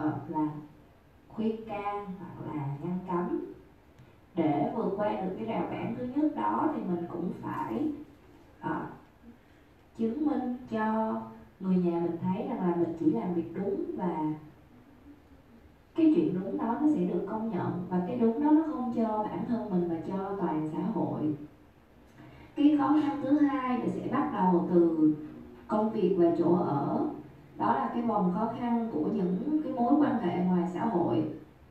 hoặc là khuyên can hoặc là ngăn cấm. Để vượt qua được cái rào cản thứ nhất đó thì mình cũng phải à, chứng minh cho người nhà mình thấy rằng là mình chỉ làm việc đúng và cái chuyện đúng đó nó sẽ được công nhận và cái đúng đó nó không cho bản thân mình mà cho toàn xã hội. Cái khó khăn thứ hai thì sẽ bắt đầu từ công việc và chỗ ở đó là cái vòng khó khăn của những cái mối quan hệ ngoài xã hội.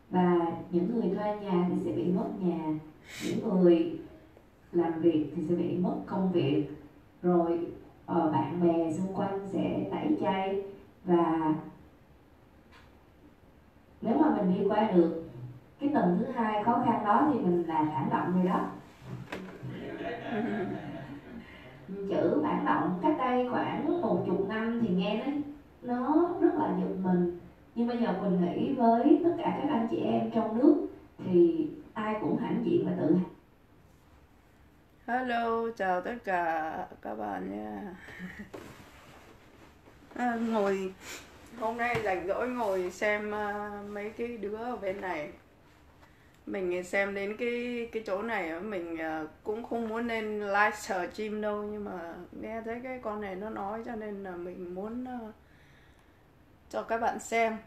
Và những người thuê nhà thì sẽ bị mất nhà. Những người làm việc thì sẽ bị mất công việc. Rồi uh, bạn bè xung quanh sẽ tẩy chay. Và nếu mà mình đi qua được cái tầng thứ hai khó khăn đó thì mình là phản động rồi đó. Chữ phản động cách đây khoảng một chục năm thì nghe nó nó rất là giật mình nhưng bây giờ mình nghĩ với tất cả các anh chị em trong nước thì ai cũng hãnh diện và tự hào Hello, chào tất cả các bạn nha. À, ngồi hôm nay rảnh rỗi ngồi xem uh, mấy cái đứa ở bên này. Mình xem đến cái cái chỗ này mình uh, cũng không muốn lên live stream đâu nhưng mà nghe thấy cái con này nó nói cho nên là mình muốn uh, cho các bạn xem.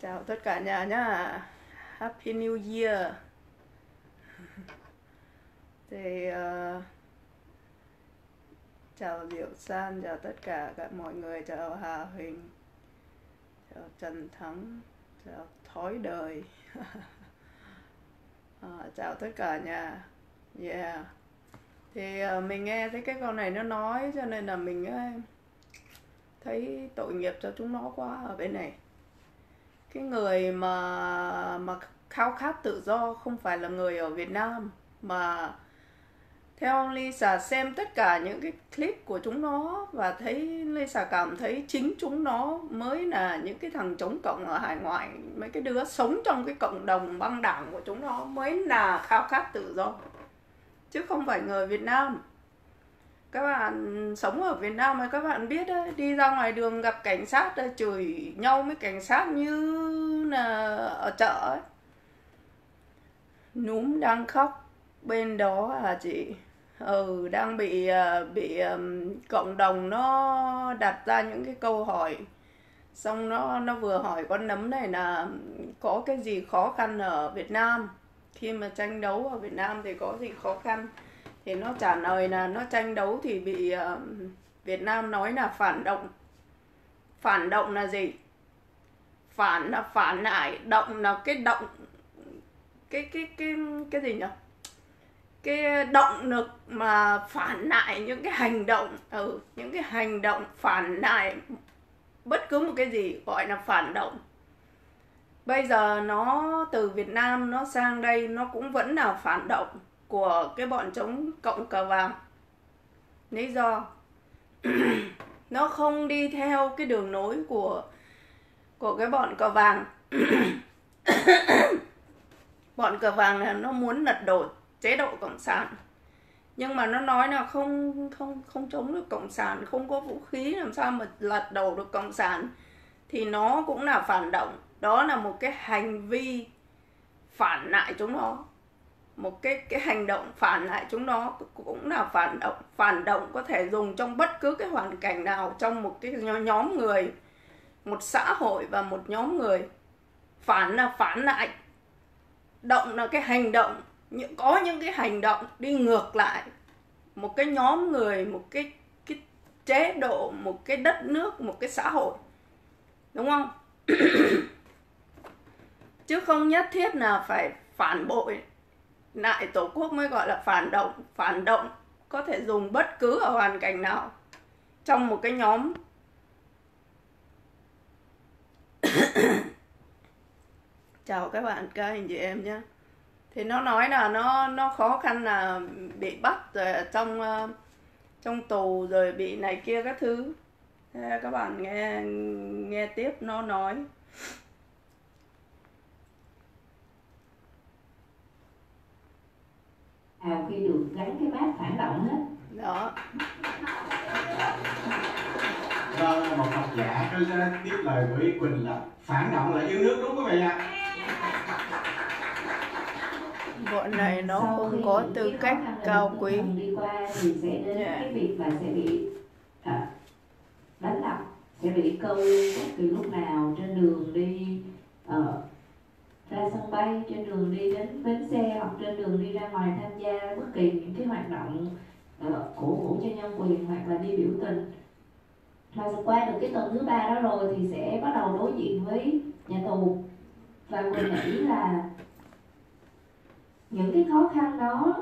Chào tất cả nhà nhá. Happy New Year thì uh, chào Diệu San chào tất cả các mọi người chào Hà Huỳnh chào Trần Thắng chào Thói Đời uh, chào tất cả nhà yeah thì uh, mình nghe thấy cái con này nó nói cho nên là mình uh, thấy tội nghiệp cho chúng nó quá ở bên này. Cái người mà mà khao khát tự do không phải là người ở Việt Nam, mà theo Lisa xem tất cả những cái clip của chúng nó và thấy Lisa cảm thấy chính chúng nó mới là những cái thằng chống cộng ở hải ngoại, mấy cái đứa sống trong cái cộng đồng băng đảng của chúng nó mới là khao khát tự do. Chứ không phải người Việt Nam các bạn sống ở Việt Nam mà các bạn biết đấy đi ra ngoài đường gặp cảnh sát chửi nhau với cảnh sát như là ở chợ ấy. Núm đang khóc bên đó à chị. Ừ đang bị à, bị um, cộng đồng nó đặt ra những cái câu hỏi. Xong nó nó vừa hỏi con nấm này là có cái gì khó khăn ở Việt Nam? Khi mà tranh đấu ở Việt Nam thì có gì khó khăn? Thì nó trả lời là nó tranh đấu thì bị uh, Việt Nam nói là phản động. Phản động là gì? Phản là phản lại động là cái động cái cái cái cái gì nhỉ cái động lực mà phản lại những cái hành động. Ừ, những cái hành động phản lại bất cứ một cái gì gọi là phản động. Bây giờ nó từ Việt Nam nó sang đây nó cũng vẫn là phản động của cái bọn chống cộng cờ vàng lý do, nó không đi theo cái đường nối của của cái bọn cờ vàng. Bọn cờ vàng là nó muốn lật đổ chế độ cộng sản. Nhưng mà nó nói là không không không chống được cộng sản, không có vũ khí, làm sao mà lật đổ được cộng sản. Thì nó cũng là phản động. Đó là một cái hành vi phản lại chúng nó một cái cái hành động phản lại chúng nó cũng là phản động phản động có thể dùng trong bất cứ cái hoàn cảnh nào trong một cái nhóm người, một xã hội và một nhóm người. Phản là phản lại. Động là cái hành động. Những, có những cái hành động đi ngược lại. Một cái nhóm người, một cái cái chế độ, một cái đất nước, một cái xã hội. Đúng không? Chứ không nhất thiết là phải phản bội lại tổ quốc mới gọi là phản động phản động, có thể dùng bất cứ ở hoàn cảnh nào. Trong một cái nhóm chào các bạn, các anh chị em nhé. Thì nó nói là nó nó khó khăn là bị bắt rồi trong ờ, trong tù rồi bị này kia các thứ. Thế các bạn nghe nghe tiếp nó nói. Nào khi được gắn cái mát phản động hết đó. Vâng một học giả tôi sẽ tiếp lời của ý quỳnh là phản động là yêu nước đúng quý vị ạ? Bọn này nó Sau không có tư cách cao quý. đi qua thì sẽ đến Dạ. cái việc là sẽ bị à, đánh đập sẽ bị câu bất kỳ lúc nào trên đường đi ờ, ra sân bay, trên đường đi đến bến xe hoặc trên đường đi ra ngoài tham gia bất kỳ những cái hoạt động ờ, cổ vũ cho nhân quyền hoặc là đi biểu tình. Mà qua được cái tuần thứ ba đó rồi thì sẽ bắt đầu đối diện với nhà tù. Và mình nghĩ là những cái khó khăn đó,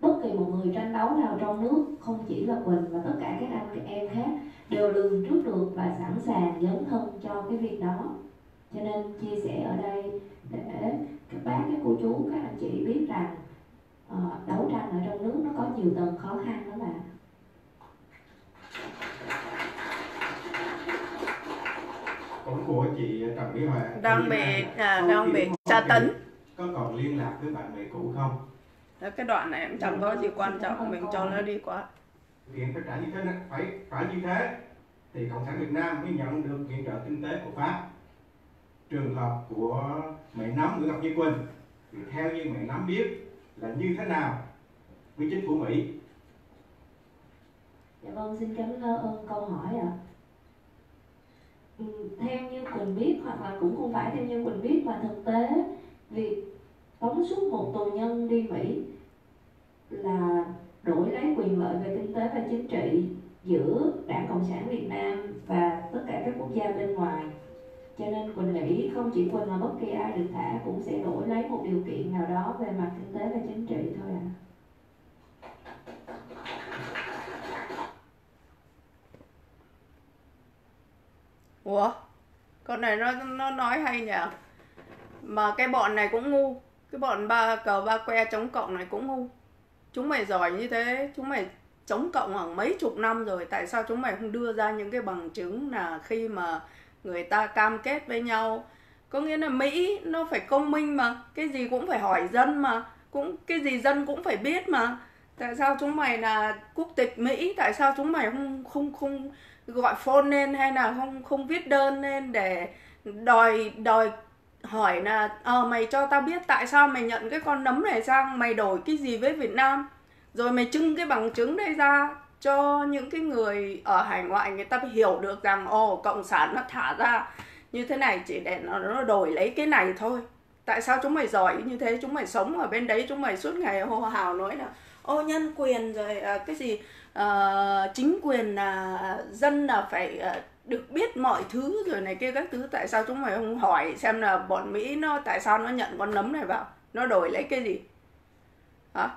bất kỳ một người tranh đấu nào trong nước, không chỉ là Quỳnh và tất cả các anh các em khác, đều lường trước được và sẵn sàng dấn thân cho cái việc đó. Cho nên chia sẻ ở đây để các bác các cô chú các anh chị biết rằng ờ, đấu tranh ở trong nước nó có nhiều tầng khó khăn đó mà cũng của chị Trần Mỹ Hòa đang bị à, đang bị tra tấn. có còn liên lạc với bạn bè cũ không? Đó, cái đoạn này cũng chẳng có gì quan trọng mình cho nó đi qua. Kiện phải trả như thế phải phải như thế. Thì cộng sản Việt Nam mới nhận được viện trợ kinh tế của Pháp trường hợp của mẹ nắm Nguyễn Ngọc Như Quỳnh thì theo như mẹ nắm biết là như thế nào với chính phủ Mỹ Dạ vâng, xin cảm ơn câu hỏi ạ. Ừ, theo như Quỳnh biết hoặc là cũng không phải theo như Quỳnh biết mà thực tế việc tống suốt một tù nhân đi Mỹ là đổi lấy quyền lợi về kinh tế và chính trị giữa Đảng Cộng sản Việt Nam và tất cả các quốc gia bên ngoài. Cho nên Quỳnh nghĩ không chỉ Quỳnh mà bất kỳ ai được thả cũng sẽ đổi lấy một điều kiện nào đó về mặt kinh tế và chính trị thôi ạ. Ủa? Con này nó nó nói hay nhỉ? Mà cái bọn này cũng ngu. Cái bọn ba cờ ba que chống cộng này cũng ngu. Chúng mày giỏi như thế, chúng mày chống cộng khoảng mấy chục năm rồi, tại sao chúng mày không đưa ra những cái bằng chứng là khi mà người ta cam kết với nhau. Có nghĩa là Mỹ, nó phải công minh mà. Cái gì cũng phải hỏi dân mà. Cũng, cái gì dân cũng phải biết mà. Tại sao chúng mày là quốc tịch Mỹ? Tại sao chúng mày không không không gọi phone lên hay là không không viết đơn lên để đòi đòi hỏi là ờ mày cho tao biết tại sao mày nhận cái con nấm này sang mày đổi cái gì với Việt Nam? Rồi mày trưng cái bằng chứng đây ra cho những cái người ở hải ngoại người ta hiểu được rằng ồ cộng sản nó thả ra như thế này chỉ để nó, nó đổi lấy cái này thôi. Tại sao chúng mày giỏi như thế? Chúng mày sống ở bên đấy chúng mày suốt ngày hô hào nói là ô nhân quyền rồi à, cái gì à, chính quyền là dân là phải à, được biết mọi thứ rồi này kia các thứ. Tại sao chúng mày không hỏi xem là bọn mỹ nó tại sao nó nhận con nấm này vào? Nó đổi lấy cái gì? Hả?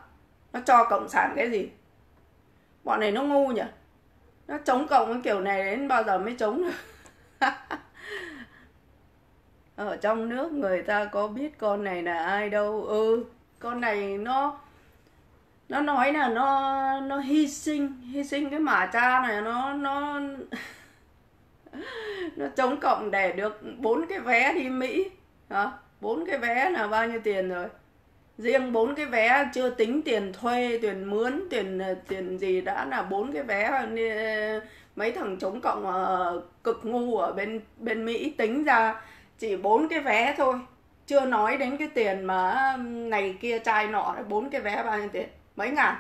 Nó cho cộng sản cái gì? Bọn này nó ngu nhỉ? Nó chống cộng cái kiểu này đến bao giờ mới chống được? Ở trong nước người ta có biết con này là ai đâu. Ừ con này nó nó nói là nó nó hy sinh hy sinh cái mả cha này, nó nó nó chống cộng để được bốn cái vé đi mỹ. Hả? Bốn cái vé là bao nhiêu tiền rồi? Riêng bốn cái vé chưa tính tiền thuê, tiền mướn, tiền ờ, tiền gì đã là bốn cái vé ờ, mấy thằng chống cộng ở cực ngu ở bên bên mỹ tính ra chỉ bốn cái vé thôi. Chưa nói đến cái tiền mà này kia trai nọ, bốn cái vé bao nhiêu tiền? Mấy ngàn?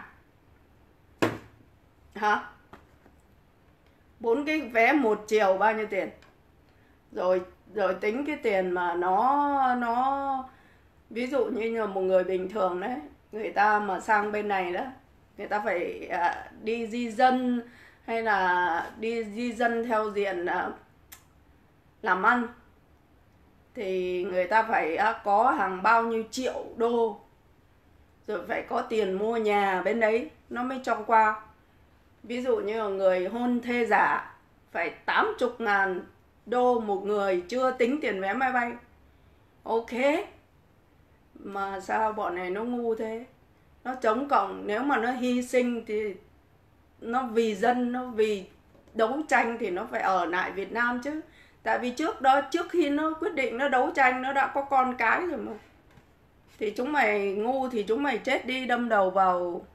Hả? Bốn cái vé một chiều bao nhiêu tiền? Rồi rồi tính cái tiền mà nó nó ví dụ như là một người bình thường đấy người ta mà sang bên này đó người ta phải à, đi di dân hay là đi di dân theo diện à, làm ăn thì người ta phải à, có hàng bao nhiêu triệu đô rồi phải có tiền mua nhà bên đấy nó mới cho qua. Ví dụ như là người hôn thê giả phải 80 ngàn đô một người chưa tính tiền vé máy bay. Ok mà sao bọn này nó ngu thế? Nó chống cộng, nếu mà nó hy sinh thì nó vì dân, nó vì đấu tranh thì nó phải ở lại Việt Nam chứ. Tại vì trước đó, trước khi nó quyết định nó đấu tranh, nó đã có con cái rồi mà. Thì chúng mày ngu thì chúng mày chết đi, đâm đầu vào.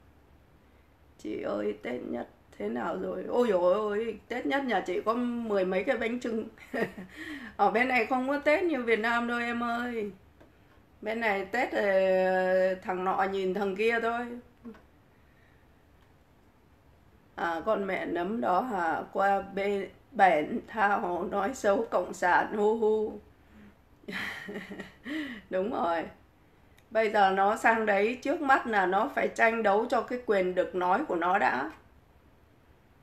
Chị ơi, tết nhất thế nào rồi? Ôi dồi ôi, tết nhất nhà chị có mười mấy cái bánh trưng. Ở bên này không có tết như việt nam đâu em ơi bên này tết thì ờ, thằng nọ nhìn thằng kia thôi. À, con mẹ nấm đó hả? Qua bên bển tha hồ nói xấu cộng sản hu hu. Đúng rồi. Bây giờ nó sang đấy trước mắt là nó phải tranh đấu cho cái quyền được nói của nó đã.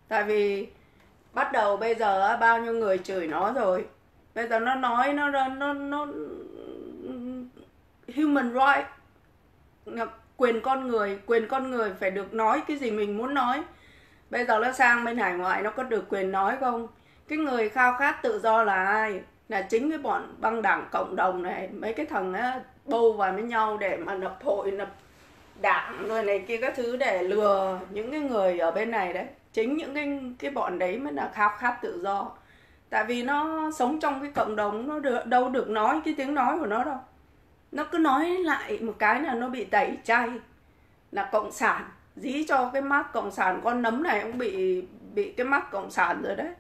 Tại vì bắt đầu bây giờ bao nhiêu người chửi nó rồi. Bây giờ nó nói nó nó, nó human right. Quyền con người, quyền con người phải được nói cái gì mình muốn nói. Bây giờ nó sang bên hải ngoại, nó có được quyền nói không? Cái người khao khát tự do là ai? Là chính cái bọn băng đảng cộng đồng này, mấy cái thằng á, bâu vào với nhau để mà nập hội, nập đảng rồi này kia các thứ để lừa những cái người ở bên này đấy. Chính những cái cái bọn đấy mới là khao khát tự do. Tại vì nó sống trong cái cộng đồng, nó được, đâu được nói cái tiếng nói của nó đâu nó cứ nói lại một cái là nó bị tẩy chay. Là cộng sản dí cho cái mác cộng sản con nấm này cũng bị bị cái mác cộng sản rồi đấy.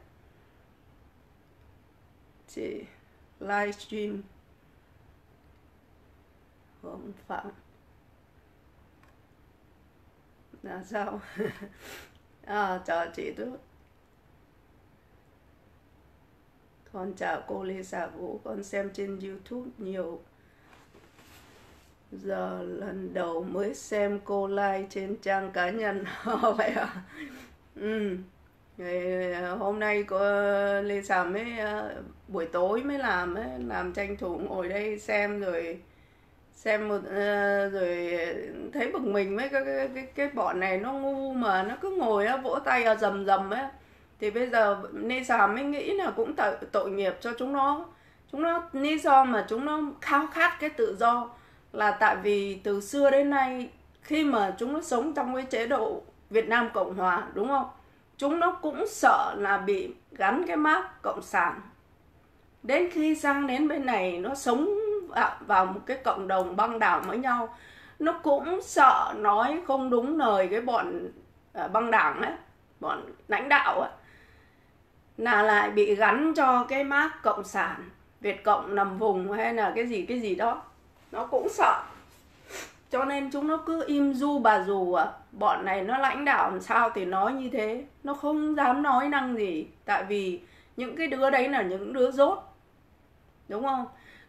Chị livestream không phạm. Là sao? À, chào chị Tuyết con chào cô Lê Xà Vũ con xem trên YouTube nhiều giờ lần đầu mới xem cô like trên trang cá nhân. Vậy à ừ. Ngày, ờ, hôm nay có ờ, Lê sàm mới ờ, buổi tối mới làm ấy, làm tranh thủ ngồi đây xem rồi xem một rồi thấy bực mình mấy cái, cái cái cái bọn này nó ngu mà nó cứ ngồi á vỗ tay rầm rầm ấy. Thì bây giờ Lê sàm mới nghĩ là cũng tội, tội nghiệp cho chúng nó. Chúng nó lý do mà chúng nó khao khát cái tự do là tại vì từ xưa đến nay, khi mà chúng nó sống trong cái chế độ Việt Nam Cộng Hòa, đúng không? Chúng nó cũng sợ là bị gắn cái mác cộng sản. Đến khi sang đến bên này, nó sống vào một cái cộng đồng băng đảng với nhau, nó cũng sợ nói không đúng lời cái bọn à, băng đảng ấy, bọn lãnh đạo ấy, là lại bị gắn cho cái mác cộng sản việt cộng nằm vùng hay là cái gì cái gì đó nó cũng sợ. Cho nên chúng nó cứ im du bà dù à. Bọn này nó lãnh đạo làm sao thì nói như thế. Nó không dám nói năng gì. Tại vì những cái đứa đấy là những đứa dốt đúng không?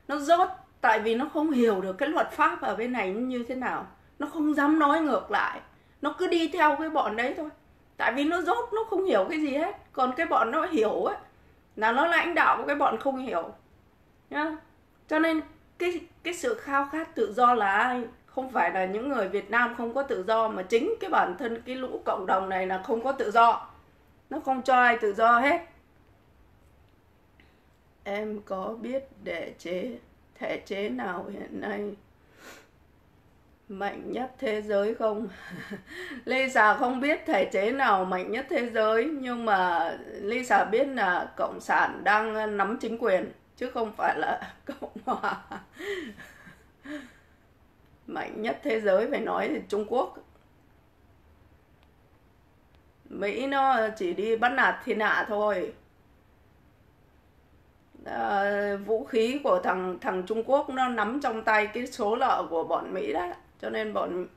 Nó dốt tại vì nó không hiểu được cái luật pháp ở bên này như thế nào. Nó không dám nói ngược lại. Nó cứ đi theo cái bọn đấy thôi. Tại vì nó dốt nó không hiểu cái gì hết. Còn cái bọn nó hiểu ấy là nó lãnh đạo cái bọn không hiểu. Nhá. Cho nên cái cái sự khao khát tự do là ai? Không phải là những người Việt Nam không có tự do, mà chính cái bản thân cái lũ cộng đồng này là không có tự do. Nó không cho ai tự do hết. Em có biết để chế, thể chế nào hiện nay mạnh nhất thế giới không? Lisa không biết thể chế nào mạnh nhất thế giới, nhưng mà Lisa biết là cộng sản đang nắm chính quyền chứ không phải là cộng hòa mạnh nhất thế giới phải nói thì Trung Quốc. Mỹ nó chỉ đi bắt nạt thiên hạ thôi. À, vũ khí của thằng thằng Trung Quốc nó nắm trong tay cái số nợ của bọn Mỹ đó. Cho nên bọn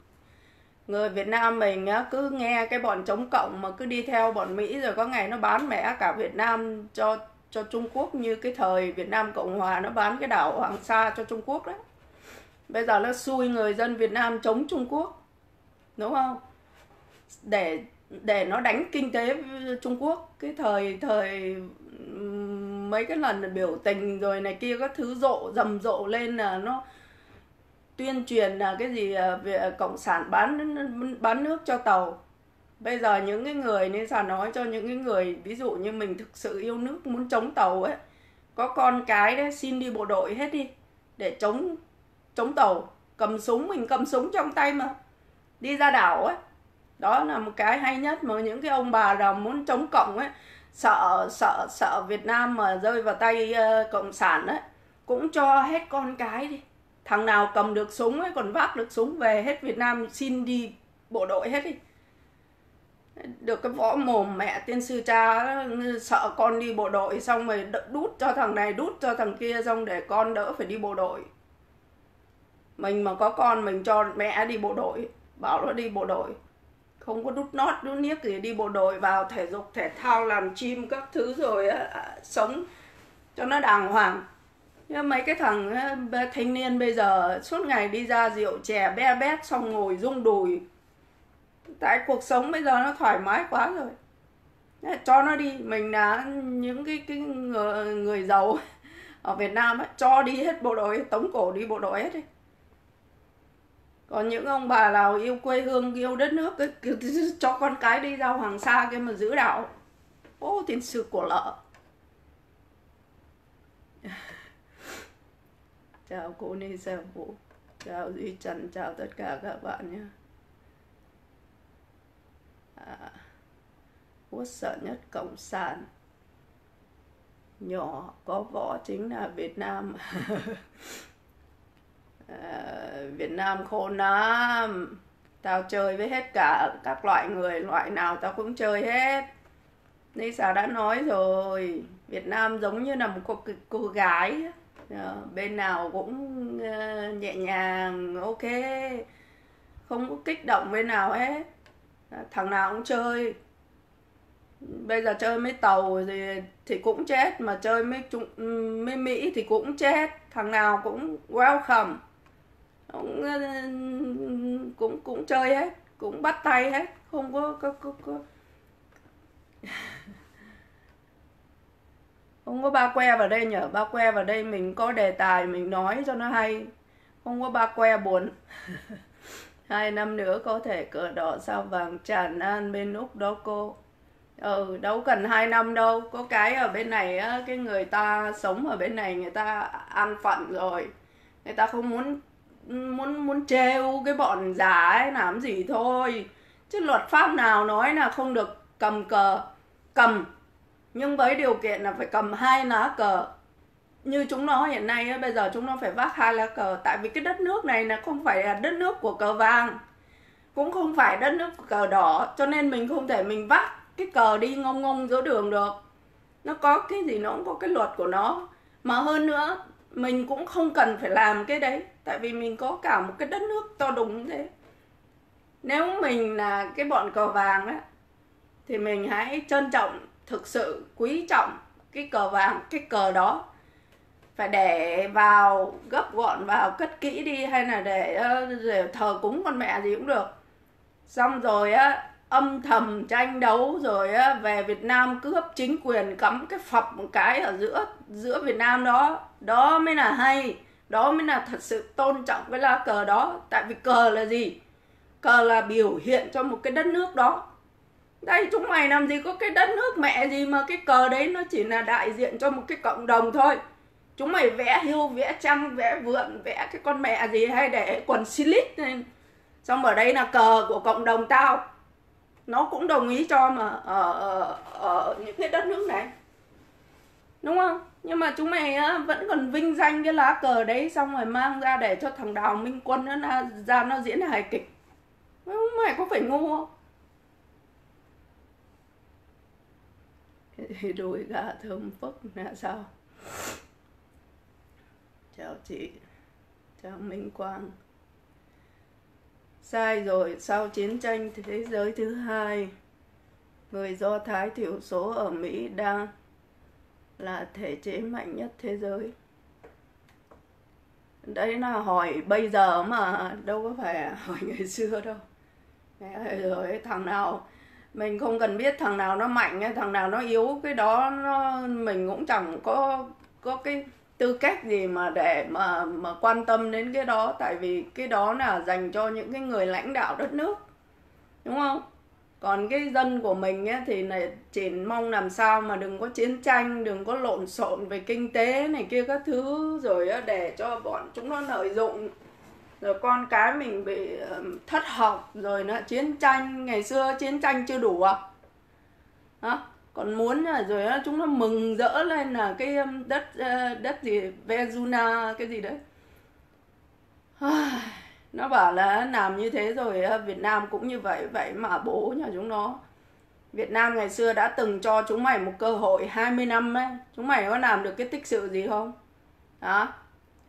người Việt Nam mình á, cứ nghe cái bọn chống cộng mà cứ đi theo bọn Mỹ rồi có ngày nó bán mẹ cả Việt Nam cho cho Trung Quốc như cái thời Việt Nam Cộng Hòa nó bán cái đảo Hoàng Sa cho Trung Quốc đấy. Bây giờ nó xui người dân Việt Nam chống Trung Quốc, đúng không? Để để nó đánh kinh tế Trung Quốc. Cái thời thời mấy cái lần biểu tình rồi này kia, các thứ rộ, rầm rộ lên là nó tuyên truyền là cái gì à, về à, cộng sản bán bán nước cho tàu bây giờ những cái người nên sao nói cho những cái người ví dụ như mình thực sự yêu nước muốn chống tàu ấy có con cái đấy xin đi bộ đội hết đi để chống chống tàu cầm súng mình cầm súng trong tay mà đi ra đảo ấy. Đó là một cái hay nhất mà những cái ông bà nào muốn chống cộng ấy sợ sợ sợ Việt Nam mà rơi vào tay uh, cộng sản ấy cũng cho hết con cái đi. Thằng nào cầm được súng ấy còn vác được súng về hết Việt Nam xin đi bộ đội hết đi được cái võ mồm mẹ tiên sư cha sợ con đi bộ đội xong rồi đút cho thằng này đút cho thằng kia xong để con đỡ phải đi bộ đội. Mình mà có con mình cho mẹ đi bộ đội bảo nó đi bộ đội. Không có đút nót đút niếc gì đi bộ đội vào thể dục thể thao làm chim các thứ rồi á, à, sống cho nó đàng hoàng. Nhưng mấy cái thằng ờ, thanh niên bây giờ suốt ngày đi ra rượu chè be bét xong ngồi rung đùi tại cuộc sống bây giờ nó thoải mái quá rồi. Cho nó đi. Mình là những cái cái người, người giàu ở Việt Nam ấy, cho đi hết bộ đội tống cổ đi bộ đội hết đi còn những ông bà nào yêu quê hương yêu đất nước ấy, cho con cái đi ra hoàng sa cái mà giữ đạo. Ô tiền sự của lợ. Chào cô Ni Sa Vũ. Chào Duy Trần chào tất cả các bạn nhé à, quốc sợ nhất cộng sản. Nhỏ có võ chính là Việt Nam. À, Việt Nam khôn lắm tao chơi với hết cả các loại người loại nào tao cũng chơi hết. Lisa đã nói rồi Việt Nam giống như là một cô, cô gái. À, bên nào cũng ờ, nhẹ nhàng ok. Không có kích động bên nào hết. Ờ, thằng nào cũng chơi. Bây giờ chơi mấy tàu thì thì cũng chết mà chơi mấy trung mấy mỹ thì cũng chết. Thằng nào cũng welcome. Cũng ờ, cũng cũng chơi hết cũng bắt tay hết. Không có có có, có. không có ba que vào đây nhở? Ba que vào đây mình có đề tài mình nói cho nó hay. Không có ba que buồn. hai năm nữa có thể cờ đỏ sao vàng tràn an bên úc đó cô. Ừ đâu cần hai năm đâu. Có cái ở bên này á, cái người ta sống ở bên này người ta an phận rồi. Người ta không muốn muốn muốn trêu cái bọn già ấy, làm gì thôi. Chứ luật pháp nào nói là không được cầm cờ, cầm. Nhưng với điều kiện là phải cầm hai lá cờ như chúng nó hiện nay bây giờ chúng nó phải vác hai lá cờ. Tại vì cái đất nước này là không phải là đất nước của cờ vàng, cũng không phải đất nước của cờ đỏ, cho nên mình không thể mình vác cái cờ đi ngông ngông giữa đường được. Nó có cái gì nó cũng có cái luật của nó. Mà hơn nữa, mình cũng không cần phải làm cái đấy, tại vì mình có cả một cái đất nước to đùng như thế. Nếu mình là cái bọn cờ vàng á, thì mình hãy trân trọng, thực sự quý trọng cái cờ vàng, cái cờ đó phải để vào gấp gọn vào cất kỹ đi hay là để, để thờ cúng con mẹ gì cũng được. Xong rồi á âm thầm tranh đấu rồi á về Việt Nam cướp chính quyền cắm cái phập một cái ở giữa giữa Việt Nam đó. Đó mới là hay đó mới là thật sự tôn trọng cái lá cờ đó. Tại vì cờ là gì? Cờ là biểu hiện cho một cái đất nước đó. Đây chúng mày làm gì có cái đất nước mẹ gì mà cái cờ đấy nó chỉ là đại diện cho một cái cộng đồng thôi chúng mày vẽ hưu vẽ trăng vẽ vượn vẽ cái con mẹ gì hay để quần silic lên xong ở đây là cờ của cộng đồng tao. Nó cũng đồng ý cho mà ở, ở, ở những cái đất nước này. Đúng không? Nhưng mà chúng mày vẫn còn vinh danh cái lá cờ đấy xong rồi mang ra để cho thằng đào minh quân nó ra, nó diễn hài kịch. Mày có phải ngu không? Đôi gà thơm phức là sao? Chào chị. Chào minh quang. Sai rồi, sau chiến tranh thế giới thứ hai, người do thái thiểu số ở mỹ đang là thể chế mạnh nhất thế giới. Đấy là hỏi bây giờ mà đâu có phải hỏi ngày xưa đâu. Mẹ rồi thằng nào, mình không cần biết thằng nào nó mạnh hay thằng nào nó yếu, cái đó nó, mình cũng chẳng có có cái tư cách gì mà để mà mà quan tâm đến cái đó? Tại vì cái đó là dành cho những cái người lãnh đạo đất nước đúng không? Còn cái dân của mình ấy, thì này chỉ mong làm sao mà đừng có chiến tranh đừng có lộn xộn về kinh tế này kia các thứ rồi để cho bọn chúng nó lợi dụng. Rồi con cái mình bị thất học rồi nữa chiến tranh. Ngày xưa chiến tranh chưa đủ à? Hả? Còn muốn là rồi chúng nó mừng rỡ lên là cái um, đất ờ, đất gì Vezuna cái gì đấy. Nó bảo là làm như thế rồi Việt Nam cũng như vậy vậy mà bố nhà chúng nó. Việt Nam ngày xưa đã từng cho chúng mày một cơ hội 20 năm ấy. Chúng mày có làm được cái tích sự gì không? Đó.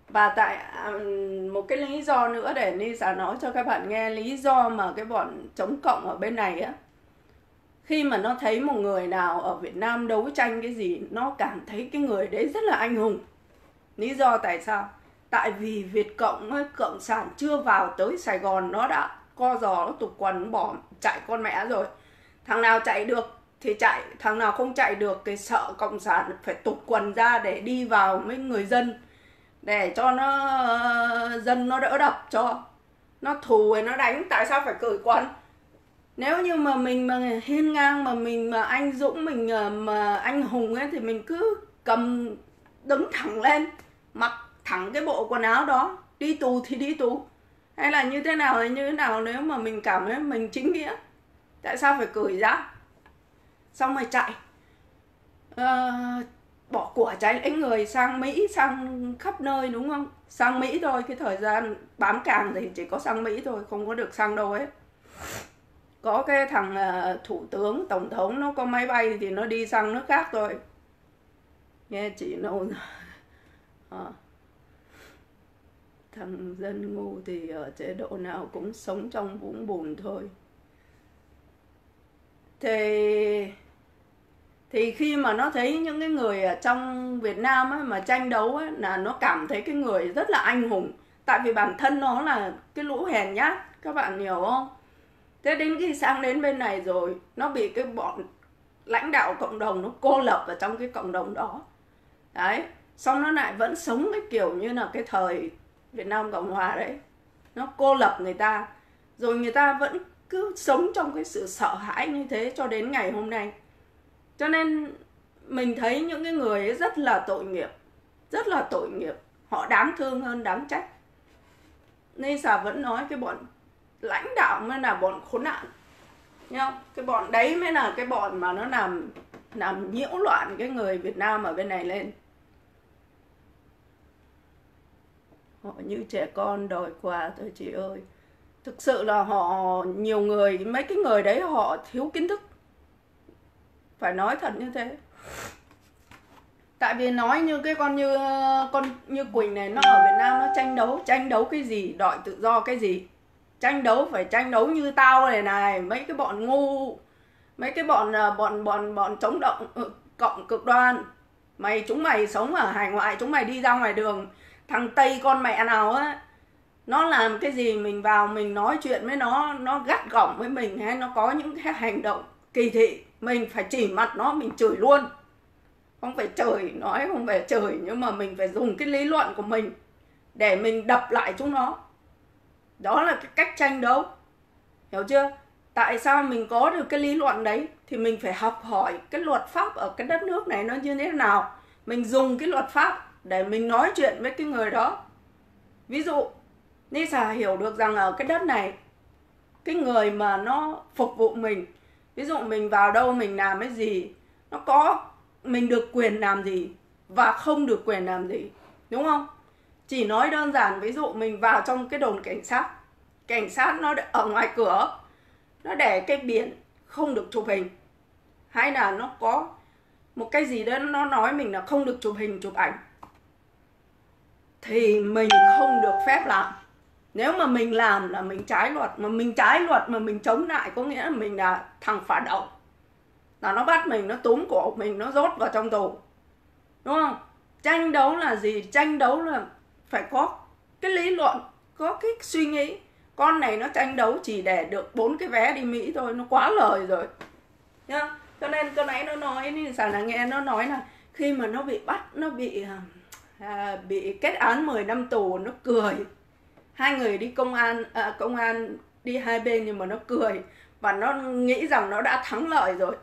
Và tại um, một cái lý do nữa để Nisa nói cho các bạn nghe lý do mà cái bọn chống cộng ở bên này á khi mà nó thấy một người nào ở Việt Nam đấu tranh cái gì, nó cảm thấy cái người đấy rất là anh hùng. Lý do tại sao? Tại vì Việt Cộng Cộng sản chưa vào tới Sài Gòn, nó đã co giò, nó tục quần, bỏ, chạy con mẹ rồi. Thằng nào chạy được thì chạy, thằng nào không chạy được thì sợ cộng sản phải tục quần ra để đi vào với người dân, để cho nó, dân nó đỡ đập cho. Nó thù thì nó đánh, tại sao phải cởi quần? Nếu như mà mình mà hiên ngang mà mình mà anh dũng mình ờ, mà anh hùng ấy thì mình cứ cầm đứng thẳng lên mặc thẳng cái bộ quần áo đó đi tù thì đi tù. Hay là như thế nào thì như thế nào nếu mà mình cảm thấy mình chính nghĩa tại sao phải cười ra? Xong rồi chạy. À, bỏ của trái lấy người sang Mỹ sang khắp nơi đúng không? Sang Mỹ thôi cái thời gian bám càng thì chỉ có sang Mỹ thôi không có được sang đâu hết có cái thằng uh, thủ tướng tổng thống nó có máy bay thì nó đi sang nước khác thôi. Nghe chị nâu à. thằng dân ngu thì ở chế độ nào cũng sống trong vũng bùn thôi. Thì thì khi mà nó thấy những cái người ở trong Việt Nam ấy, mà tranh đấu ấy, là nó cảm thấy cái người rất là anh hùng. Tại vì bản thân nó là cái lũ hèn nhát các bạn hiểu không? Thế đến khi sang đến bên này rồi, nó bị cái bọn lãnh đạo cộng đồng nó cô lập ở trong cái cộng đồng đó. Đấy, xong nó lại vẫn sống cái kiểu như là cái thời Việt Nam Cộng Hòa đấy. Nó cô lập người ta, rồi người ta vẫn cứ sống trong cái sự sợ hãi như thế cho đến ngày hôm nay. Cho nên mình thấy những cái người ấy rất là tội nghiệp, rất là tội nghiệp. Họ đáng thương hơn, đáng trách. Nên xà vẫn nói cái bọn lãnh đạo mới là bọn khốn nạn. Nhá, cái bọn đấy mới là cái bọn mà nó làm làm nhiễu loạn cái người Việt Nam ở bên này lên. Họ như trẻ con đòi quà thôi chị ơi. Thực sự là họ, nhiều người, mấy cái người đấy họ thiếu kiến thức. Phải nói thật như thế. Tại vì nói như cái con như con như quỳnh này, nó ở việt nam nó tranh đấu tranh đấu cái gì, đòi tự do cái gì tranh đấu phải tranh đấu như tao này này, mấy cái bọn ngu, mấy cái bọn à, bọn bọn bọn chống động ừ, cộng cực đoan. Mày, chúng mày sống ở hải ngoại, chúng mày đi ra ngoài đường, thằng tây con mẹ nào á, nó làm cái gì mình vào mình nói chuyện với nó nó gắt gỏng với mình hay nó có những cái hành động kỳ thị, mình phải chỉ mặt nó, mình chửi luôn. Không phải chửi, nói không phải chửi, nhưng mà mình phải dùng cái lý luận của mình để mình đập lại chúng nó đó là cái cách tranh đấu. Hiểu chưa? Tại sao mình có được cái lý luận đấy thì mình phải học hỏi cái luật pháp ở cái đất nước này nó như thế nào. Mình dùng cái luật pháp để mình nói chuyện với cái người đó. Ví dụ, Nisa hiểu được rằng ở cái đất này, cái người mà nó phục vụ mình, ví dụ mình vào đâu mình làm cái gì, nó có, mình được quyền làm gì và không được quyền làm gì, đúng không? Chỉ nói đơn giản, ví dụ mình vào trong cái đồn cảnh sát. Cảnh sát nó ở ngoài cửa, nó để cái biển không được chụp hình. Hay là nó có một cái gì đó, nó nói mình là không được chụp hình, chụp ảnh. Thì mình không được phép làm. Nếu mà mình làm là mình trái luật, mà mình trái luật mà mình chống lại có nghĩa là mình là thằng phản động là nó bắt mình, nó túm cổ mình, nó rốt vào trong tù. Đúng không? Tranh đấu là gì? Tranh đấu là phải có cái lý luận có cái suy nghĩ. Con này nó tranh đấu chỉ để được bốn cái vé đi mỹ thôi nó quá lời rồi. Nhá. Cho nên cái nãy nó nói như sản là nghe nó nói là khi mà nó bị bắt nó bị à, à bị kết án 10 năm tù nó cười. Hai người đi công an à, công an đi hai bên nhưng mà nó cười. Và nó nghĩ rằng nó đã thắng lợi rồi.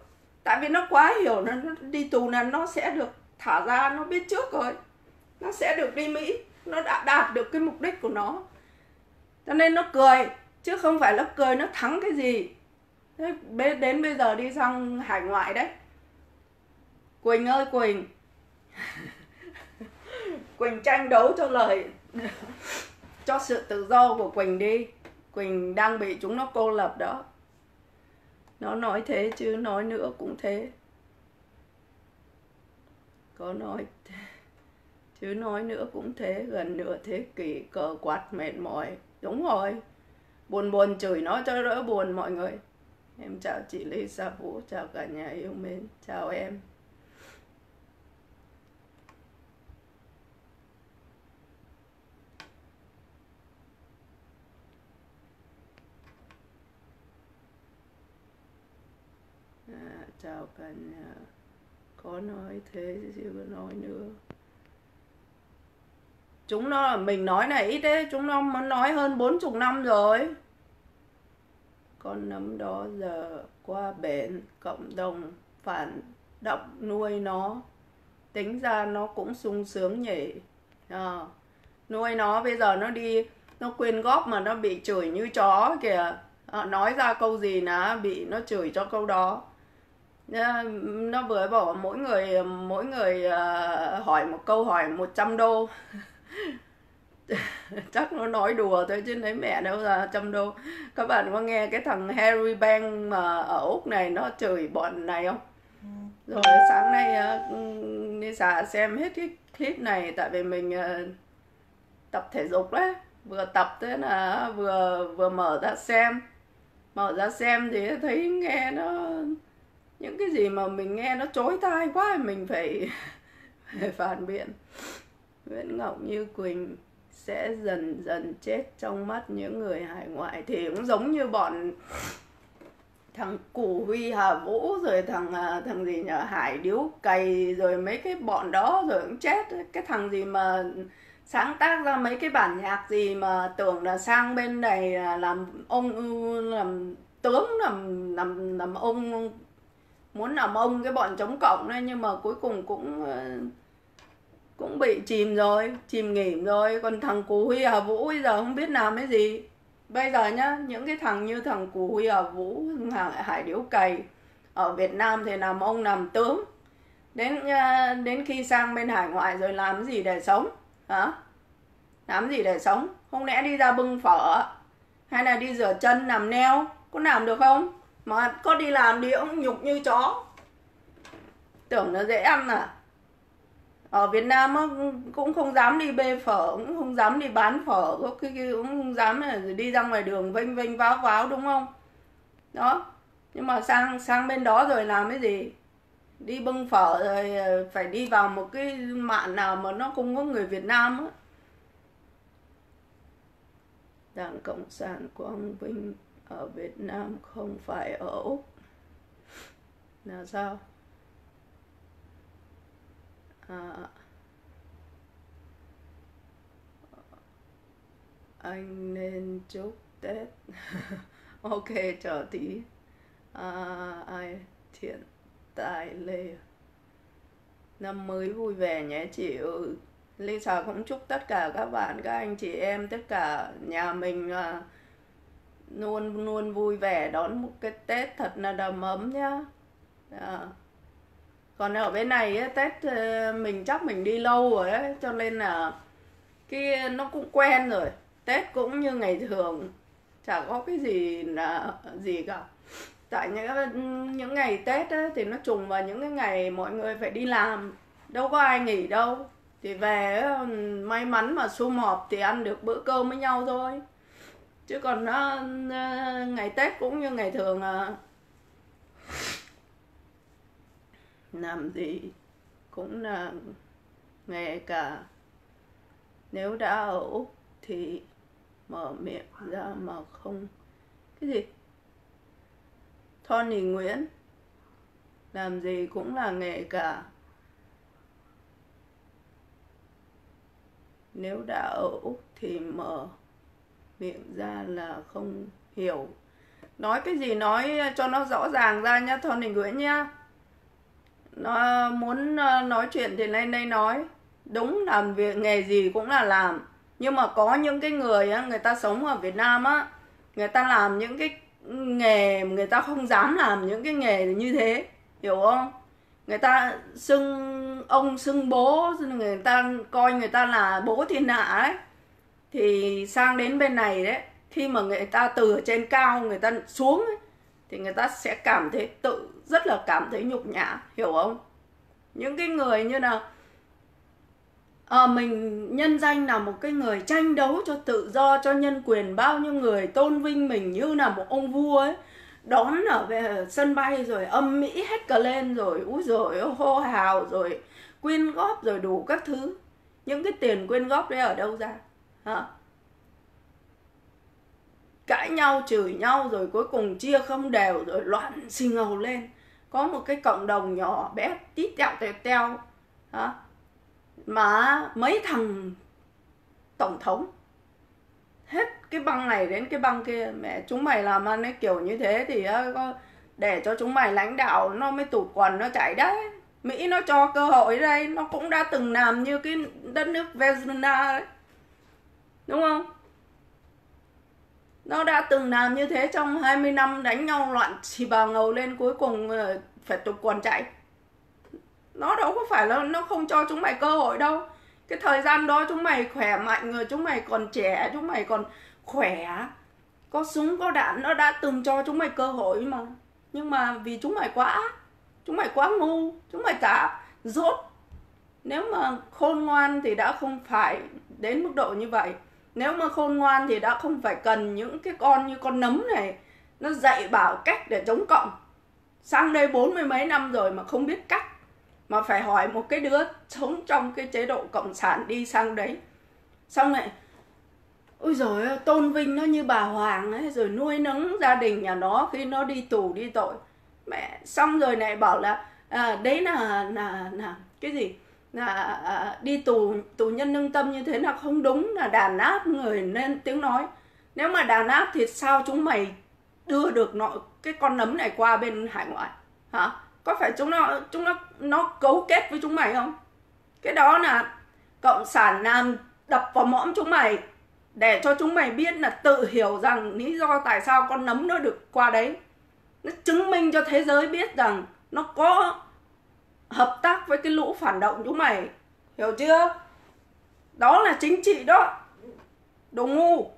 Tại vì nó quá hiểu nó, nó đi tù là nó sẽ được thả ra nó biết trước rồi. Nó sẽ được đi mỹ nó đã đạt được cái mục đích của nó. Cho nên nó cười, chứ không phải nó cười, nó thắng cái gì. Thế đến bây giờ đi sang hải ngoại đấy. Quỳnh ơi, quỳnh. Quỳnh tranh đấu cho lời, cho sự tự do của Quỳnh đi. Quỳnh đang bị chúng nó cô lập đó. Nó nói thế chứ nói nữa cũng thế. Có nói thế chứ nói nữa cũng thế gần nửa thế kỷ cờ quạt mệt mỏi. Đúng rồi. Buồn buồn chửi nó cho đỡ buồn mọi người. Em chào chị Lisa Vũ chào cả nhà yêu mến. Chào em. À, chào cả nhà. Có nói thế chứ có nói nữa chúng nó mình nói này ít đấy chúng nó nói hơn bốn chục năm rồi. Con nấm đó giờ qua bển cộng đồng phản động nuôi nó. Tính ra nó cũng sung sướng nhỉ. À, nuôi nó bây giờ nó đi nó quyên góp mà nó bị chửi như chó kìa. À, nói ra câu gì là bị nó chửi cho câu đó. Ờ, nó vừa bảo mỗi người mỗi người hỏi một câu hỏi 100 đô. chắc nó nói đùa thôi chứ lấy mẹ đâu là trăm đô các bạn có nghe cái thằng Harry Bang mà ở úc này nó chửi bọn này không? Rồi sáng nay uh, đi xả xem hết cái clip này tại vì mình uh, tập thể dục đấy. Vừa tập thế là vừa vừa mở ra xem. Mở ra xem thì thấy nghe nó những cái gì mà mình nghe nó chối tai quá mình phải phải phản biện Nguyễn Ngọc Như Quỳnh sẽ dần dần chết trong mắt những người hải ngoại. Thì cũng giống như bọn thằng Củ Huy Hà Vũ, rồi thằng à, thằng gì nhờ Hải Điếu Cày, rồi mấy cái bọn đó, rồi cũng chết. Cái thằng gì mà sáng tác ra mấy cái bản nhạc gì mà tưởng là sang bên này làm ông, làm tướng, làm làm làm ông, muốn làm ông cái bọn chống cộng đấy nhưng mà cuối cùng cũng à, cũng bị chìm rồi, chìm nghỉm rồi. Còn thằng cú huy hà vũ bây giờ không biết làm cái gì. Bây giờ nhá, những cái thằng như thằng cú huy hà vũ hải điếu cày, ở việt nam thì làm ông làm tướng. Đến à, đến khi sang bên hải ngoại rồi làm cái gì để sống? Hả? Làm gì để sống? Không lẽ đi ra bưng phở? Hay là đi rửa chân, làm neo? Có làm được không? Mà có đi làm đi cũng nhục như chó. Tưởng nó dễ ăn à? Ở Việt Nam cũng không dám đi bê phở, cũng không dám đi bán phở, có cũng không dám ờ, đi ra ngoài đường vênh vênh váo váo, đúng không? Đó. Nhưng mà sang sang bên đó rồi làm cái gì? Đi bưng phở rồi ờ, phải đi vào một cái mạng nào mà nó không có người Việt Nam á. Đảng Cộng sản Quang Vinh ở Việt Nam không phải ở Úc. Là sao? À, anh nên chúc Tết. Ok chờ tí. À, ai thiện tài lê. Năm mới vui vẻ nhé chị. Ừ. Lisa cũng chúc tất cả các bạn các anh chị em tất cả nhà mình à, luôn luôn vui vẻ đón một cái tết thật là đầm ấm nhá. À còn ở bên này ấy, tết ờ, mình chắc mình đi lâu rồi ấy cho nên là cái nó cũng quen rồi. Tết cũng như ngày thường chả có cái gì là gì cả. Tại những những ngày tết ấy, thì nó trùng vào những cái ngày mọi người phải đi làm đâu có ai nghỉ đâu. Thì về may mắn mà sum họp thì ăn được bữa cơm với nhau thôi. Chứ còn nó ngày tết cũng như ngày thường à làm gì cũng là nghề cả. Nếu đã ở úc thì mở miệng ra mà không. Cái gì? Tony Nguyễn. Làm gì cũng là nghề cả. Nếu đã ở úc thì mở miệng ra là không hiểu. Nói cái gì nói cho nó rõ ràng ra nhá, Tony nguyễn nhá nó ờ, muốn ờ, nói chuyện thì nay đây nói. Đúng làm việc nghề gì cũng là làm. Nhưng mà có những cái người á người ta sống ở việt nam á người ta làm những cái nghề người ta không dám làm những cái nghề như thế hiểu không? Người ta xưng ông xưng bố người ta coi người ta là bố thiên hạ ấy. Thì sang đến bên này đấy khi mà người ta từ ở trên cao người ta xuống ấy, thì người ta sẽ cảm thấy tự rất là cảm thấy nhục nhã hiểu không? Những cái người như là à, mình nhân danh là một cái người tranh đấu cho tự do cho nhân quyền bao nhiêu người tôn vinh mình như là một ông vua ấy đón ở về sân bay rồi âm mỹ hết cả lên rồi úi rồi hô hào rồi quyên góp rồi đủ các thứ. Những cái tiền quyên góp đấy ở đâu ra? Hả? Cãi nhau, chửi nhau, rồi cuối cùng chia không đều, rồi loạn xì ngầu lên. Có một cái cộng đồng nhỏ bé, tít tẹo tẹo teo, hả? Mà mấy thằng tổng thống, hết cái băng này đến cái băng kia. Mẹ, chúng mày làm ăn cái kiểu như thế thì có để cho chúng mày lãnh đạo, nó mới tụt quần, nó chạy đấy. Mỹ nó cho cơ hội đây, nó cũng đã từng làm như cái đất nước Venezuela đấy đúng không? Nó đã từng làm như thế trong 20 năm đánh nhau loạn xì bà ngầu lên cuối cùng ờ, phải tục quần chạy. Nó đâu có phải là nó không cho chúng mày cơ hội đâu. Cái thời gian đó chúng mày khỏe mạnh rồi, chúng mày còn trẻ, chúng mày còn khỏe. Có súng, có đạn, nó đã từng cho chúng mày cơ hội mà. Nhưng mà vì chúng mày quá, chúng mày quá ngu, chúng mày cả rốt nếu mà khôn ngoan thì đã không phải đến mức độ như vậy nếu mà khôn ngoan thì đã không phải cần những cái con như con nấm này. Nó dạy bảo cách để chống cộng. Sang đây bốn mươi mấy năm rồi mà không biết cách mà phải hỏi một cái đứa sống trong cái chế độ cộng sản đi sang đấy. Xong lại ôi rồi tôn vinh nó như bà hoàng ấy rồi nuôi nấng gia đình nhà nó khi nó đi tù đi tội. Mẹ xong rồi này bảo là à, đấy là là là cái gì? Là à, đi tù tù nhân lương tâm như thế là không đúng, là đàn áp người nên tiếng nói. Nếu mà đàn áp thì sao chúng mày đưa được nó, cái con nấm này qua bên hải ngoại? Hả? Có phải chúng nó chúng nó nó cấu kết với chúng mày không? Cái đó là cộng sản làm đập vào mõm chúng mày để cho chúng mày biết là tự hiểu rằng lý do tại sao con nấm nó được qua đấy. Nó chứng minh cho thế giới biết rằng nó có hợp tác với cái lũ phản động chúng mày. Hiểu chưa? Đó là chính trị đó. Đồ ngu.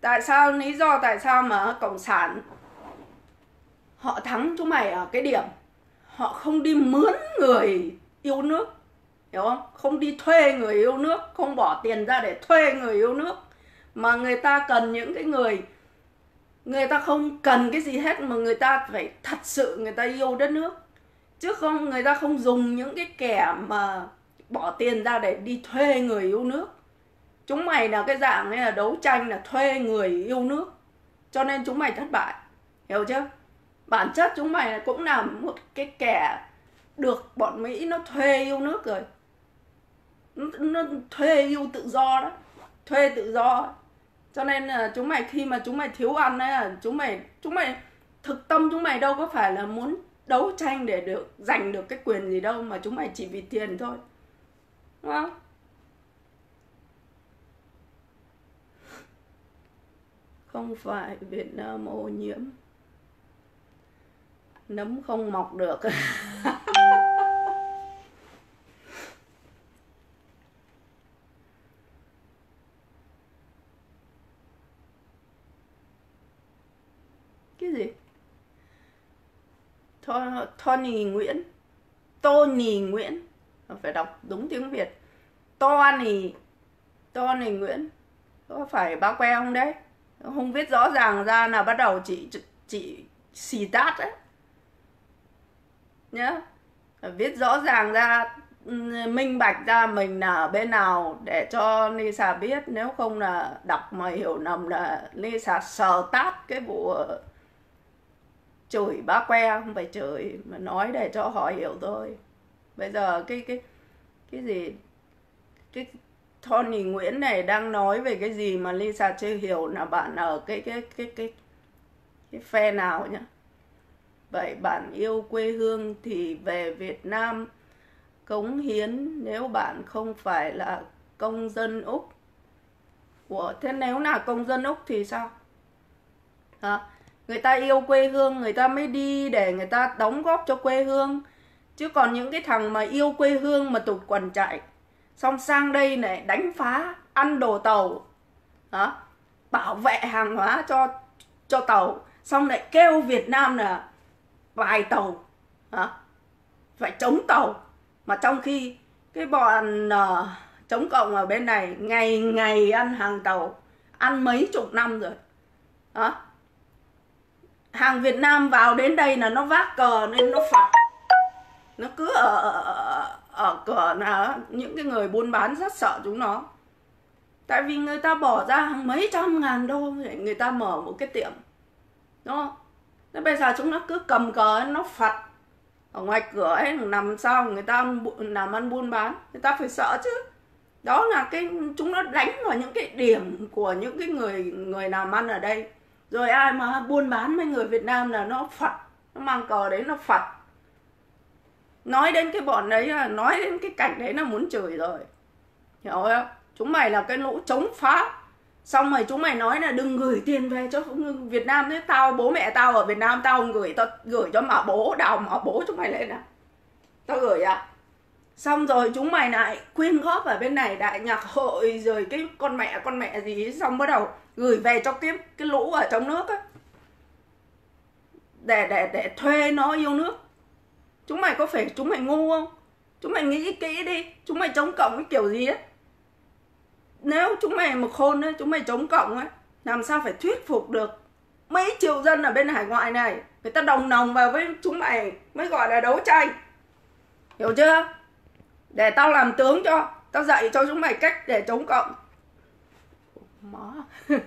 Tại sao, lý do tại sao mà cộng sản họ thắng chúng mày ở cái điểm họ không đi mướn người yêu nước? Hiểu không? Không đi thuê người yêu nước, không bỏ tiền ra để thuê người yêu nước. Mà người ta cần những cái người người ta không cần cái gì hết mà người ta phải thật sự người ta yêu đất nước. Chứ không người ta không dùng những cái kẻ mà bỏ tiền ra để đi thuê người yêu nước. Chúng mày là cái dạng này là đấu tranh là thuê người yêu nước. Cho nên chúng mày thất bại hiểu chưa? Bản chất chúng mày cũng là một cái kẻ được bọn mỹ nó thuê yêu nước rồi. Nó, nó thuê yêu tự do đó thuê tự do cho nên là chúng mày khi mà chúng mày thiếu ăn ấy à, chúng mày chúng mày thực tâm chúng mày đâu có phải là muốn đấu tranh để được giành được cái quyền gì đâu, mà chúng mày chỉ vì tiền thôi. Đúng không? Không phải Việt Nam ô nhiễm. Nấm không mọc được. cái gì? Tony Nguyễn. Tony Nguyễn. Phải đọc đúng tiếng Việt. Tony Tony Nguyễn. Có phải bao que không đấy? Không viết rõ ràng ra là bắt đầu chị chị xì tát đấy nhá. Viết rõ ràng ra minh bạch ra mình là ở bên nào để cho Lisa biết. Nếu không là đọc mà hiểu nằm là Lisa sờ tát cái vụ chửi ba que không phải chửi mà nói để cho họ hiểu thôi bây giờ cái cái cái gì cái Tony Nguyễn này đang nói về cái gì mà Lisa chưa hiểu là bạn ở cái cái cái cái cái phe nào nhá vậy bạn yêu quê hương thì về Việt Nam cống hiến nếu bạn không phải là công dân Úc Ủa, thế nếu là công dân Úc thì sao? Hả? Người ta yêu quê hương, người ta mới đi để người ta đóng góp cho quê hương. Chứ còn những cái thằng mà yêu quê hương mà tụt quần chạy xong sang đây này đánh phá ăn đồ tàu đó, bảo vệ hàng hóa cho cho tàu xong lại kêu Việt Nam là vài tàu đó, phải chống tàu. Mà trong khi cái bọn uh, chống cộng ở bên này ngày ngày ăn hàng tàu ăn mấy chục năm rồi đó hàng Việt Nam vào đến đây là nó vác cờ nên nó phạt. Nó cứ ở, ở, ở cửa là những cái người buôn bán rất sợ chúng nó. Tại vì người ta bỏ ra hàng mấy trăm ngàn đô để người ta mở một cái tiệm. Đúng không? Thế bây giờ chúng nó cứ cầm cờ nó phạt. Ở ngoài cửa ấy nằm sao người ta làm ăn buôn bán? Người ta phải sợ chứ. Đó là cái chúng nó đánh vào những cái điểm của những cái người người làm ăn ở đây rồi ai mà buôn bán với người Việt Nam là nó phật, nó mang cờ đấy nó phật. Nói đến cái bọn đấy, nói đến cái cảnh đấy là muốn chửi rồi. Hiểu không? Chúng mày là cái lũ chống phá. Xong rồi chúng mày nói là đừng gửi tiền về cho Việt Nam thế tao, bố mẹ tao ở Việt Nam tao gửi tao gửi cho mà bố, đào mà bố chúng mày lên à tao gửi à xong rồi chúng mày lại quyên góp ở bên này, đại nhạc hội, rồi cái con mẹ con mẹ gì, xong bắt đầu gửi về cho cái cái lũ ở trong nước á. Để để để thuê nó yêu nước. Chúng mày có phải chúng mày ngu không? Chúng mày nghĩ kỹ đi. Chúng mày chống cộng cái kiểu gì á? Nếu chúng mày mà khôn á, chúng mày chống cộng á, làm sao phải thuyết phục được mấy triệu dân ở bên hải ngoại này? Người ta đồng lòng vào với chúng mày, mới gọi là đấu tranh. Hiểu chưa? Để tao làm tướng cho, tao dạy cho chúng mày cách để chống cộng má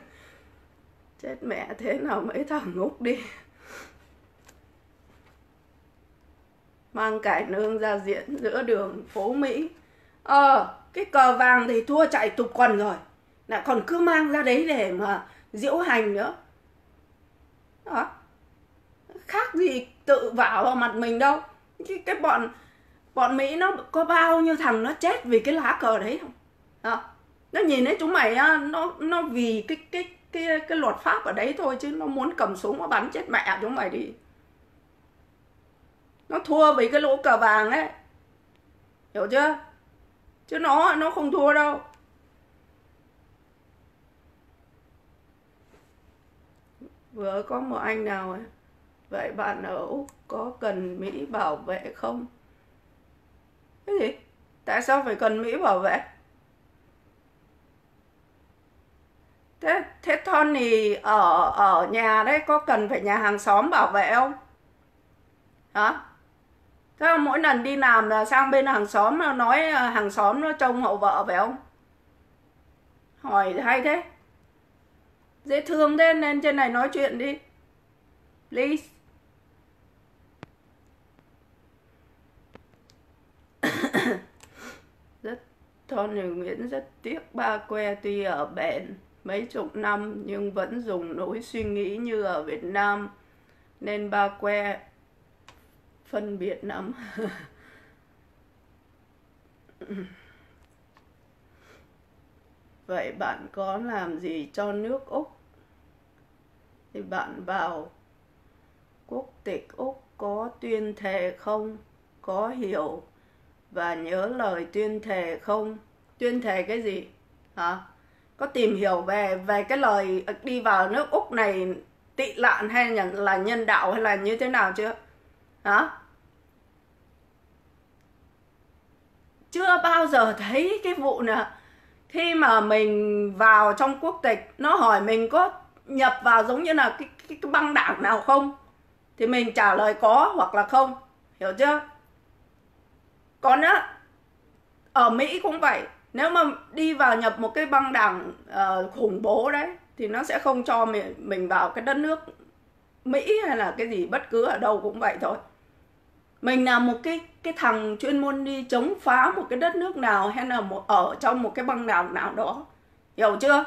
chết mẹ thế nào mấy thằng ngốc đi. Mang cải nương ra diễn giữa đường phố mỹ. Ờ cái cờ vàng thì thua chạy tục quần rồi. Lại còn cứ mang ra đấy để mà diễu hành nữa. Đó. Khác gì tự vào vào mặt mình đâu. Cái, cái bọn bọn mỹ nó có bao nhiêu thằng nó chết vì cái lá cờ đấy không? Đó nó nhìn thấy chúng mày á, nó nó vì cái cái cái cái luật pháp ở đấy thôi chứ nó muốn cầm súng nó bắn chết mẹ chúng mày đi. Nó thua vì cái lỗ cờ vàng ấy. Hiểu chưa? Chứ nó nó không thua đâu. Vừa có một anh nào ấy. vậy bạn ở úc có cần mỹ bảo vệ không? Cái gì? Tại sao phải cần mỹ bảo vệ? Thế thế Tony ở ở nhà đấy có cần phải nhà hàng xóm bảo vệ không? Hả? Thế mỗi lần đi làm là sang bên hàng xóm nó nói ờ, hàng xóm nó trông hậu vợ phải không? Hỏi hay thế. Dễ thương thế, nên trên này nói chuyện đi. Please. Rất, Tony Nguyễn rất tiếc, ba que tuy ở bền mấy chục năm nhưng vẫn dùng nỗi suy nghĩ như ở Việt Nam. Nên ba que phân biệt lắm vậy bạn có làm gì cho nước úc? Thì bạn vào quốc tịch úc có tuyên thệ không? Có hiểu và nhớ lời tuyên thệ không? Tuyên thệ cái gì? Hả? Có tìm hiểu về về cái lời đi vào nước úc này tị nạn hay là, là nhân đạo hay là như thế nào chưa? Hả? Chưa bao giờ thấy cái vụ nào. Khi mà mình vào trong quốc tịch nó hỏi mình có nhập vào giống như là cái, cái, cái băng đảng nào không? Thì mình trả lời có hoặc là không. Hiểu chưa? Còn á ở mỹ cũng vậy nếu mà đi vào nhập một cái băng đảng uh, khủng bố đấy thì nó sẽ không cho mình mình vào cái đất nước mỹ hay là cái gì bất cứ ở đâu cũng vậy thôi. Mình là một cái cái thằng chuyên môn đi chống phá một cái đất nước nào hay là một ở trong một cái băng đảng nào đó. Hiểu chưa?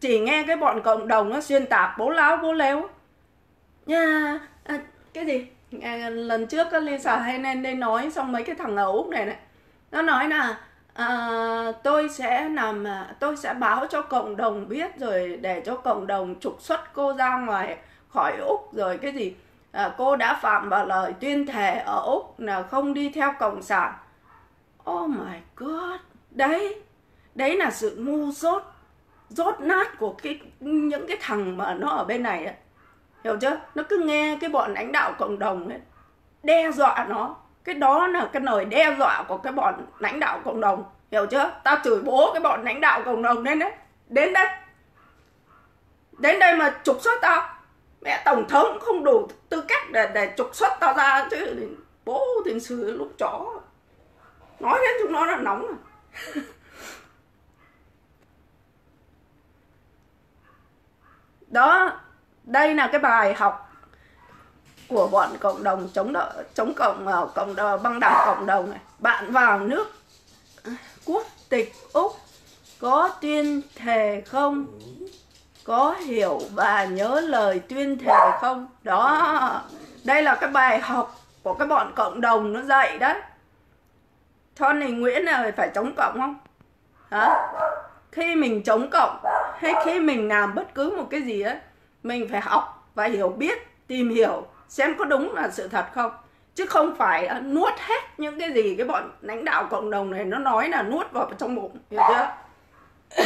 Chỉ nghe cái bọn cộng đồng nó xuyên tạc bố láo bố léo. Nha à, cái gì? À, lần trước Lisa hay nên đây nói xong mấy cái thằng ở úc này này nó nói là à, tôi sẽ làm à, tôi sẽ báo cho cộng đồng biết rồi để cho cộng đồng trục xuất cô ra ngoài khỏi úc rồi cái gì. À, cô đã phạm vào lời tuyên thệ ở úc là không đi theo cộng sản. Oh my god. Đấy đấy là sự ngu dốt rốt nát của cái những cái thằng mà nó ở bên này ấy. hiểu chưa? Nó cứ nghe cái bọn lãnh đạo cộng đồng ấy đe dọa nó cái đó là cái lời đe dọa của cái bọn lãnh đạo cộng đồng, hiểu chưa? Tao chửi bố cái bọn lãnh đạo cộng đồng đến đấy. Đến đây. Đến đây mà trục xuất tao. Mẹ tổng thống không đủ tư cách để để trục xuất tao ra chứ. Bố tiền sử lúc chó. Nói đến chúng nó là nóng à. Đó, đây là cái bài học của bọn cộng đồng chống đỡ, chống cộng ờ, cộng đồng băng đảng cộng đồng này. Bạn vào nước. Quốc tịch úc có tuyên thề không? Có hiểu và nhớ lời tuyên thề không? Đó. Đây là cái bài học của cái bọn cộng đồng nó dạy đấy. Tony Nguyễn là phải chống cộng không? Hả? Khi mình chống cộng hay khi mình làm bất cứ một cái gì ấy, mình phải học và hiểu, biết, tìm hiểu xem có đúng là sự thật không? Chứ không phải à, nuốt hết những cái gì cái bọn lãnh đạo cộng đồng này nó nói là nuốt vào trong bụng hiểu chưa?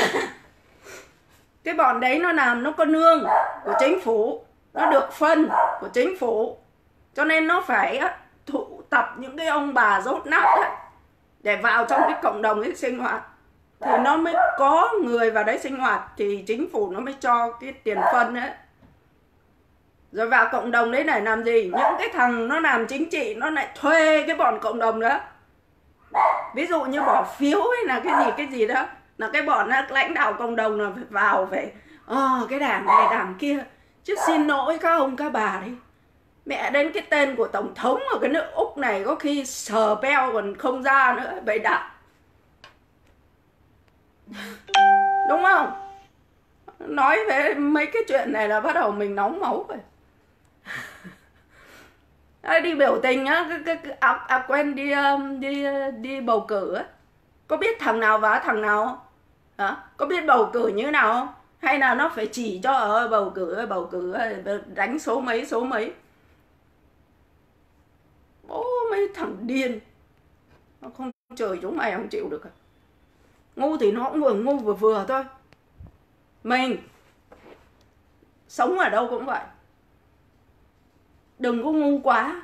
Cái bọn đấy nó làm nó có nương của chính phủ nó được phân của chính phủ. Cho nên nó phải tụ tập những cái ông bà rốt nát ấy, để vào trong cái cộng đồng ấy sinh hoạt. Thì nó mới có người vào đấy sinh hoạt thì chính phủ nó mới cho cái tiền phân ấy rồi vào cộng đồng đấy này làm gì? Những cái thằng nó làm chính trị, nó lại thuê cái bọn cộng đồng đó. Ví dụ như bỏ phiếu hay là cái gì cái gì đó. Là cái bọn lãnh đạo cộng đồng là phải vào, phải ờ cái đảng này, đảng kia. Chứ xin lỗi các ông, các bà đi. Mẹ đến cái tên của tổng thống ở cái nước úc này, có khi sờ peo còn không ra nữa bày đặt đúng không? Nói về mấy cái chuyện này là bắt đầu mình nóng máu rồi. Ờ, đi biểu tình á cái, cái, à, à, quen đi um, đi đi bầu cử á. Có biết thằng nào và thằng nào hả? Có biết bầu cử như nào không? Hay là nó phải chỉ cho ở bầu cử bầu cử đánh số mấy số mấy? Bố mấy thằng điên. Nó không trời chúng mày không chịu được à. Ngu thì nó cũng vừa ngu vừa vừa thôi. Mình sống ở đâu cũng vậy đừng có ngu quá.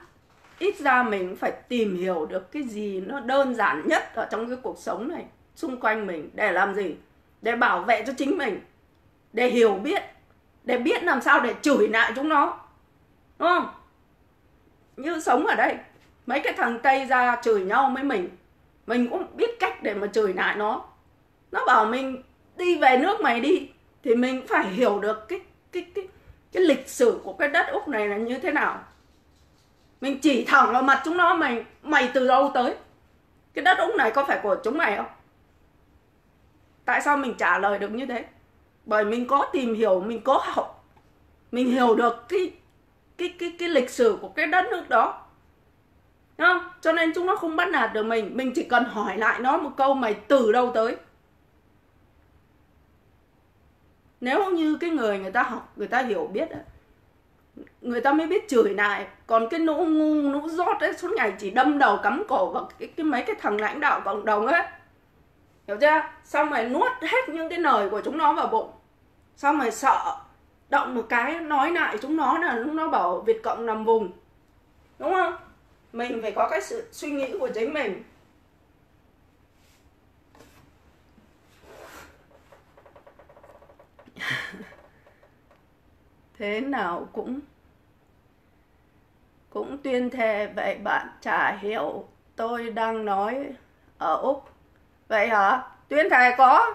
Ít ra mình phải tìm hiểu được cái gì nó đơn giản nhất ở trong cái cuộc sống này, xung quanh mình, để làm gì? Để bảo vệ cho chính mình, để hiểu biết, để biết làm sao để chửi lại chúng nó. Đúng không? Như sống ở đây, mấy cái thằng tây ra chửi nhau với mình mình cũng biết cách để mà chửi lại nó. Nó bảo mình, đi về nước mày đi. Thì mình phải hiểu được cái cái cái cái lịch sử của cái đất úc này là như thế nào mình chỉ thẳng vào mặt chúng nó, mày mày từ đâu tới? Cái đất úng này có phải của chúng mày không? Tại sao mình trả lời được như thế? Bởi mình có tìm hiểu, mình có học. Mình hiểu được cái cái cái cái lịch sử của cái đất nước đó. Đúng không? cho nên chúng nó không bắt nạt được mình. Mình chỉ cần hỏi lại nó một câu, mày từ đâu tới? Nếu như cái người người ta học, người ta hiểu biết người ta mới biết chửi lại còn cái nũ ngu nũ rót ấy suốt ngày chỉ đâm đầu cắm cổ vào cái, cái mấy cái thằng lãnh đạo cộng đồng ấy. Hiểu chưa? Xong rồi nuốt hết những cái lời của chúng nó vào bụng? Xong rồi sợ? Động một cái nói lại chúng nó là chúng nó bảo việt cộng nằm vùng. Đúng không? Mình phải có cái sự suy nghĩ của chính mình. Thế nào cũng cũng tuyên thệ vậy bạn chả hiểu tôi đang nói ở úc. Vậy hả? Tuyên thệ có.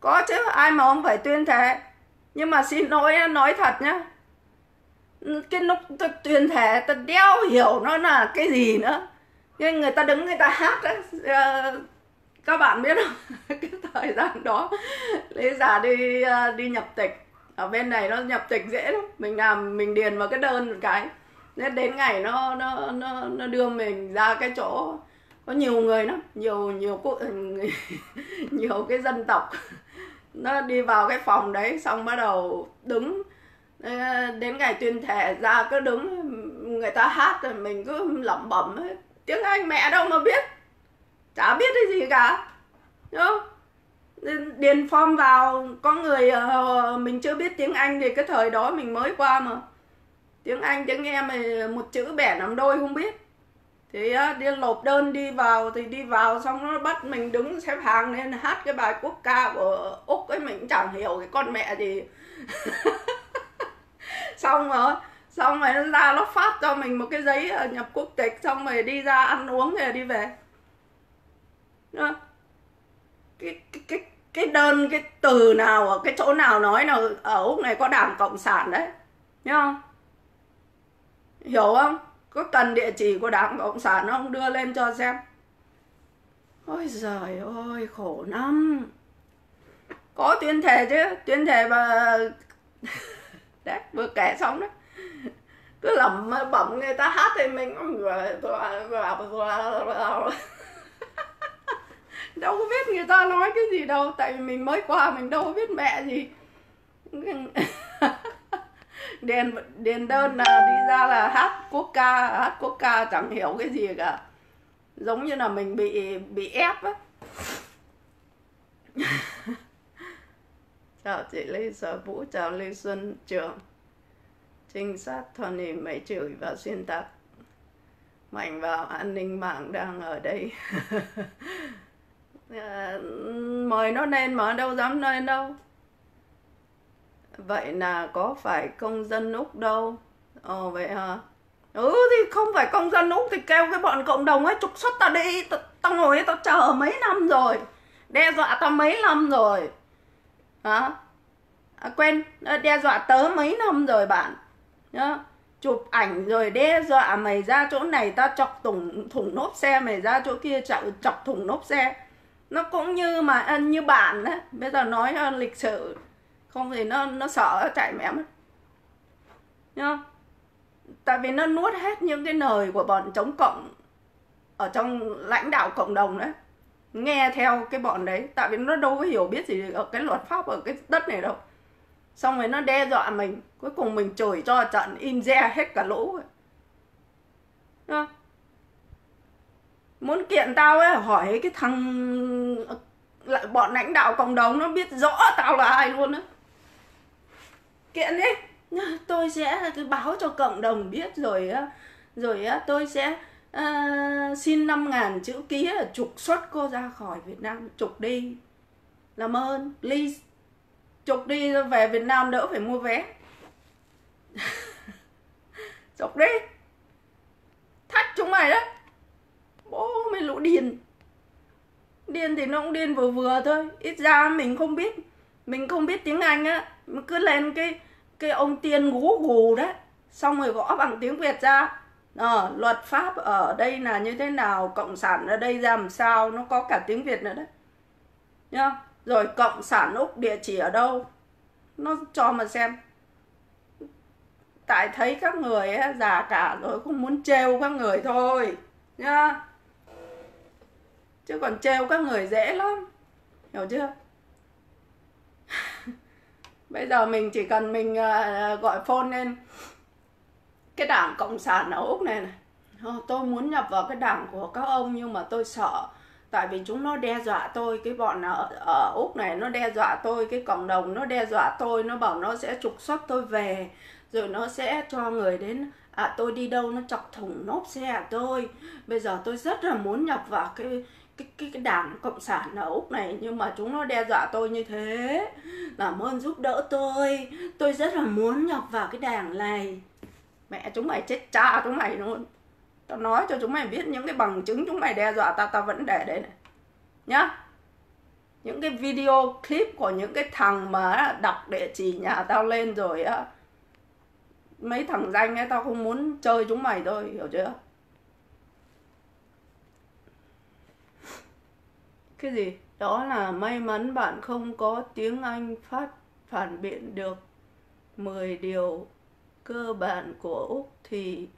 Có chứ ai mà không phải tuyên thệ nhưng mà xin lỗi nói thật nhá. Cái lúc tôi tuyên thệ tôi đeo hiểu nó là cái gì nữa. Nhưng người ta đứng người ta hát ấy, ờ, các bạn biết không? Cái thời gian đó lý giả đi ờ, đi nhập tịch ở bên này nó nhập tịch dễ lắm. Mình làm, mình điền vào cái đơn một cái. Nên đến ngày nó nó nó nó đưa mình ra cái chỗ, có nhiều người lắm. Nhiều nhiều quốc nhiều cái dân tộc. Nó đi vào cái phòng đấy, xong bắt đầu đứng. Đến ngày tuyên thệ, ra cứ đứng. Người ta hát rồi mình cứ lẩm bẩm tiếng anh mẹ đâu mà biết. Chả biết cái gì cả. Đúng không? Điền form vào có người uh, mình chưa biết tiếng Anh thì cái thời đó mình mới qua mà. Tiếng Anh tiếng em thì một chữ bẻ làm đôi không biết. Thì uh, đi lộp đơn đi vào thì đi vào xong nó bắt mình đứng xếp hàng lên hát cái bài quốc ca của úc ấy mình chẳng hiểu cái con mẹ gì. Xong rồi xong rồi nó ra nó phát cho mình một cái giấy ờ, nhập quốc tịch xong rồi đi ra ăn uống rồi đi về. Đó cái cái cái cái đơn, cái từ nào ở cái chỗ nào nói nào ở úc này có đảng cộng sản đấy. Nhá không? Hiểu không? Có cần địa chỉ của đảng cộng sản không? Đưa lên cho xem. Ôi giời ơi, khổ lắm. Có tuyên thệ chứ? Tuyên thệ mà đấy, vừa kể xong đấy. Cứ lẩm bẩm người ta hát thì mình đâu có biết người ta nói cái gì đâu, tại vì mình mới qua, mình đâu có biết mẹ gì. Đèn đèn đơn là đi ra là hát quốc ca, hát quốc ca chẳng hiểu cái gì cả. Giống như là mình bị bị ép á. Chào chị Lê Sở Vũ, chào Lê Xuân Trường. Trinh sát Tony mấy chửi và xuyên tạc. Mạnh vào an ninh mạng đang ở đây. Ờ, mời nó lên mà đâu dám lên đâu. Vậy là có phải công dân úc đâu? Ồ vậy hả? Ừ thì không phải công dân úc thì kêu cái bọn cộng đồng ấy trục xuất ta đi. Tao, ta ngồi tao chờ mấy năm rồi. Đe dọa tao mấy năm rồi. Hả? À, quên ờ, đe dọa tớ mấy năm rồi bạn. Nhá chụp ảnh rồi đe dọa mày ra chỗ này tao chọc thủng thủng nốt xe mày ra chỗ kia chọc, chọc thủng nốt xe nó cũng như mà à, như bạn đấy bây giờ nói à, lịch sử, không thì nó nó sợ nó chạy mẹ mất. Tại vì nó nuốt hết những cái lời của bọn chống cộng ở trong lãnh đạo cộng đồng đấy. Nghe theo cái bọn đấy, tại vì nó đâu có hiểu biết gì ở cái luật pháp ở cái đất này đâu. Xong rồi nó đe dọa mình, cuối cùng mình chửi cho trận in re hết cả lũ. Rồi muốn kiện tao ấy hỏi cái thằng ờ, lại bọn lãnh đạo cộng đồng nó biết rõ tao là ai luôn á. Kiện đi. Tôi sẽ báo cho cộng đồng biết rồi rồi tôi sẽ uh, xin năm ngàn chữ ký trục xuất cô ra khỏi Việt Nam. Trục đi. Làm ơn please. Trục đi về Việt Nam đỡ phải mua vé. Trục đi. Thách chúng mày đấy bố mấy lũ điên. Điên thì nó cũng điên vừa vừa thôi. Ít ra mình không biết mình không biết tiếng anh á. Mà cứ lên cái cái ông tiên gú gù đấy xong rồi gõ bằng tiếng việt ra. À, luật pháp ở đây là như thế nào cộng sản ở đây ra làm sao nó có cả tiếng việt nữa đấy nhá. Rồi cộng sản úc địa chỉ ở đâu? Nó cho mà xem. Tại thấy các người ấy, già cả rồi không muốn trêu các người thôi. Nhá chứ còn trêu các người dễ lắm. Hiểu chưa? Bây giờ mình chỉ cần mình uh, gọi phone lên. Cái đảng cộng sản ở úc này này. Oh, tôi muốn nhập vào cái đảng của các ông nhưng mà tôi sợ. Tại vì chúng nó đe dọa tôi cái bọn ở, ở úc này nó đe dọa tôi cái cộng đồng nó đe dọa tôi nó bảo nó sẽ trục xuất tôi về. Rồi nó sẽ cho người đến à tôi đi đâu nó chọc thủng nốt xe tôi. Bây giờ tôi rất là muốn nhập vào cái cái cái, cái đảng cộng sản ở úc này nhưng mà chúng nó đe dọa tôi như thế. Làm ơn giúp đỡ tôi. Tôi rất là muốn nhập vào cái đảng này. Mẹ chúng mày chết cha chúng mày luôn. Tao nói cho chúng mày biết những cái bằng chứng chúng mày đe dọa tao tao vẫn để đấy này. Nhá. Những cái video clip của những cái thằng mà đọc địa chỉ nhà tao lên rồi á. Mấy thằng danh ấy tao không muốn chơi chúng mày thôi hiểu chưa? Cái gì? Đó là may mắn bạn không có tiếng anh phát phản biện được. 10 điều cơ bản của úc thì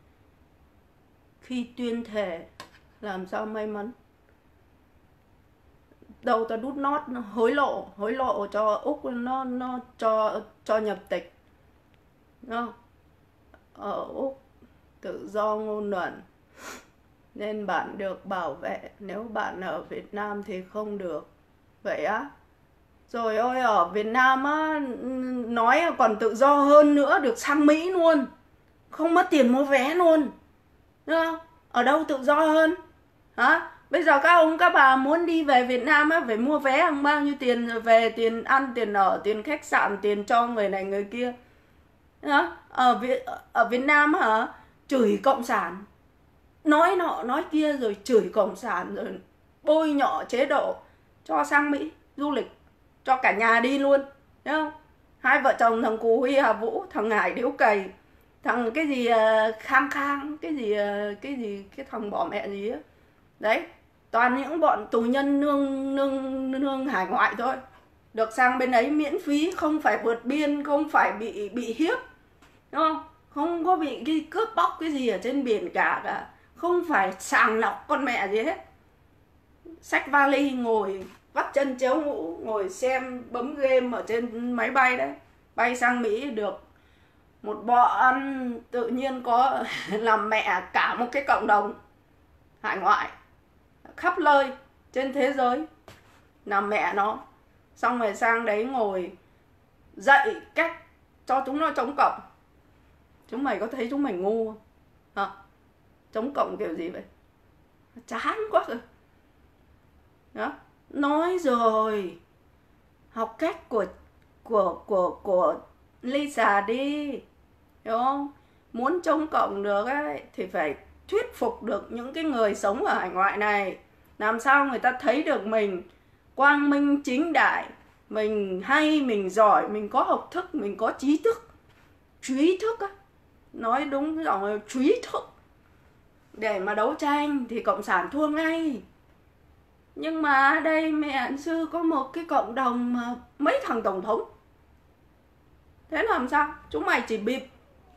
khi tuyên thệ, làm sao may mắn? Đầu ta đút nót hối lộ hối lộ cho úc, nó nó cho cho nhập tịch. Nó, ở úc tự do ngôn luận nên bạn được bảo vệ, nếu bạn ở việt nam thì không được. Vậy á? Rồi ôi, ở Việt Nam á, nói còn tự do hơn nữa, được sang Mỹ luôn. Không mất tiền mua vé luôn. Đúng không? ở đâu tự do hơn? Hả? Bây giờ các ông, các bà muốn đi về Việt Nam á, phải mua vé bằng bao nhiêu tiền, rồi về tiền ăn, tiền ở, tiền khách sạn, tiền cho người này, người kia. Đó. ở Việt ở Việt Nam hả? Chửi cộng sản nói nọ, nói kia rồi chửi cộng sản rồi bôi nhọ chế độ cho sang Mỹ du lịch, cho cả nhà đi luôn thấy không? Hai vợ chồng thằng cù huy, hà vũ, thằng hải điếu cầy, thằng cái gì ờ, khang khang, cái gì ờ, cái gì, cái thằng bỏ mẹ gì á. Đấy, toàn những bọn tù nhân nương nương nương hải ngoại thôi. Được sang bên ấy miễn phí, không phải vượt biên, không phải bị bị hiếp đúng không? Không có bị cái cướp bóc cái gì ở trên biển cả cả không phải sàng lọc con mẹ gì hết. Sách vali ngồi, vắt chân chéo ngũ ngồi xem bấm game ở trên máy bay đấy. Bay sang mỹ được. Một bọn tự nhiên có làm mẹ cả một cái cộng đồng hải ngoại. Khắp nơi, trên thế giới, làm mẹ nó. Xong rồi sang đấy ngồi dạy cách cho chúng nó chống cộng. Chúng mày có thấy chúng mày ngu không? À chống cộng kiểu gì vậy? Chán quá rồi. Đó. Nói rồi. Học cách của của của của Lisa đi. Hiểu không? Muốn chống cộng được ấy, thì phải thuyết phục được những cái người sống ở hải ngoại này. Làm sao người ta thấy được mình quang minh chính đại, mình hay, mình giỏi, mình có học thức, mình có trí thức trí thức á. Nói đúng giọng là trí thức để mà đấu tranh thì cộng sản thua ngay. Nhưng mà đây mẹ anh sư có một cái cộng đồng mà mấy thằng tổng thống. Thế làm sao? Chúng mày chỉ bịp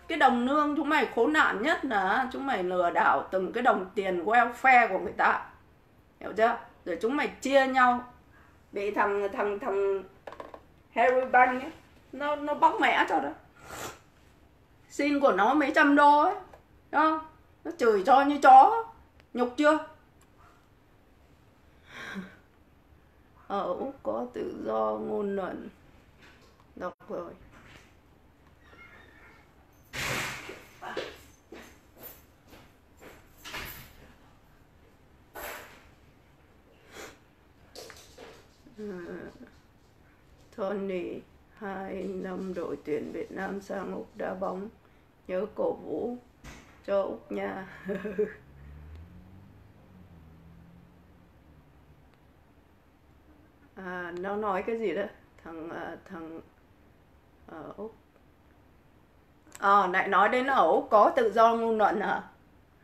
cái đồng nương, chúng mày khốn nạn nhất là chúng mày lừa đảo từng cái đồng tiền welfare của người ta. Hiểu chưa? Rồi chúng mày chia nhau. Bị thằng thằng thằng Harry Bank ấy, nó nó bóc mẹ cho đó. Xin của nó mấy trăm đô ấy, đúng không? Nó chửi cho như chó. Nhục chưa? Ở úc có tự do ngôn luận. Đọc rồi. Ờ, Tony, hai năm đội tuyển Việt Nam sang Úc đá bóng. Nhớ cổ vũ cho Úc nha. À, nó nói cái gì đó? Thằng à, thằng à, ở ờ, Úc à, lại nói đến ở Úc có tự do ngôn luận hả?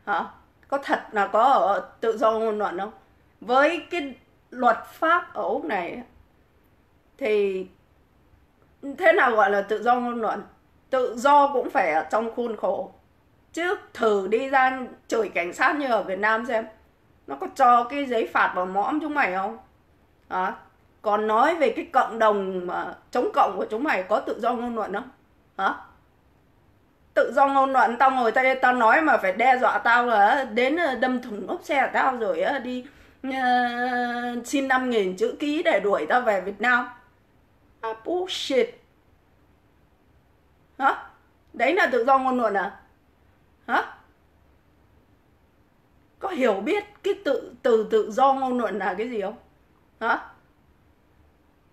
Hả? Có thật là có ở tự do ngôn luận không? Với cái luật pháp ở Úc này thì thế nào gọi là tự do ngôn luận? Tự do cũng phải ở trong khuôn khổ chứ thử đi ra chửi cảnh sát như ở Việt Nam xem nó có cho cái giấy phạt vào mõm chúng mày không? À, còn nói về cái cộng đồng mà chống cộng của chúng mày có tự do ngôn luận không? Hả? Tự do ngôn luận tao ngồi tao tao nói mà phải đe dọa tao là đến đâm thủng ốp xe của tao rồi đi uh, xin năm nghìn chữ ký để đuổi tao về Việt Nam. À, bullshit. Hả? Đấy là tự do ngôn luận à? Hả? Có hiểu biết cái tự, từ tự do ngôn luận là cái gì không? Hả?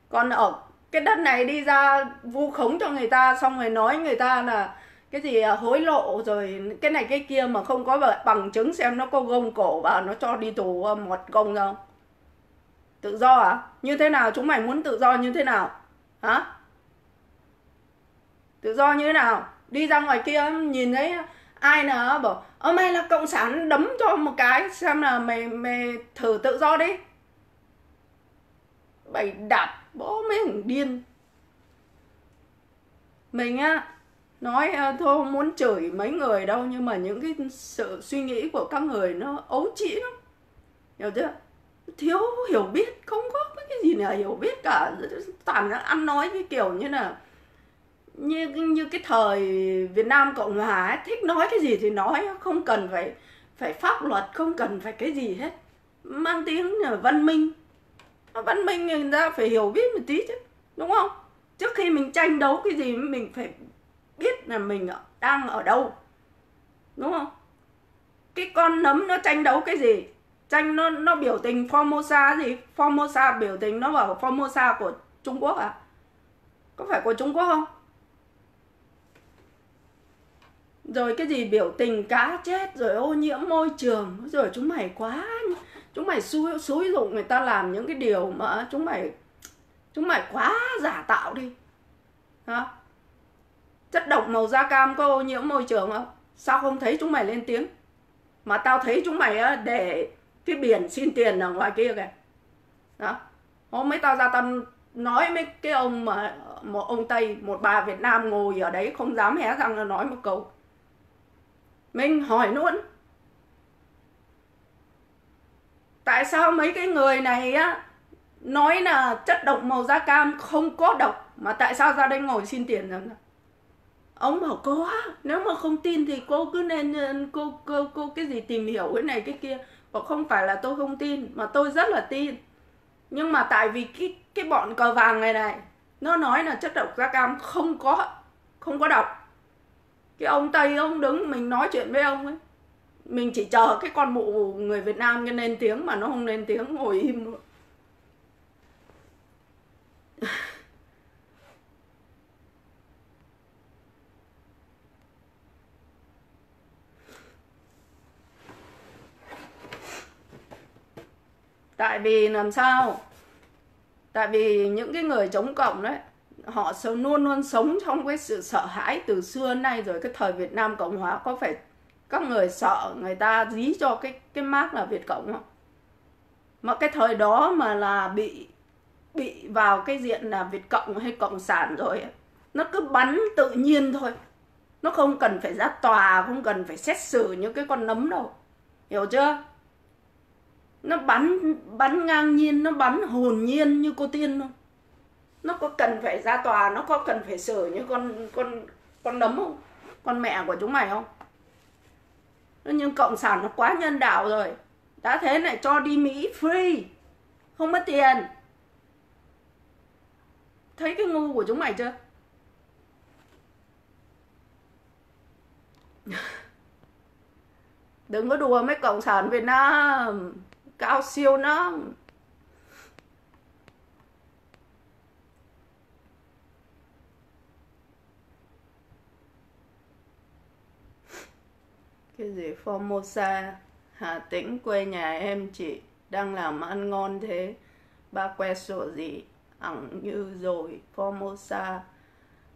Còn ở cái đất này đi ra vu khống cho người ta, xong rồi nói người ta là cái gì à, hối lộ, rồi cái này cái kia mà không có bằng chứng xem nó có gông cổ và nó cho đi tù à, một công không? Tự do à? Như thế nào? Chúng mày muốn tự do như thế nào? Hả? Tự do như thế nào? Đi ra ngoài kia nhìn thấy ai nó bảo, ơ mày là cộng sản đấm cho một cái, xem là mày mày thử tự do đi. Bày đặt bố mấy thằng điên. Mình á, nói thôi, không muốn chửi mấy người đâu, nhưng mà những cái sự suy nghĩ của các người nó ấu trĩ lắm. Hiểu chưa? Thiếu hiểu biết, không có cái gì là hiểu biết cả. Toàn ăn nói cái kiểu như là như như cái thời Việt Nam Cộng Hòa ấy, thích nói cái gì thì nói không cần phải phải pháp luật không cần phải cái gì hết. Mang tiếng là văn minh. Văn minh người ta phải hiểu biết một tí chứ đúng không? Trước khi mình tranh đấu cái gì mình phải biết là mình đang ở đâu đúng không? Cái con nấm nó tranh đấu cái gì? Tranh nó nó biểu tình Formosa gì? Formosa biểu tình nó bảo Formosa của Trung Quốc à? Có phải của Trung Quốc không? Rồi cái gì biểu tình cá chết, rồi ô nhiễm môi trường, rồi chúng mày quá chúng mày xúi xúi dụng người ta làm những cái điều mà chúng mày chúng mày quá giả tạo đi. Hả? Chất độc màu da cam có ô nhiễm môi trường không? Sao không thấy chúng mày lên tiếng? Mà tao thấy chúng mày á, để cái biển xin tiền ở ngoài kia kìa. Đó hôm mấy tao ra tao nói mấy cái ông mà, một ông tây, một bà việt nam ngồi ở đấy không dám hé răng nói một câu mình hỏi luôn. Tại sao mấy cái người này á, nói là chất độc màu da cam không có độc, mà tại sao ra đây ngồi xin tiền rằng ông bảo có, nếu mà không tin thì cô cứ nên, cô cô cô cái gì tìm hiểu cái này cái kia. Và không phải là tôi không tin, mà tôi rất là tin. Nhưng mà tại vì cái cái bọn cờ vàng này này, nó nói là chất độc da cam không có không có độc cái ông tây, ông đứng, mình nói chuyện với ông ấy. Mình chỉ chờ cái con mụ người việt nam cái lên tiếng mà nó không lên tiếng, ngồi im luôn. Tại vì làm sao? Tại vì những cái người chống cộng đấy họ sống, luôn luôn sống trong cái sự sợ hãi từ xưa nay rồi. Cái thời Việt Nam Cộng Hòa có phải các người sợ người ta dí cho cái cái mác là Việt Cộng không? Mà cái thời đó mà là bị bị vào cái diện là Việt Cộng hay Cộng sản rồi nó cứ bắn tự nhiên thôi. Nó không cần phải ra tòa, không cần phải xét xử những cái con nấm đâu. Hiểu chưa? Nó bắn bắn ngang nhiên, nó bắn hồn nhiên như cô tiên luôn nó có cần phải ra tòa, nó có cần phải xử như con con con nấm không? Con mẹ của chúng mày không? Nhưng cộng sản nó quá nhân đạo rồi. Đã thế này cho đi mỹ free, không mất tiền. Thấy cái ngu của chúng mày chưa? Đừng có đùa mấy cộng sản việt nam. Cao siêu lắm cái gì Formosa Hà Tĩnh quê nhà em chị đang làm ăn ngon thế. Ba que sổ gì ẳng như rồi Formosa.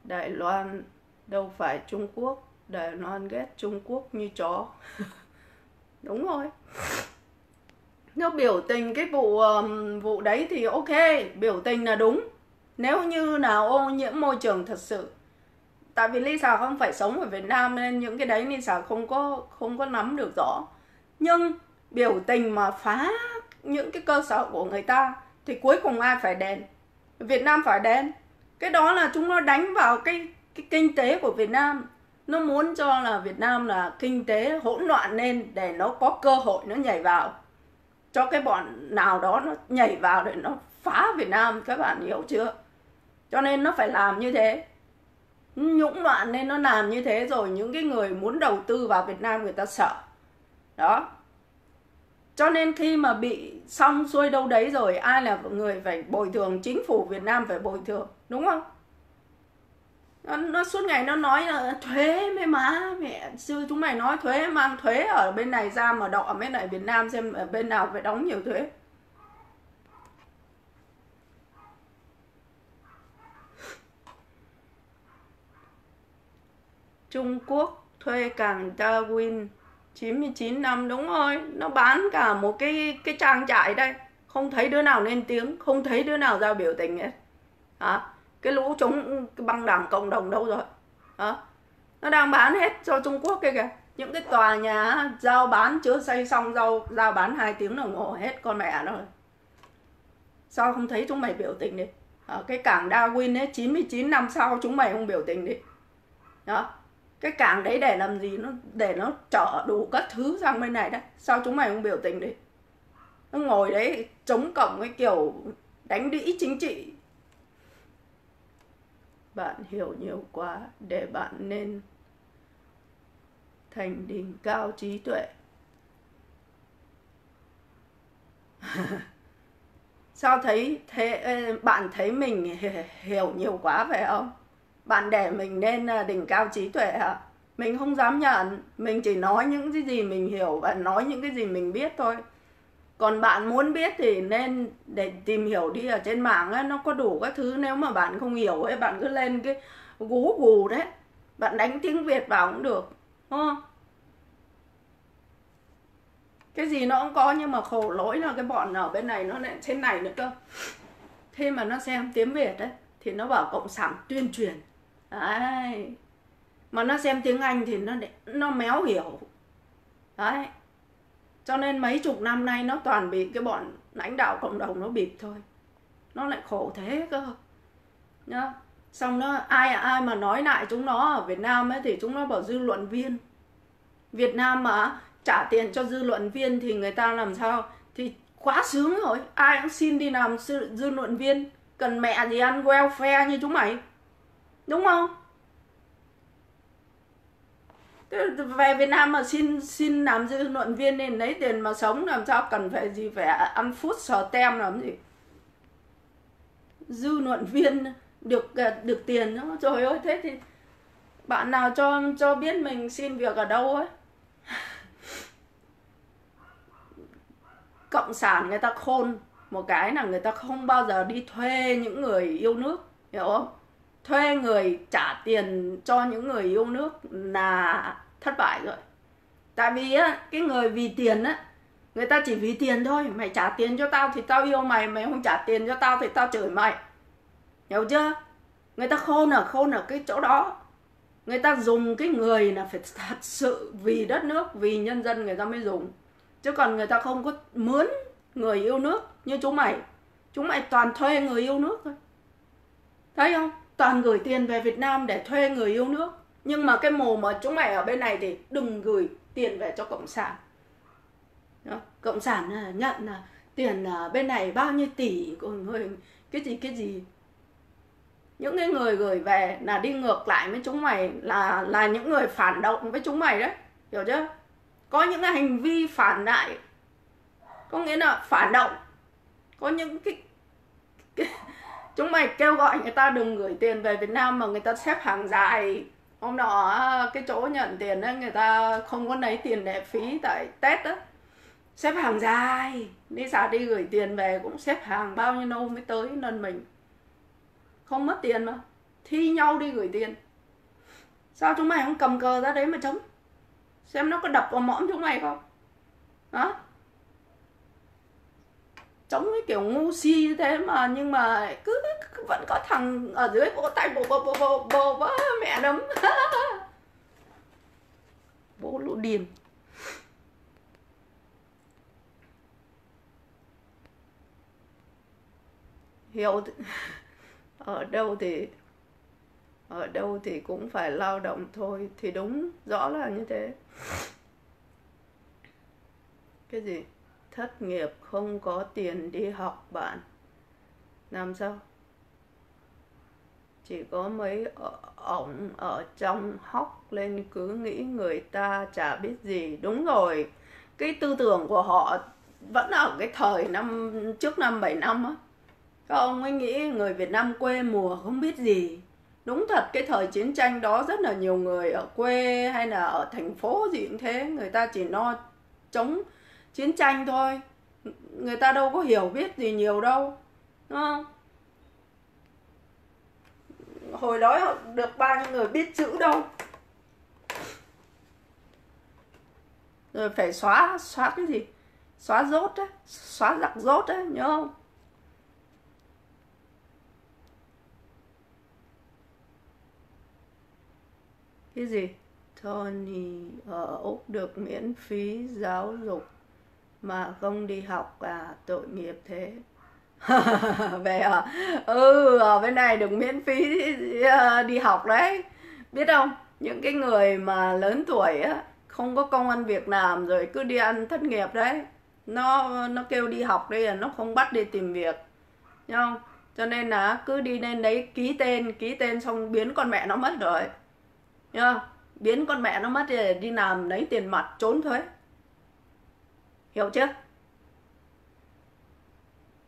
Đài Loan đâu phải Trung Quốc. Đài Loan ghét Trung Quốc như chó. Đúng rồi. Nó biểu tình cái vụ um, vụ đấy thì ok biểu tình là đúng. Nếu như nào ô nhiễm môi trường thật sự tại vì Lisa không phải sống ở Việt Nam nên những cái đấy Lisa không có không có nắm được rõ. Nhưng biểu tình mà phá những cái cơ sở của người ta thì cuối cùng ai phải đền? Việt Nam phải đền. Cái đó là chúng nó đánh vào cái cái kinh tế của Việt Nam. Nó muốn cho là Việt Nam là kinh tế hỗn loạn lên để nó có cơ hội nó nhảy vào. Cho cái bọn nào đó nó nhảy vào để nó phá Việt Nam, các bạn hiểu chưa? Cho nên nó phải làm như thế nhũng loạn nên nó làm như thế rồi những cái người muốn đầu tư vào Việt Nam người ta sợ. Đó. Cho nên khi mà bị xong xuôi đâu đấy rồi ai là người phải bồi thường? Chính phủ Việt Nam phải bồi thường đúng không? Nó, nó suốt ngày nó nói là thuế mấy má mẹ sư chúng mày nói thuế mang thuế ở bên này ra mà đọ mấy lại Việt Nam xem ở bên nào phải đóng nhiều thuế. Trung Quốc thuê cảng Darwin. 99 năm đúng rồi, nó bán cả một cái cái trang trại đây. Không thấy đứa nào lên tiếng, không thấy đứa nào ra biểu tình hết. Hả? Cái lũ chống cái băng đảng cộng đồng đâu rồi? Hả? Nó đang bán hết cho Trung Quốc kia kìa. Những cái tòa nhà giao bán chưa xây xong, giao giao bán hai tiếng đồng hồ hết con mẹ rồi. Sao không thấy chúng mày biểu tình đi? Ở cái cảng Darwin ấy 99 năm sau chúng mày không biểu tình đi. Đó cái cảng đấy để làm gì? Nó để nó chở đủ các thứ sang bên này đấy. Sao chúng mày không biểu tình đi? Nó ngồi đấy, chống cổng cái kiểu đánh đĩ chính trị. Bạn hiểu nhiều quá, để bạn nên thành đỉnh cao trí tuệ. Sao thấy thế, bạn thấy mình hiểu nhiều quá phải không? Bạn để mình nên à, đỉnh cao trí tuệ hả mình không dám nhận. Mình chỉ nói những cái gì mình hiểu và nói những cái gì mình biết thôi. Còn bạn muốn biết thì nên để tìm hiểu đi ở trên mạng ấy, nó có đủ các thứ nếu mà bạn không hiểu ấy bạn cứ lên cái gú gù đấy. Bạn đánh tiếng việt vào cũng được đúng không? Cái gì nó cũng có nhưng mà khổ lỗi là cái bọn ở bên này nó lại trên này nữa cơ. Thế mà nó xem tiếng việt đấy thì nó bảo cộng sản tuyên truyền đấy. Mà nó xem tiếng anh thì nó nó méo hiểu. Đấy. Cho nên mấy chục năm nay nó toàn bị cái bọn lãnh đạo cộng đồng nó bịp thôi. Nó lại khổ thế cơ. Nhá. Xong nó ai ai mà nói lại chúng nó ở Việt Nam ấy thì chúng nó bảo dư luận viên. Việt Nam mà trả tiền cho dư luận viên thì người ta làm sao? Thì quá sướng rồi. Ai cũng xin đi làm dư, dư luận viên. Cần mẹ gì ăn welfare như chúng mày đúng không? Về Việt Nam mà xin xin làm dư luận viên nên lấy tiền mà sống làm sao cần phải gì phải ăn phút sò tem làm gì? Dư luận viên được được tiền đó. Trời ơi, thế thì bạn nào cho cho biết mình xin việc ở đâu ấy? Cộng sản người ta khôn, một cái là người ta không bao giờ đi thuê những người yêu nước, hiểu không? Thuê người trả tiền cho những người yêu nước là thất bại rồi. Tại vì á, cái người vì tiền á, người ta chỉ vì tiền thôi, mày trả tiền cho tao thì tao yêu mày mày không trả tiền cho tao thì tao chửi mày. Hiểu chưa? Người ta khôn ở khôn ở cái chỗ đó. Người ta dùng cái người là phải thật sự vì đất nước, vì nhân dân người ta mới dùng. Chứ còn người ta không có mướn người yêu nước như chúng mày. Chúng mày toàn thuê người yêu nước thôi. Thấy không? Toàn gửi tiền về Việt Nam để thuê người yêu nước. Nhưng mà cái mồ mà chúng mày ở bên này thì đừng gửi tiền về cho cộng sản. Đó. cộng sản à, nhận là tiền ở bên này bao nhiêu tỷ của người cái gì cái gì. Những cái người gửi về là đi ngược lại với chúng mày là là những người phản động với chúng mày đấy hiểu chưa? Có những cái hành vi phản lại có nghĩa là phản động. Có những cái, cái chúng mày kêu gọi người ta đừng gửi tiền về Việt Nam mà người ta xếp hàng dài. Hôm nọ à, cái chỗ nhận tiền ấy người ta không có lấy tiền lệ phí tại Tết á. Xếp hàng dài. Đi xả đi gửi tiền về cũng xếp hàng bao nhiêu lâu mới tới lần mình. Không mất tiền mà. Thi nhau đi gửi tiền. Sao chúng mày không cầm cờ ra đấy mà chống? Xem nó có đập vào mõm chúng mày không? Đó chống cái kiểu ngu si như thế mà nhưng mà cứ, cứ vẫn có thằng ở dưới vỗ tay bồ bồ bồ bồ bồ bố mẹ đấm. Bố lũ điên. Hiểu ở đâu thì ở đâu thì cũng phải lao động thôi thì đúng rõ là như thế. Cái gì? Thất nghiệp, không có tiền đi học bạn. Làm sao? Chỉ có mấy ổng ở trong hóc lên cứ nghĩ người ta chả biết gì. Đúng rồi, cái tư tưởng của họ vẫn ở cái thời năm, trước năm bảy năm á. Các ông ấy nghĩ người Việt Nam quê mùa không biết gì. Đúng thật, cái thời chiến tranh đó rất là nhiều người ở quê hay là ở thành phố gì cũng thế. Người ta chỉ lo chống chiến tranh thôi. Người ta đâu có hiểu biết gì nhiều đâu, đúng không? Hồi đó được bao nhiêu người biết chữ đâu. Rồi phải xóa xóa cái gì? Xóa rốt á, xóa giặc rốt á, nhớ không? Cái gì? Tony ở Úc được miễn phí giáo dục mà không đi học à tội nghiệp thế. Về à? Ừ ở bên này được miễn phí à, đi học đấy. Biết không? Những cái người mà lớn tuổi á, không có công ăn việc làm rồi cứ đi ăn thất nghiệp đấy. Nó nó kêu đi học đây là nó không bắt đi tìm việc Thấy không? Cho nên là cứ đi lên đấy ký tên ký tên xong biến con mẹ nó mất rồi, nhá biến con mẹ nó mất thì đi làm lấy tiền mặt trốn thuế hiểu chưa?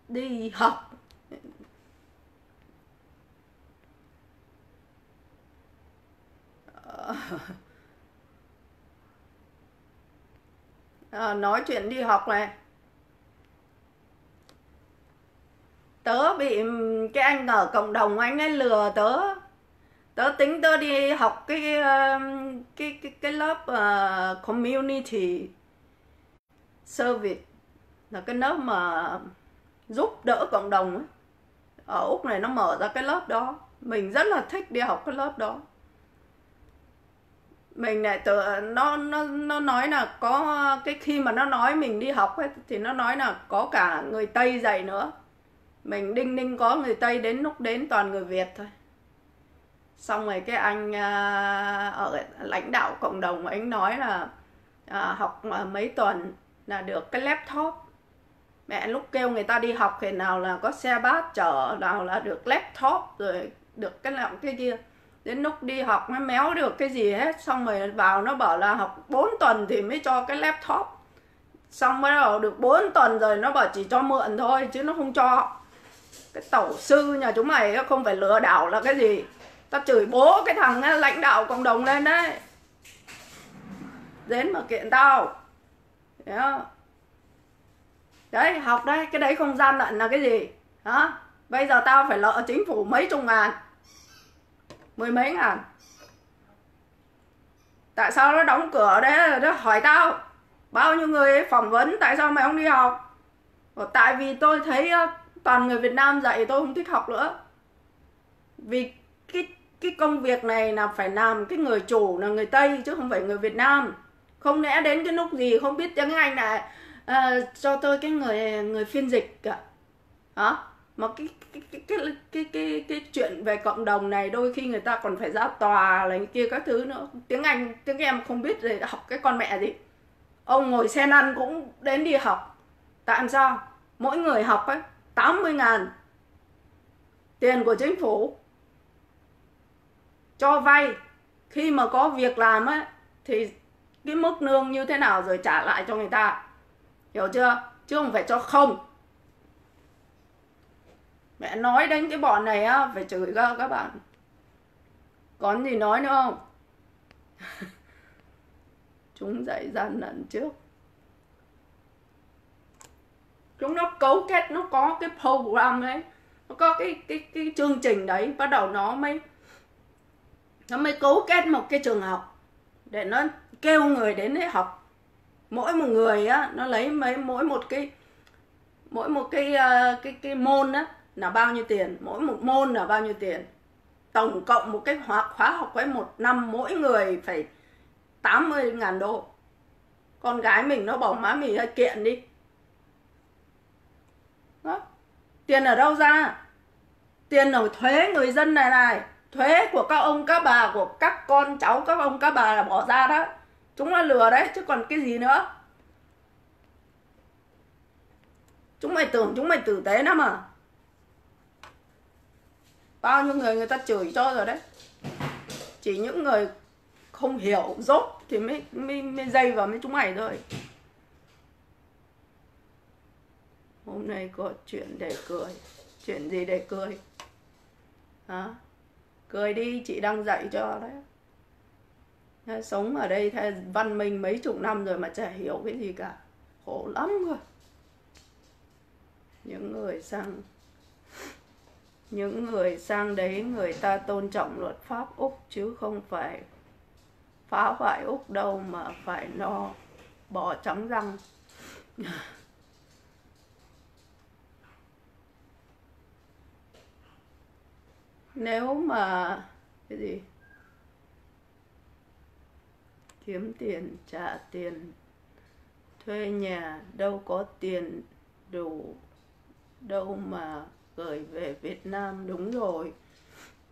Đi học. À, nói chuyện đi học này. Tớ bị cái anh ở cộng đồng anh ấy lừa tớ. Tớ tính tớ đi học cái ờ, cái cái cái lớp uh, community service là cái lớp mà giúp đỡ cộng đồng ấy. ở úc này nó mở ra cái lớp đó. Mình rất là thích đi học cái lớp đó. Mình lại tự nó nó nó nói là có cái khi mà nó nói mình đi học ấy thì nó nói là có cả người tây dạy nữa. Mình đinh ninh có người tây đến lúc đến toàn người việt thôi. Xong rồi cái anh à, ở lãnh đạo cộng đồng anh nói là à, học à, mấy tuần là được cái laptop. Mẹ lúc kêu người ta đi học thì nào là có xe bát chở, nào là được laptop, rồi được cái nào cái kia. Đến lúc đi học nó méo được cái gì hết, xong rồi vào nó bảo là học 4 tuần thì mới cho cái laptop. Xong mới bảo được 4 tuần rồi nó bảo chỉ cho mượn thôi, chứ nó không cho. Cái tổ sư nhà chúng mày không phải lừa đảo là cái gì. Ta chửi bố cái thằng lãnh đạo cộng đồng lên đấy. Đến mà kiện tao đấy, đấy học đấy cái đấy không gian lận là cái gì? Hả bây giờ tao phải lỡ chính phủ mấy chục ngàn? Mười mấy ngàn? Tại sao nó đóng cửa đấy nó hỏi tao. Bao nhiêu người phỏng vấn? Tại sao mày không đi học? Tại vì tôi thấy toàn người Việt Nam dạy tôi không thích học nữa. Vì cái cái công việc này là phải làm cái người chủ là người Tây chứ không phải người Việt Nam không lẽ đến cái lúc gì không biết tiếng Anh lại uh, cho tôi cái người người phiên dịch cả hả? Mà cái cái cái cái cái cái cái chuyện về cộng đồng này đôi khi người ta còn phải ra tòa là kia các thứ nữa. Tiếng Anh tiếng em không biết rồi học cái con mẹ gì. Ông ngồi xe lăn cũng đến đi học. Tại sao? Mỗi người học ấy 80 ngàn tiền của chính phủ. Cho vay. Khi mà có việc làm ấy thì cái mức lương như thế nào rồi trả lại cho người ta. Hiểu chưa? Chứ không phải cho không. Mẹ nói đến cái bọn này á, phải chửi ra các bạn. Còn gì nói nữa không? Chúng dạy gian lận trước. Chúng nó cấu kết, nó có cái program ấy. Nó có cái cái cái chương trình đấy, bắt đầu nó mới nó mới cấu kết một cái trường học. Để nó kêu người đến để học. Mỗi một người á nó lấy mấy mỗi một cái mỗi một cái uh, cái cái môn á là bao nhiêu tiền? Mỗi một môn là bao nhiêu tiền? Tổng cộng một cái khóa, khóa học với một năm mỗi người phải 80 ngàn đô. Con gái mình nó bỏ má mình hay kiện đi. Đó. tiền ở đâu ra? Tiền ở thuế người dân này này. Thuế của các ông các bà của các con cháu các ông các bà là bỏ ra đó chúng là lừa đấy chứ còn cái gì nữa? Chúng mày tưởng chúng mày tử tế lắm à? Bao nhiêu người người ta chửi cho rồi đấy. Chỉ những người không hiểu dốt thì mới mới, mới dây vào mấy chúng mày thôi. Hôm nay có chuyện để cười. Chuyện gì để cười? Hả? Cười đi chị đang dạy cho đấy sống ở đây thay văn minh mấy chục năm rồi mà chả hiểu cái gì cả. Khổ lắm rồi những người sang, những người sang đấy người ta tôn trọng luật pháp úc chứ không phải phá hoại úc đâu mà phải lo bỏ trắng răng. Nếu mà, cái gì? Kiếm tiền, trả tiền. Thuê nhà, đâu có tiền đủ. Đâu mà gửi về Việt Nam, đúng rồi.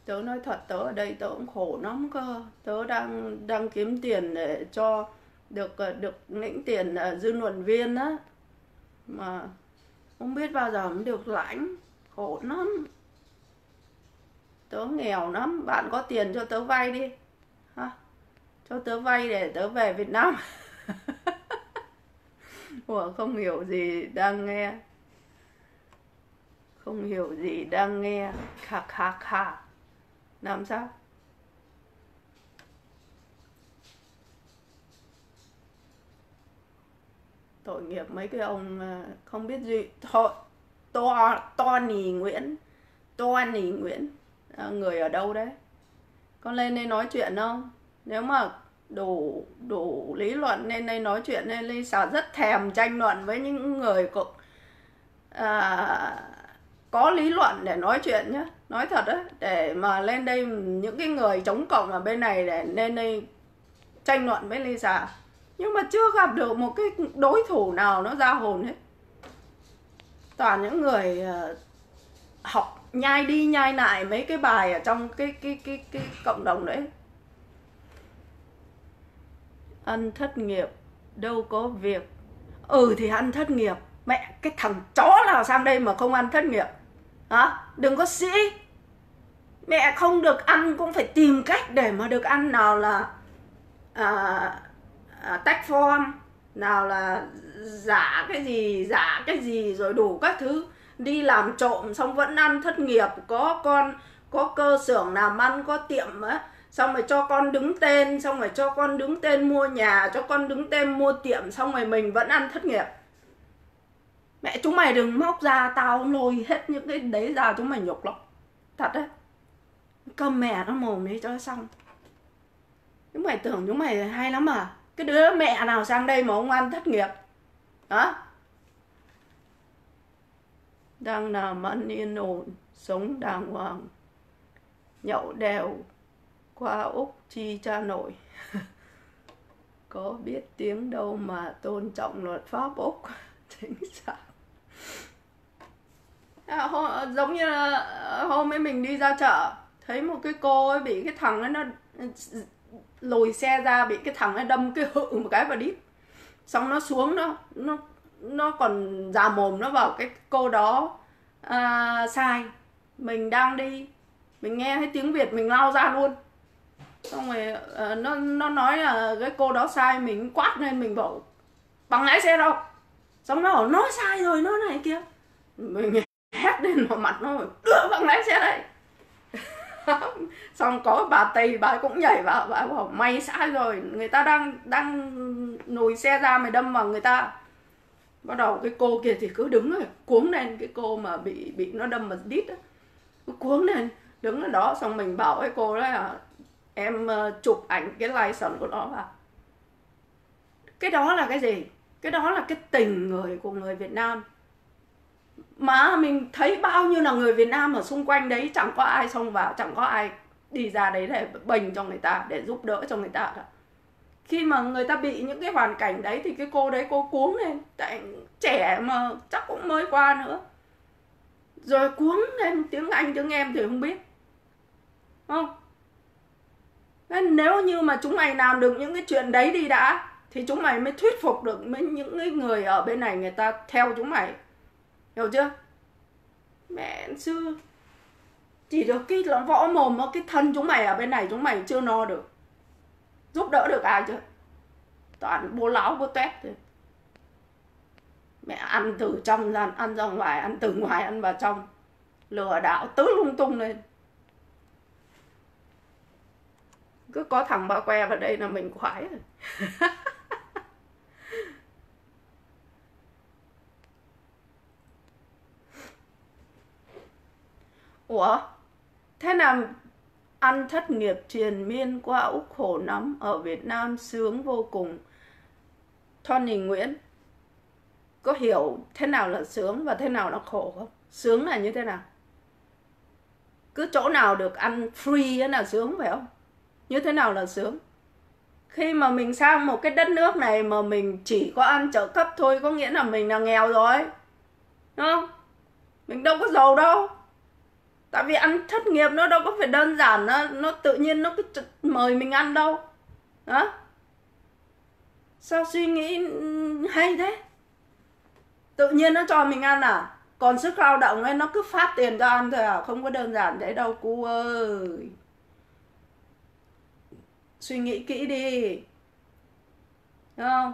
Tớ nói thật, tớ ở đây tớ cũng khổ lắm cơ. Tớ đang đang kiếm tiền để cho được ờ, được lĩnh tiền ờ, dư luận viên á. Mà không biết bao giờ mới được lãnh. Khổ lắm. Tớ nghèo lắm. Bạn có tiền cho tớ vay đi. Ha cho tớ vay để tớ về Việt Nam. Ủa không hiểu gì đang nghe. Không hiểu gì đang nghe. Khà khà khà. Làm sao? Tội nghiệp mấy cái ông ờ, không biết gì. Thôi To, to nì Nguyễn. To nì Nguyễn. À, Người ở đâu đấy? Con lên đây nói chuyện không? Nếu mà đủ đủ lý luận nên đây nói chuyện nên Lisa rất thèm tranh luận với những người có, à, có lý luận để nói chuyện nhé nói thật đấy để mà lên đây những cái người chống cộng ở bên này để lên đây tranh luận với Lisa. Nhưng mà chưa gặp được một cái đối thủ nào nó ra hồn hết. Toàn những người à, học nhai đi nhai lại mấy cái bài ở trong cái cái cái cái cộng đồng đấy ăn thất nghiệp đâu có việc. Ừ thì ăn thất nghiệp. Mẹ cái thằng chó nào sang đây mà không ăn thất nghiệp? Hả? Đừng có sĩ mẹ không được ăn cũng phải tìm cách để mà được ăn. Nào là à, à, tách form nào là giả cái gì giả cái gì rồi đủ các thứ. Đi làm trộm xong vẫn ăn thất nghiệp. Có con có cơ xưởng làm ăn có tiệm á xong rồi cho con đứng tên, xong rồi cho con đứng tên mua nhà, cho con đứng tên mua tiệm, xong rồi mình vẫn ăn thất nghiệp. Mẹ chúng mày đừng móc ra, tao lôi hết những cái đấy ra chúng mày nhục lắm. Thật đấy. Cơm mẹ nó mồm đi cho xong. Chúng mày tưởng chúng mày hay lắm à? Cái đứa mẹ nào sang đây mà ông ăn thất nghiệp? Đó đang làm ăn yên ổn, sống đàng hoàng. Nhậu đều qua Úc chi cha nội. Có biết tiếng đâu mà tôn trọng luật pháp Úc? Chính xác. À, hôm, giống như là hôm ấy mình đi ra chợ thấy một cái cô ấy bị cái thằng ấy nó lùi xe ra bị cái thằng ấy đâm cái hự một cái vào đít. Xong nó xuống nó nó nó còn già mồm nó vào cái cô đó à, sai. Mình đang đi mình nghe thấy tiếng việt mình lao ra luôn xong rồi uh, nó nó nói là cái cô đó sai mình quát lên mình bảo bằng lái xe đâu? Xong nó bảo nó sai rồi nó này kia. Mình hét lên vào mặt nó đưa bằng lái xe đây. Xong có bà tây bà cũng nhảy vào bà bảo mày sai rồi người ta đang đang nùi xe ra mày đâm vào người ta. Bắt đầu cái cô kia thì cứ đứng rồi cuống lên cái cô mà bị bị nó đâm vào đít á. Cuống lên đứng ở đó xong mình bảo cái cô đó là em ờ, chụp ảnh cái license của nó vào. Cái đó là cái gì? Cái đó là cái tình người của người Việt Nam. Mà mình thấy bao nhiêu là người Việt Nam ở xung quanh đấy, chẳng có ai xông vào, chẳng có ai đi ra đấy để bình cho người ta, để giúp đỡ cho người ta cả. Khi mà người ta bị những cái hoàn cảnh đấy thì cái cô đấy cô cuống lên. Tại trẻ mà chắc cũng mới qua nữa. Rồi cuống lên tiếng anh, tiếng em thì không biết. Không? Nên nếu như mà chúng mày làm được những cái chuyện đấy đi đã, thì chúng mày mới thuyết phục được mấy những cái người ở bên này người ta theo chúng mày. Hiểu chưa? Mẹ sư, chỉ được cái võ mồm cái thân chúng mày ở bên này chúng mày chưa no được. Giúp đỡ được ai chưa toàn bố láo bố tét thôi mẹ ăn từ trong ra, ăn ra ngoài, ăn từ ngoài, ăn vào trong. Lừa đảo tứ lung tung lên. Cứ có thằng ba que vào đây là mình khoái rồi ủa thế nào ăn thất nghiệp triền miên qua úc khổ lắm ở việt nam sướng vô cùng Tony Nguyễn, có hiểu thế nào là sướng và thế nào là khổ không? Sướng là như thế nào? Cứ chỗ nào được ăn free là sướng phải không? Như thế nào là sướng? Khi mà mình sang một cái đất nước này mà mình chỉ có ăn trợ cấp thôi, có nghĩa là mình là nghèo rồi, đúng không? Mình đâu có giàu đâu. Tại vì ăn thất nghiệp nó đâu có phải đơn giản, nó nó tự nhiên nó cứ mời mình ăn đâu. Đó. Sao suy nghĩ hay thế? Tự nhiên nó cho mình ăn à? Còn sức lao động ấy, nó cứ phát tiền cho ăn thôi à? Không có đơn giản thế đâu, cu ơi suy nghĩ kỹ đi. Đúng không?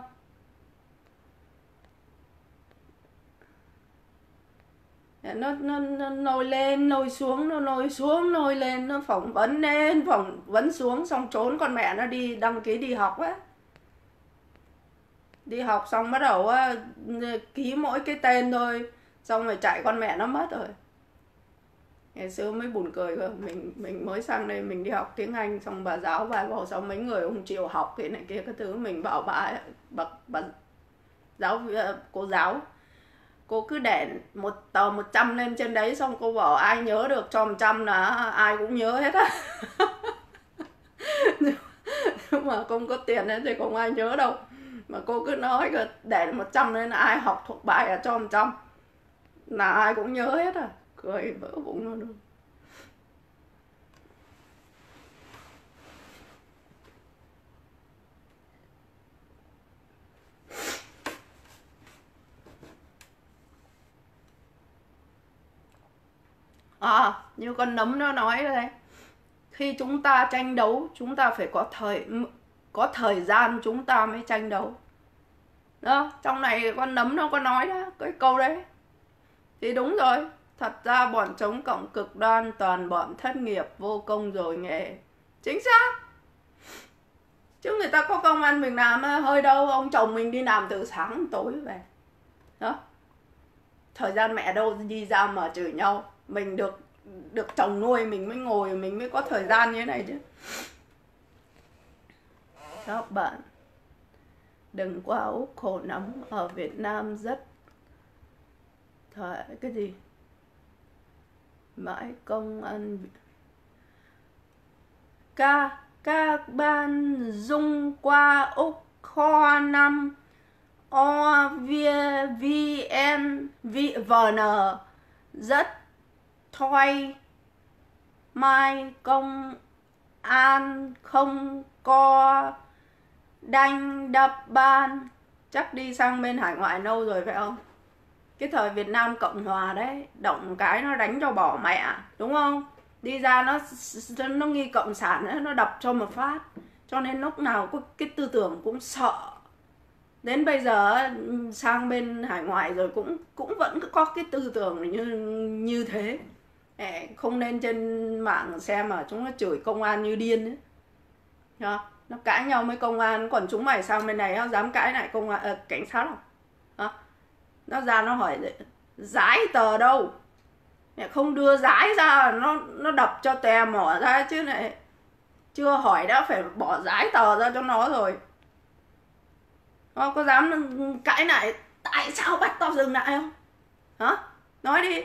Dạ, nó, nó, nó nổi lên nổi xuống nó nổi xuống nổi lên nó phỏng vấn lên phỏng vấn xuống xong trốn con mẹ nó đi đăng ký đi học á. Đi học xong bắt đầu á ký mỗi cái tên thôi xong rồi chạy con mẹ nó mất rồi ngày xưa mới buồn cười cơ. Mình mình mới sang đây mình đi học tiếng anh xong bà giáo bà bảo sao mấy người không chịu học cái này kia cái thứ. Mình bảo bà bà, bà giáo ờ, cô giáo cô cứ để một tờ 100 lên trên đấy xong cô bảo ai nhớ được cho 100 là ai cũng nhớ hết á. Nhưng mà không có tiền nên thì không ai nhớ đâu. Mà cô cứ nói để 100 lên ai học thuộc bài là cho 100 là ai cũng nhớ hết à cười, vỡ bụng luôn à như con nấm nó nói đây khi chúng ta tranh đấu, chúng ta phải có thời có thời gian chúng ta mới tranh đấu. Đó, trong này con nấm nó có nói đó, cái câu đấy. Thì đúng rồi thật ra bọn chống cộng cực đoan toàn bọn thất nghiệp, vô công rồi nghề. Chính xác. Chứ người ta có công ăn mình làm hơi đâu, ông chồng mình đi làm từ sáng tối về. Đó. Thời gian mẹ đâu đi ra mà chửi nhau. Mình được được chồng nuôi, mình mới ngồi, mình mới có thời gian như thế này chứ. Các bạn. Đừng quá úc khổ lắm. Ở Việt Nam rất thời cái gì? Mãi công ăn ca các ban dung qua úc kho năm. O vn vn rất thoi mai công an không co đanh đập ban. Chắc đi sang bên hải ngoại lâu rồi phải không? Cái thời Việt Nam Cộng Hòa đấy động cái nó đánh cho bỏ mẹ đúng không? Đi ra nó nó nghi cộng sản ấy, nó đập cho một phát. Cho nên lúc nào có cái tư tưởng cũng sợ. Đến bây giờ sang bên hải ngoại rồi cũng cũng vẫn có cái tư tưởng như như thế. Không nên trên mạng xem mà chúng nó chửi công an như điên ấy. Nó cãi nhau với công an. Còn chúng mày sang bên này dám cãi lại công an à, cảnh sát không? Nó ra nó hỏi giái tờ đâu? Mẹ không đưa giái ra, nó nó đập cho tè mỏ ra chứ này. Chưa hỏi đã phải bỏ giái tờ ra cho nó rồi. Nó có dám cãi lại, tại sao bắt tao dừng lại không? Hả? Nói đi.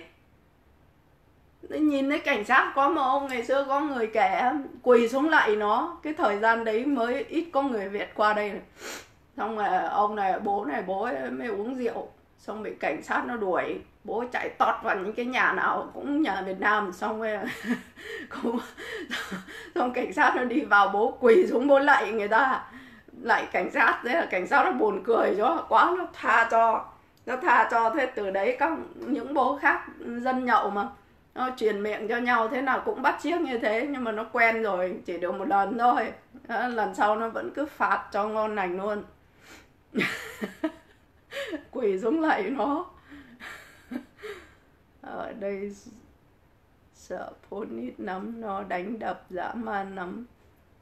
Nhìn thấy cảnh sát có một ông ngày xưa có người kẻ quỳ xuống lại nó, cái thời gian đấy mới ít có người việt qua đây. Này xong rồi ông này, bố này, bố ấy mới uống rượu xong bị cảnh sát nó đuổi. Bố chạy tọt vào những cái nhà nào cũng nhà Việt Nam. Xong rồi cũng xong cảnh sát nó đi vào, bố quỳ xuống, bố lạy người ta. Lại cảnh sát. Thế là cảnh sát nó buồn cười cho quá nó tha cho. Nó tha cho. Thế từ đấy các những bố khác, dân nhậu mà, nó truyền miệng cho nhau. Thế nào cũng bắt chiếc như thế, nhưng mà nó quen rồi. Chỉ được một lần thôi. Lần sau nó vẫn cứ phạt cho ngon lành luôn. quỳ xuống lại nó. Ở đây sợ phôn ít lắm nó, đánh đập dã man lắm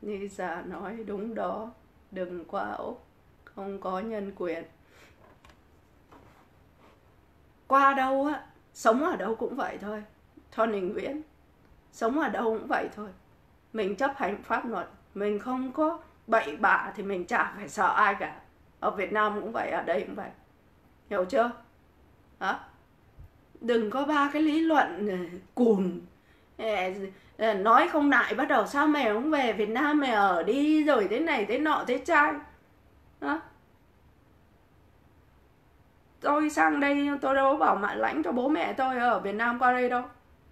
như già nói đúng đó, đừng qua úc không có nhân quyền. Qua đâu á, sống ở đâu cũng vậy thôi Thon Đình Nguyễn. Sống ở đâu cũng vậy thôi. Mình chấp hành pháp luật, mình không có bậy bạ thì mình chả phải sợ ai cả. Ở Việt Nam cũng vậy, ở đây cũng vậy hiểu chưa? Hả đừng có ba cái lý luận ờ, cùn. Ờ, ờ, nói không lại bắt đầu sao mày không về Việt Nam mày ở đi rồi thế này thế nọ thế trai. Hả tôi sang đây tôi đâu bảo mạ lãnh cho bố mẹ tôi ở Việt Nam qua đây đâu.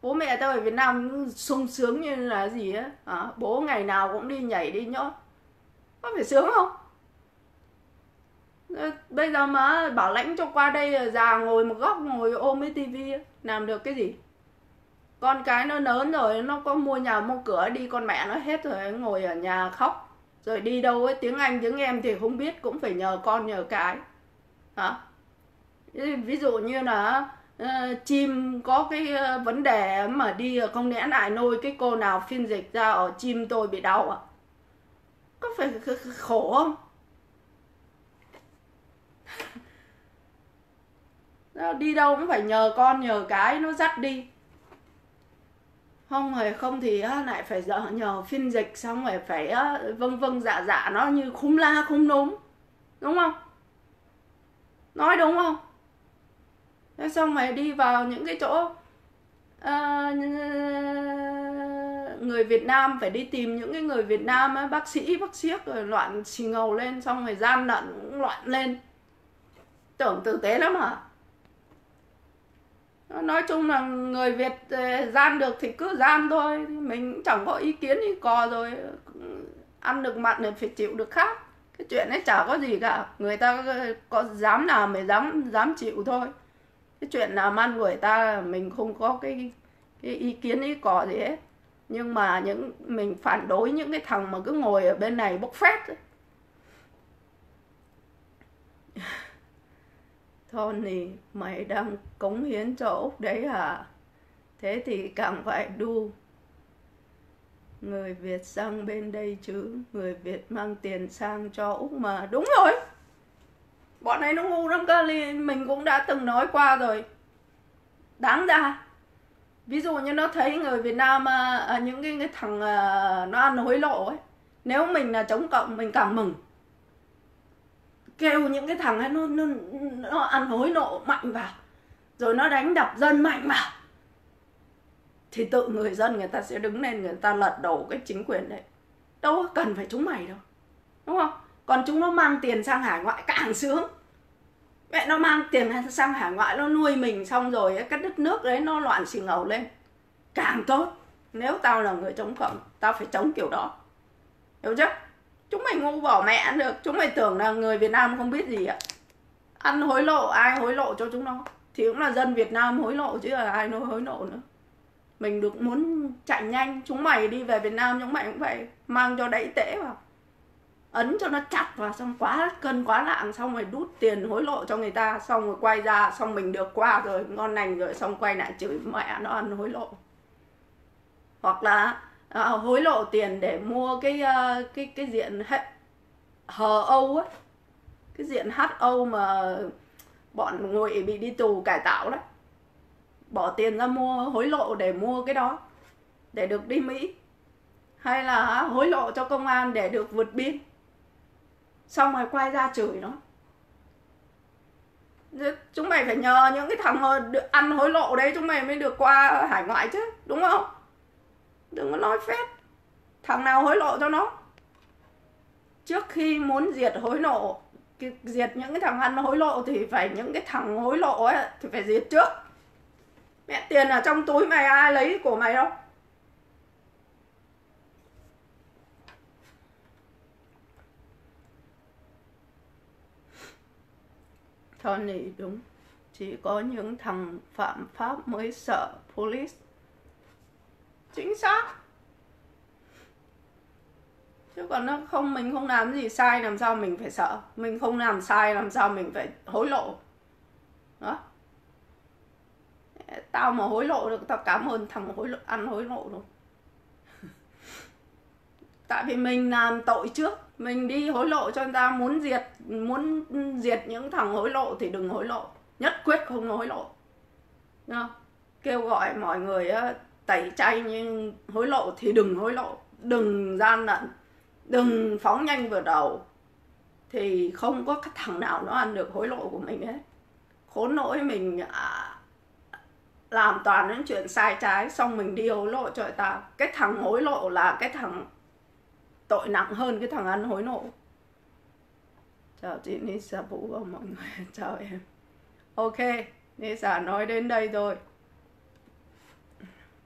Bố mẹ tôi ở Việt Nam sung sướng như là gì á. À, bố ngày nào cũng đi nhảy đi nhót. Có phải sướng không? Ờ, bây giờ mà bảo lãnh cho qua đây già ngồi một góc ngồi ôm cái tivi làm được cái gì? Con cái nó lớn rồi nó có mua nhà mua cửa đi con mẹ nó hết rồi ngồi ở nhà khóc. Rồi đi đâu ấy tiếng anh tiếng em thì không biết cũng phải nhờ con nhờ cái. Hả? Ví dụ như là uh, chim có cái uh, vấn đề mà đi không lẽ lại nôi cái cô nào phiên dịch ra ở chim tôi bị đau à có phải khổ không? Ờ, đi đâu cũng phải nhờ con nhờ cái nó dắt đi. Không rồi không thì lại phải giờ nhờ phiên dịch xong rồi phải vâng vâng dạ dạ nó như khung la khung núm. Đúng không? Nói đúng không? Thế xong rồi đi vào những cái chỗ uh, người Việt Nam phải đi tìm những cái người Việt Nam ấy, bác sĩ bác sĩ rồi loạn xì ngầu lên xong rồi gian lận cũng loạn lên. Tưởng tử tế lắm hả? Nói chung là người Việt ờ, gian được thì cứ gian thôi. Mình chẳng có ý kiến gì cò rồi, ăn được mặn thì phải chịu được khác. Cái chuyện ấy chả có gì cả. Người ta có dám làm mới dám dám chịu thôi. Cái chuyện làm ăn của người ta mình không có cái cái ý kiến ý cò gì hết. Nhưng mà những, mình phản đối những cái thằng mà cứ ngồi ở bên này bốc phét ấy. Tony, mày đang cống hiến cho Úc đấy hả? Thế thì càng phải đu. Người Việt sang bên đây chứ, người Việt mang tiền sang cho Úc mà. Đúng rồi! Bọn này nó ngu lắm cơ, mình cũng đã từng nói qua rồi. Đáng ra. Ví dụ như nó thấy người Việt Nam, à, à những cái, cái thằng à, nó ăn hối lộ ấy. Nếu mình là chống cộng, mình càng mừng kêu những cái thằng ấy nó, nó, nó ăn hối nộ mạnh vào rồi nó đánh đập dân mạnh vào. Thì tự người dân người ta sẽ đứng lên người ta lật đổ cái chính quyền đấy. Đâu có cần phải chúng mày đâu đúng không? Còn chúng nó mang tiền sang hải ngoại càng sướng. Mẹ nó mang tiền sang hải ngoại nó nuôi mình xong rồi cái đất nước đấy nó loạn xì ngầu lên. Càng tốt nếu tao là người chống cộng tao phải chống kiểu đó. Hiểu chưa? Chúng mày ngu bỏ mẹ được. Chúng mày tưởng là người việt nam không biết gì ạ. Ăn hối lộ ai hối lộ cho chúng nó? Thì cũng là dân việt nam hối lộ chứ là ai nói hối lộ nữa. Mình được muốn chạy nhanh. Chúng mày đi về việt nam chúng mày cũng phải mang cho đẩy tễ vào. Ấn cho nó chặt vào xong quá cân quá nặng, xong rồi đút tiền hối lộ cho người ta xong rồi quay ra xong mình được qua rồi ngon lành rồi xong quay lại chửi mẹ nó ăn hối lộ. Hoặc là à, hối lộ tiền để mua cái uh, cái cái diện hờ âu á. Cái diện HO mà bọn ngụy bị đi tù cải tạo đấy. Bỏ tiền ra mua hối lộ để mua cái đó để được đi Mỹ. Hay là hối lộ cho công an để được vượt biên. Xong rồi quay ra chửi nó. Chúng mày phải nhờ những cái thằng ăn hối lộ đấy chúng mày mới được qua hải ngoại chứ đúng không? Đừng có nói phép thằng nào hối lộ cho nó? Trước khi muốn diệt hối lộ diệt những cái thằng ăn hối lộ thì phải những cái thằng hối lộ ấy, thì phải diệt trước. Mẹ tiền ở trong túi mày ai lấy của mày đâu? Tony đúng. Chỉ có những thằng phạm pháp mới sợ police chính xác. Chứ còn nó không, mình không làm gì sai, làm sao mình phải sợ? Mình không làm sai, làm sao mình phải hối lộ? Đó. Tao mà hối lộ được, tao cảm ơn thằng hối lộ, ăn hối lộ luôn. Tại vì mình làm tội trước, mình đi hối lộ cho người ta, muốn diệt muốn diệt những thằng hối lộ thì đừng hối lộ. Nhất quyết không hối lộ. Đúng không? kêu gọi mọi người tẩy chay nhưng hối lộ thì đừng hối lộ đừng gian lận đừng phóng nhanh vừa đầu. Thì không có cái thằng nào nó ăn được hối lộ của mình hết. Khốn nỗi mình à, làm toàn những chuyện sai trái xong mình đi hối lộ cho người ta. Cái thằng hối lộ là cái thằng tội nặng hơn cái thằng ăn hối lộ. Chào chị Nisa Vũ và mọi người. Chào em. Ok Nisa nói đến đây rồi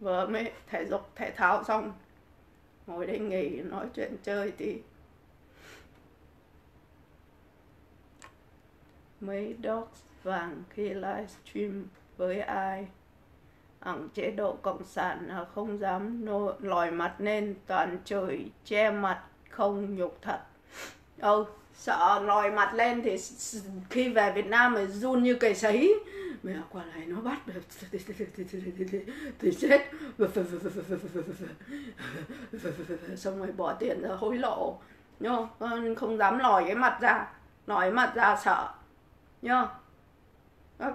vừa mới thể dục thể thao xong ngồi đây nghỉ nói chuyện chơi thì mấy dogs vàng khi livestream với ai? Ẳng chế độ cộng sản là không dám nô, lòi mặt lên toàn trời che mặt không nhục thật. Ừ sợ lòi mặt lên thì khi về Việt Nam mà run như cầy sấy. Mẹ quả này nó bắt thì chết. Xong rồi bỏ tiền ra hối lộ. Nhá không? Dám lòi cái mặt ra. Lòi mặt ra sợ. Nhá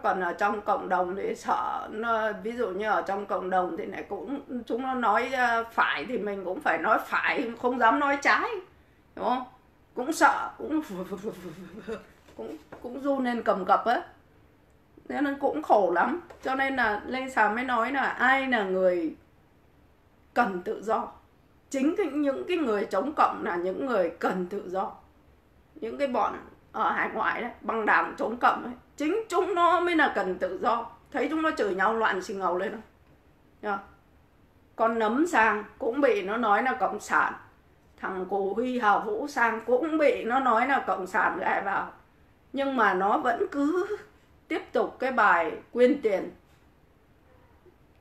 còn ở trong cộng đồng thì sợ nó, ví dụ như ở trong cộng đồng thì này cũng chúng nó nói à, phải thì mình cũng phải nói phải không dám nói trái. Đúng không? Cũng sợ cũng cũng cũng run lên cầm cập á. Nên cũng khổ lắm. Cho nên là lê sàm mới nói là ai là người cần tự do? Chính cái, những cái người chống cộng là những người cần tự do. Những cái bọn ở hải ngoại đấy băng đảng chống cộng ấy chính chúng nó mới là cần tự do. Thấy chúng nó chửi nhau loạn xì ngầu lên. Không con nấm sang cũng bị nó nói là cộng sản thằng cụ huy hào vũ sang cũng bị nó nói là cộng sản gại vào. Nhưng mà nó vẫn cứ tiếp tục cái bài quyên tiền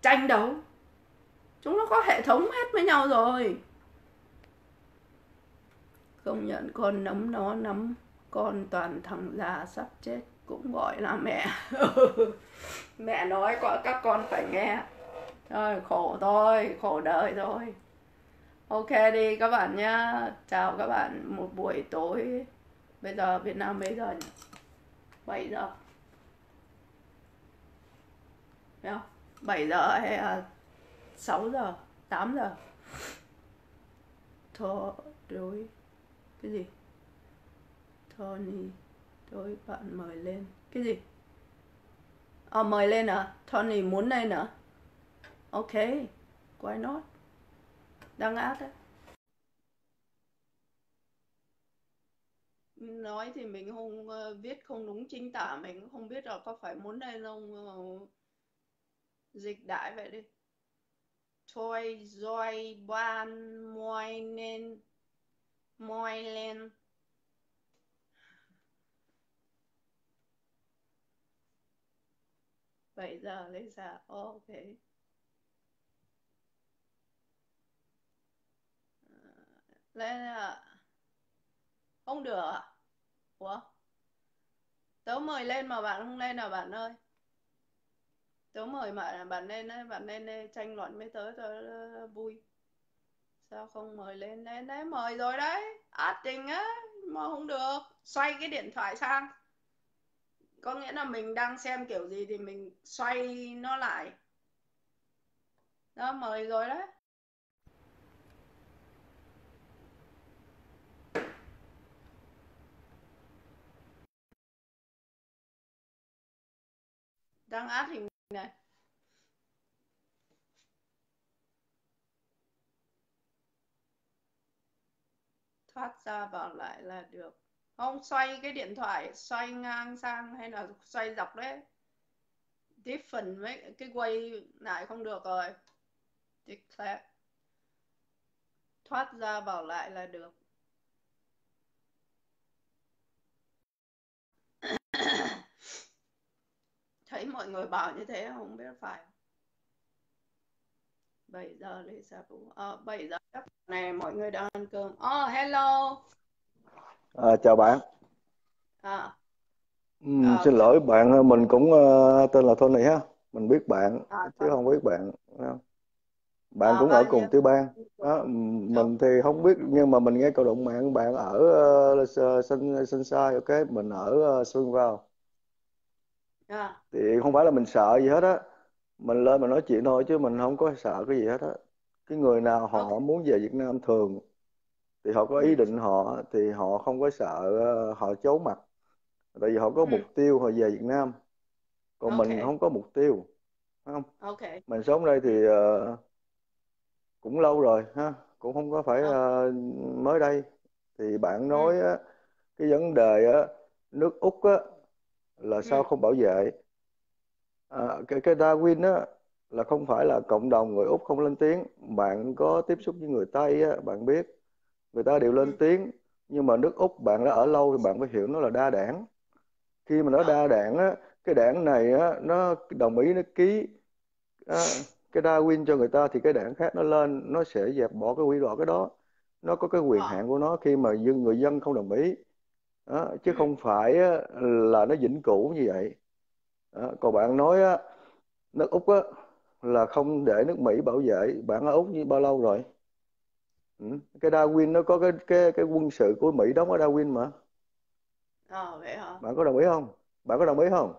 tranh đấu. Chúng nó có hệ thống hết với nhau rồi. Công nhận con nấm nó nấm con toàn thằng già sắp chết cũng gọi là mẹ. Mẹ nói có các con phải nghe. Thôi khổ thôi, khổ đời thôi ok đi, các bạn nhá. Chào các bạn một buổi tối. Bây giờ việt nam mấy giờ nhỉ? 7 giờ. Thấy không? 7 giờ hay là 6 giờ? 8 giờ? Thơ đối, Cái gì? Tony Đối, bạn mời lên. Cái gì? Ờ mời lên à? Tony muốn lên à? Ok, Why not? Đang át đấy. Nói thì mình không uh, viết không đúng chính tả mình cũng không biết là có phải muốn đây không uh, ờ, dịch đại vậy đi. Thôi rồi ban moi nên moi lên. Bảy giờ lấy ra ok. Lên à không được à ủa? Tớ mời lên mà bạn không lên à bạn ơi? Tớ mời mà bạn lên đấy, bạn lên tranh luận với tớ tớ vui. Sao không mời lên lên đấy, mời rồi đấy. Át tình á, mà không được. Xoay cái điện thoại sang. Có nghĩa là mình đang xem kiểu gì thì mình xoay nó lại. Đó, mời rồi đấy. Đang áp hình này. Thoát ra vào lại là được. Không, xoay cái điện thoại, xoay ngang sang hay là xoay dọc đấy. Different với cái quay lại không được rồi. Declare. Thoát ra vào lại là được. Thấy mọi người bảo như thế không biết phải 7 giờ lấy vũ ờ, 7 giờ này mọi người đang ăn cơm. Oh hello. À, chào bạn. À. uhm, à, xin lỗi bạn mình cũng uh, tên là Tony ha. Mình biết bạn à, chứ không biết bạn không? bạn à, cũng ở cùng tiểu bang. Đó, mình thì không biết nhưng mà mình nghe cầu động mạng bạn ở uh, Sun, Sunside ok? Mình ở uh, Springvale à. thì không phải là mình sợ gì hết á mình lên mà nói chuyện thôi chứ mình không có sợ cái gì hết á cái người nào họ okay. muốn về Việt Nam thường thì họ có ý định họ thì họ không có sợ họ chấu mặt tại vì họ có ừ. mục tiêu họ về Việt Nam còn okay. mình không có mục tiêu không okay. mình sống đây thì uh, cũng lâu rồi ha cũng không có phải uh, mới đây thì bạn ừ. nói ừ. cái vấn đề á nước úc á là sao không bảo vệ? À, cái cái Darwin á là không phải là cộng đồng người úc không lên tiếng. Bạn có tiếp xúc với người tây á bạn biết. Người ta đều lên tiếng nhưng mà nước úc bạn đã ở lâu thì bạn phải hiểu nó là đa đảng. Khi mà nó Ờ. đa đảng á cái đảng này á nó đồng ý nó ký á, cái Darwin cho người ta thì cái đảng khác nó lên nó sẽ dẹp bỏ cái quy luật cái đó. Nó có cái quyền Ờ. hạn của nó khi mà dân người dân không đồng ý đó, chứ Ừ. không phải là nó vĩnh cửu như vậy đó. còn bạn nói á, nước Úc á, là không để nước Mỹ bảo vệ bạn ở Úc như bao lâu rồi ừ. cái Darwin nó có cái cái cái quân sự của Mỹ đóng ở Darwin mà Ờ, vậy hả? bạn có đồng ý không bạn có đồng ý không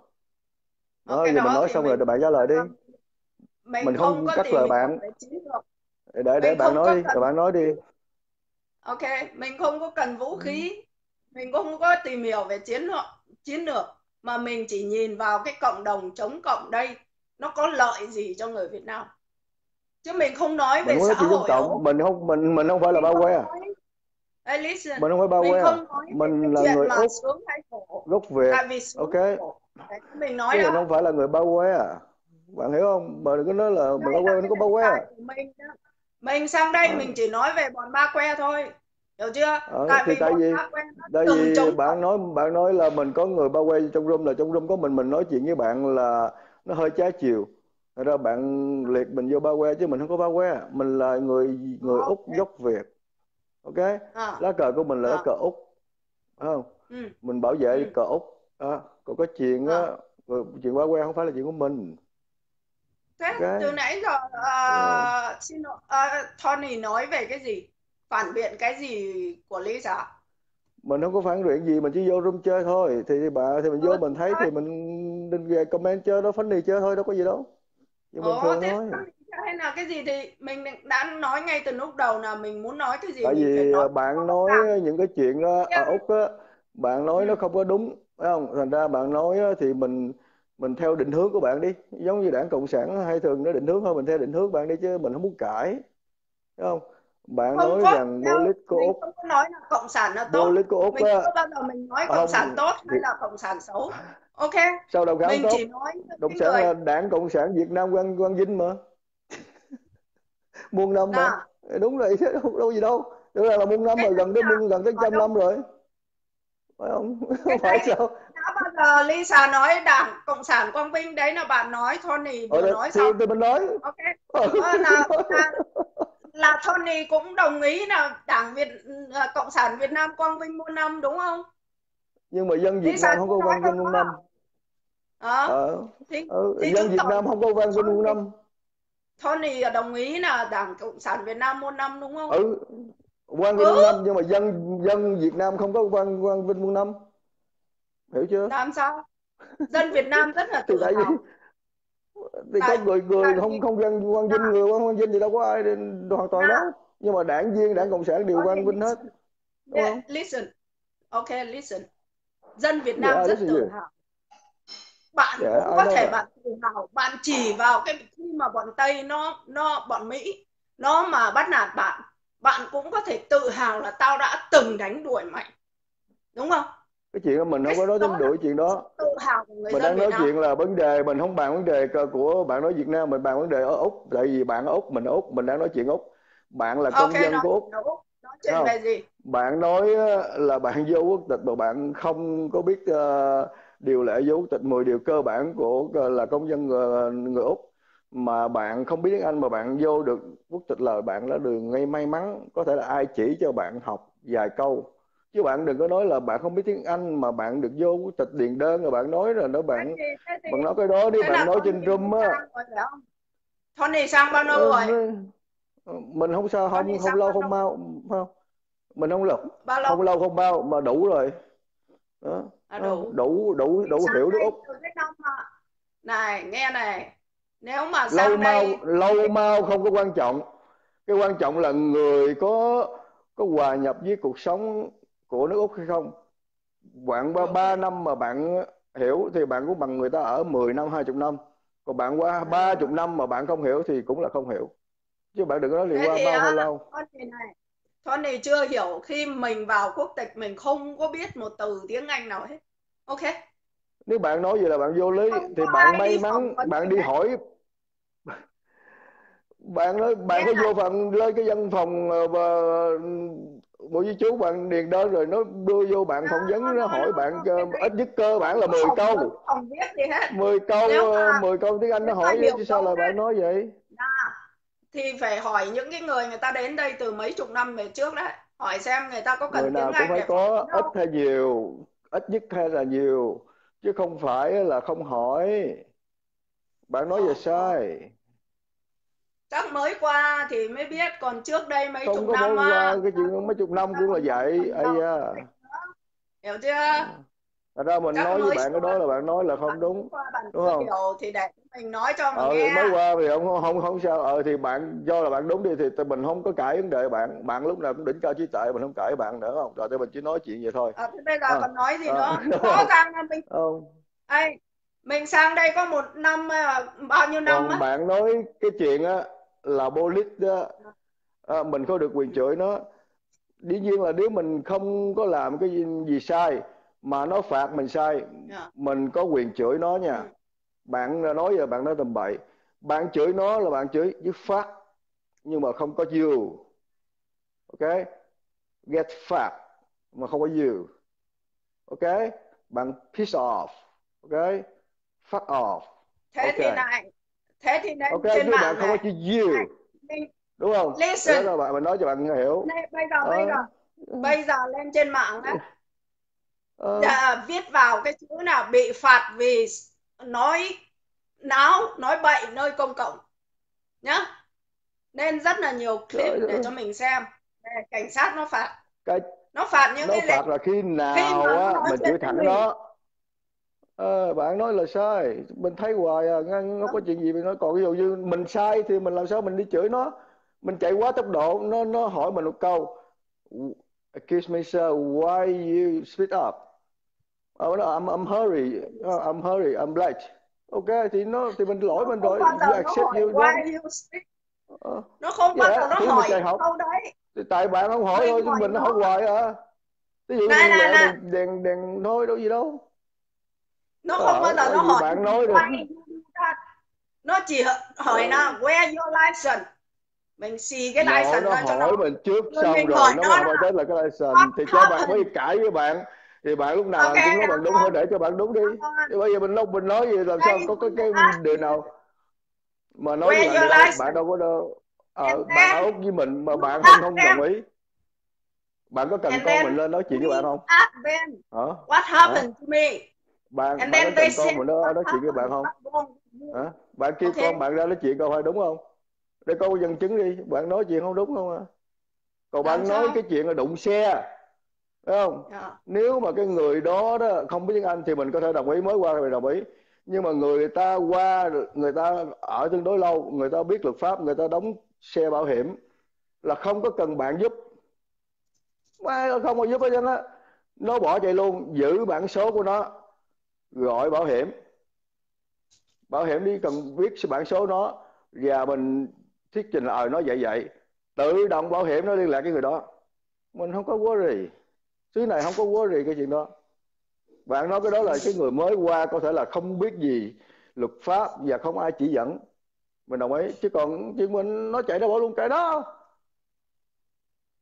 Ờ, đó cái giờ mình đó nói xong mình rồi bạn trả lời đi mình mình không không có cắt lời bạn để để Mình bạn không nói đi cần bạn nói đi Ok, mình không có cần vũ Ừ. khí, mình cũng không có tìm hiểu về chiến lược, chiến lược mà mình chỉ nhìn vào cái cộng đồng chống cộng đây nó có lợi gì cho người Việt Nam. Chứ mình không nói mình về xã hội cộng mình không mình mình không phải là mình bao que nói. Hey, listen, mình không phải bao mình nói về mình là người Úc gốc Việt ok. Đấy, mình nói mình không phải là người bao que bạn hiểu không? Mà đừng có nói là mình đây bao cái nó có bao tài của mình mình sang đây Ờ. mình chỉ nói về bọn ba que thôi hiểu chưa? Ờ, tại thì vì tại vì ba tại vì chống bạn nói bạn nói là mình có người bao quay trong room là trong room có mình mình nói chuyện với bạn là nó hơi trái chiều. Thật ra bạn liệt mình vô bao que chứ mình không có bao que mình là người người Úc Ok. gốc Việt. Ok? À, lá cờ của mình là lá à, cờ Úc. Phải không? Ừ, mình bảo vệ ừ, cờ Úc. À, còn có chuyện á à. rồi chuyện bao que không phải là chuyện của mình. Thế ok? từ nãy giờ đúng uh, xin lỗi, uh, Tony nói về cái gì phản biện cái gì của Lisa mình không có phản biện gì mình chỉ vô room chơi thôi. Thì, thì bà thì mình vô ờ mình thấy thôi. thì mình đừng về comment chơi đó funny chơi thôi đâu có gì đâu. Bình ồ thường thế thôi. hay là cái gì thì mình đã nói ngay từ lúc đầu là mình muốn nói cái gì tại mình vì nói à, bạn nói ràng những cái chuyện đó ở Riêng- Úc á bạn nói nó ừ. không có đúng phải không? Thành ra bạn nói á, thì mình mình theo định hướng của bạn đi. Giống như đảng cộng sản hay thường nó định hướng thôi mình theo định hướng bạn đi chứ mình không muốn cãi phải không bạn không nói có rằng theo bolit của mình Úc không có nói là cộng sản là tốt. Của Úc mình á. chưa bao giờ mình nói cộng không sản tốt thì hay là cộng sản xấu. Ok. Sao đồng kháng mình tốt? chỉ nói cái sản người là đảng cộng sản Việt Nam Quang Quang Vinh mà. Muôn năm mà. Là đúng rồi chứ đâu, đâu gì đâu. Thực ra là muôn năm rồi gần tới là muôn gần tới trăm đâu năm rồi. Phải không? Cái không phải đấy sao? đã bao giờ Lisa nói đảng cộng sản quang vinh đấy là bạn nói Tony ở vừa đây nói thì, xong. thì mình nói. Ok. Ờ, ờ, là, là là Tony cũng đồng ý là đảng Việt là cộng sản Việt Nam quang vinh muôn năm đúng không? Nhưng mà dân Việt Nam không có Quang Vinh muôn năm. Ờ. Ờ, thì ờ, thì dân Việt Nam không có Quang Vinh muôn năm. Tony đồng ý là đảng cộng sản Việt Nam muôn năm đúng không? Ừ Quang Vinh ừ. muôn năm nhưng mà dân dân Việt Nam không có Quang Quang Vinh muôn năm. Hiểu chưa? Làm sao? Dân Việt Nam rất là tự hào thì có tại người người không không Quang Quang Vinh là người Quang Quang Vinh thì đâu có ai hoàn toàn đâu nhưng mà đảng viên đảng cộng sản đều okay, Quang Vinh hết đúng không? listen. Ok listen. Dân Việt dạ Nam ai rất tự hào. Bạn dạ cũng có thể vậy? bạn tự hào bạn chỉ vào cái khi mà bọn Tây nó nó bọn Mỹ nó mà bắt nạt bạn bạn cũng có thể tự hào là tao đã từng đánh đuổi mày. Đúng không cái chuyện đó mình không có nói đến đuổi chuyện đó. Mình đang nói chuyện là vấn đề mình không bàn vấn đề của bạn nói Việt Nam mình bàn vấn đề ở Úc. Tại vì bạn ở Úc mình ở Úc mình đang nói chuyện Úc. Bạn là công dân nói của Úc. nói, chuyện không về gì? Bạn nói á, là bạn vô quốc tịch mà bạn không có biết ờ, điều lệ vô quốc tịch 10 điều cơ bản của ờ, là công dân người, người Úc. Mà bạn không biết tiếng Anh mà bạn vô được quốc tịch là bạn đã đường ngay may mắn. Có thể là ai chỉ cho bạn học vài câu chứ bạn đừng có nói là bạn không biết tiếng Anh mà bạn được vô tịch điền đơn rồi bạn nói rồi thế bạn thì thế thì bạn nói cái đó đi bạn nói trên room á. Tony sang bao lâu ờ, rồi? mình không sao không không lâu không mau không? Mình không lâu không lâu không bao mà đủ rồi. Đó. Đó, đủ. đủ đủ hiểu nước Úc. mà này nghe này. Nếu mà lâu mau đây lâu mau không có quan trọng. Cái quan trọng là người có có hòa nhập với cuộc sống của nước Úc hay không? Bạn qua 3 năm mà bạn hiểu thì bạn cũng bằng người ta ở 10 năm 20 năm. Còn bạn qua à, 30 năm mà bạn không hiểu thì cũng là không hiểu. Chứ bạn đừng có nói liền qua mau hay á lâu. Tony này chưa hiểu khi mình vào quốc tịch mình không có biết một từ tiếng Anh nào hết. Ok. Nếu bạn nói vậy là bạn vô lý không thì bạn may mắn bạn đi hỏi. Bạn nói bạn có vô phần lên cái văn phòng ờ, và bộ với chú bạn điền đơn rồi nó đưa vô bạn phỏng vấn nó hỏi bạn ít nhất cơ bản là 10 câu. không biết gì hết. 10 câu mà- 10 câu tiếng Anh nó hỏi chứ sao là bạn nói vậy? Thì phải hỏi những cái người người ta đến đây từ mấy chục năm về trước đấy. Hỏi xem người ta có cần người nào tiếng cũng Anh phải để có ít hay nhiều ít nhất hay là nhiều chứ không phải là không hỏi. Bạn nói Ờ, về sai chắc mới qua thì mới biết còn trước đây mấy không chục năm á. qua cái chuyện mấy chục năm cũng là vậy ây da. hiểu chưa? Thật ra mình Chắc nói với bạn cái đó là bạn nói là không đúng đúng không? thì để mình nói cho mà ờ nghe. mới qua thì không không không sao. Ờ thì bạn do là bạn đúng đi thì mình không có cãi vấn đề bạn. Bạn lúc nào cũng đỉnh cao trí tuệ mình không cãi bạn nữa không? Rồi thì mình chỉ nói chuyện vậy thôi. À, thế bây giờ Ờ, còn nói gì ờ. nữa? rõ ràng là mình không. Ê, mình sang đây có một năm à, bao nhiêu năm còn á? bạn nói cái chuyện á là bolit đó. À, mình có được quyền chửi nó. Dĩ nhiên là nếu mình không có làm cái gì, gì sai mà nó phạt mình sai Dạ. mình có quyền chửi nó nha. Ừ. bạn nói giờ bạn nói tầm bậy. Bạn chửi nó là bạn chửi với phát nhưng mà không có you ok? Get fat mà không có you ok? Bạn piss off ok? Fuck off. Thế Ok. thì này thế thì nên ok trên mạng không có chữ you. Mình- đúng không? Listen. đó là bạn mình nói cho bạn hiểu. Này, bây giờ Ờ. bây giờ. Bây giờ lên trên mạng á. Ờ, à, viết vào cái chữ nào bị phạt vì nói náo nói bậy nơi công cộng. Nhá. Nên rất là nhiều clip Trời để ơi. cho mình xem. Cảnh sát nó phạt. Cái nó phạt những nó cái phạt là khi nào mà nó á mình chửi thẳng mình. Ờ, bạn nói là sai. Mình thấy hoài à nó có chuyện gì mình nói còn ví dụ như mình sai thì mình làm sao mình đi chửi nó? Mình chạy quá tốc độ nó nó hỏi mình một câu excuse me sir why you speed up? Ờ, nó I'm, I'm hurry Ờ, I'm hurry I'm late. Ok thì nó thì mình lỗi mình rồi. You accept you why you speak Ờ, nó không bao Dạ, giờ nó hỏi chạy học. câu đấy. Thì tại bạn không hỏi thôi chứ mình nó. hỏi hoài à. Ví dụ đèn đèn đèn thôi đâu gì đâu nó không bao giờ nó hỏi bạn nói được. nó chỉ hỏi là where your license? Mình xì cái nó, license nó ra cho hỏi nó mình trước Rồi xong mình rồi nó nó hỏi tới là cái license. Thì cho bạn mới cãi với bạn. Thì bạn lúc nào Ok, bạn cũng nói bạn đúng thôi để cho bạn đúng đi. Thì bây giờ mình lúc mình nói gì làm sao có cái cái điều nào mà nói với bạn license? bạn đâu có đâu. And bạn Úc với mình mà bạn không? không đồng ý. Bạn có cần con mình lên nói chuyện với bạn không? hả? What happened to me bạn and bạn they con said mình nói, nói chuyện với bạn không? you? hả? Bạn kêu Ok. con bạn ra nói chuyện coi phải đúng không? Để có dân chứng đi. Bạn nói chuyện không đúng không à? Còn Làm bạn nói sao? cái chuyện là đụng xe. Phải không? Dạ. nếu mà cái người đó đó không biết tiếng Anh thì mình có thể đồng ý mới qua thì mình đồng ý. Nhưng mà người ta qua người ta ở tương đối lâu người ta biết luật pháp người ta đóng xe bảo hiểm là không có cần bạn giúp. Mà không có giúp hết trơn á nó bỏ chạy luôn giữ bản số của nó gọi bảo hiểm. Bảo hiểm đi cần viết bản số nó. Và mình thuyết trình là ờ nó vậy vậy. Tự động bảo hiểm nó liên lạc với người đó. Mình không có worry. Xứ này không có worry cái chuyện đó. Bạn nói cái đó là cái người mới qua có thể là không biết gì luật pháp và không ai chỉ dẫn. Mình đồng ý. Chứ còn chuyện mình nó chạy nó bỏ luôn cái đó.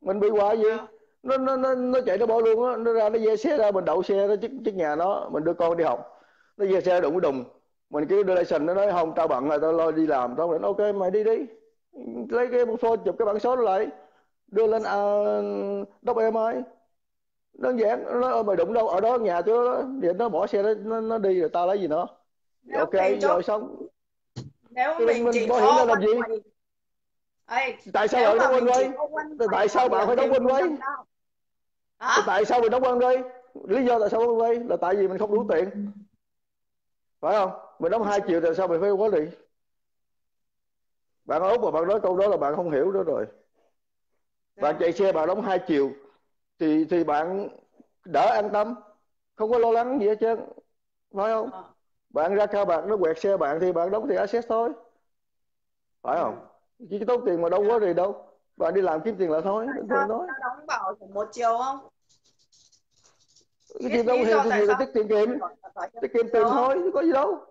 Mình bị hoài gì? Dạ nó nó nó nó chạy nó bỏ luôn á. Nó ra nó ve xe ra mình đậu xe nó trước trước nhà nó mình đưa con đi học. Nó ve xe đụng cái đùng. Mình kêu đưa license nó nói không tao bận rồi tao lo đi làm. Tao nói ok mày đi đi. Lấy cái phone chụp cái bản số đó lại. Đưa lên uh, đốc em ơi. Đơn giản nó nói, "Ơ, mày đụng đâu ở đó nhà tôi đó. Thì nó bỏ xe nó, nó, nó đi rồi tao lấy gì nó Nếu ok rồi xong. Nếu Thì mình mình chỉ bảo hiểm ra làm gì? Ê, tại sao mà đóng chỉ quay? tại sao bạn phải đóng quên quay? Thì. Thì Hả? tại sao mình đóng quên quay lý do tại sao đóng quên quay là tại vì mình không đủ tiền. Phải không? Mình đóng 2 triệu tại sao mình phải quá đi? Bạn Úc mà bạn nói câu đó là bạn không hiểu đó rồi. Bạn chạy xe bạn đóng 2 triệu thì thì bạn đỡ an tâm. Không có lo lắng gì hết trơn. Phải không? Ờ. bạn ra cao bạc nó quẹt xe bạn thì bạn đóng tiền access thôi. Phải không? Chỉ tốn tiền mà đâu có gì đâu bạn đi làm kiếm tiền là thôi bình thường thôi. đóng bảo hiểm một chiều không? cái tiền đâu do thì tại là tiết tiền. Kiệm tiết kiệm tiền thôi chứ có gì đâu.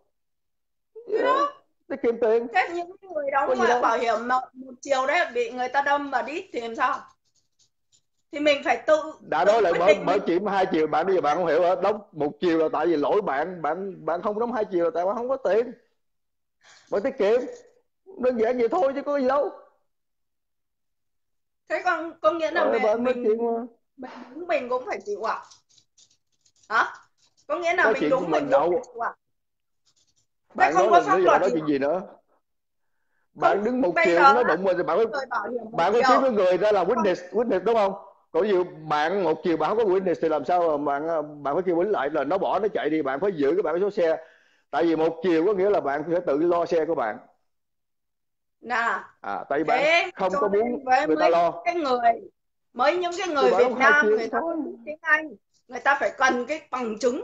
Yeah. tiết kiệm tiền. Thế những người đóng gì đâu. bảo hiểm một, một chiều đấy bị người ta đâm và đít thì làm sao? thì mình phải tự đã nói lại mở mở chuyện hai chiều bạn bây giờ bạn không hiểu hả? Đóng một chiều là tại vì lỗi bạn bạn bạn không đóng hai chiều là tại bạn không có tiền. Bạn tiết kiệm. Đơn giản vậy thôi chứ có gì đâu thế còn có nghĩa là mẹ, bạn mình mình đúng mình cũng phải chịu à hả? Có nghĩa là có mình đúng mình mình cũng đâu phải chịu à bạn không có pháp luật gì chuyện gì nữa? Bạn không đứng một chiều nó đụng rồi thì bạn một bạn phải kiếm cái người ra không. witness witness đúng không? Còn ví bạn một chiều bạn không có witness thì làm sao mà bạn bạn phải kêu quýnh lại là nó bỏ nó chạy đi bạn phải giữ cái bạn số xe. Tại vì một chiều có nghĩa là bạn phải tự lo xe của bạn nè. À bạn thế không có muốn với người ta lo. cái người mấy những cái người Việt Nam người ta thôi. tiếng Anh người ta phải cần cái bằng chứng.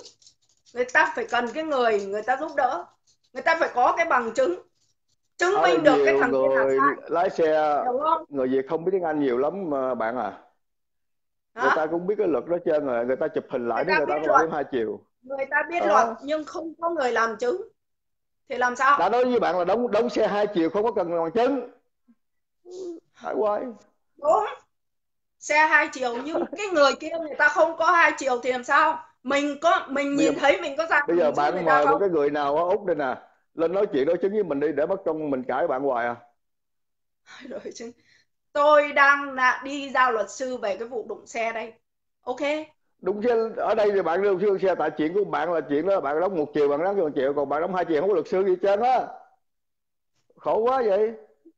Người ta phải cần cái người người ta giúp đỡ. Người ta phải có cái bằng chứng chứng ở minh được cái thằng kia là người sai. lái xe người Việt không biết tiếng Anh nhiều lắm mà bạn à. Người ta hả cũng biết cái luật đó trơn rồi người ta chụp hình lại người ta người ta có hai chiều. Người ta biết ờ. luật nhưng không có người làm chứng thì làm sao? Đã nói với bạn là đóng đóng xe hai chiều không có cần bằng chứng. Hãy quay đúng. Xe hai chiều nhưng cái người kia người ta không có hai chiều thì làm sao? Mình có mình bây giờ nhìn thấy mình có ra bây giờ bạn mời một cái người nào ở úc đây nè lên nói chuyện đối chứng với mình đi để mất công mình cãi bạn hoài à. Rồi chứ? Tôi đang là đi giao luật sư về cái vụ đụng xe đây. Ok đúng chứ ở đây thì bạn đưa siêu xe tại chuyện của bạn là chuyện đó bạn đóng một chiều bạn đóng một triệu còn bạn đóng hai chiều không có luật sư gì trơn á. Khổ quá vậy.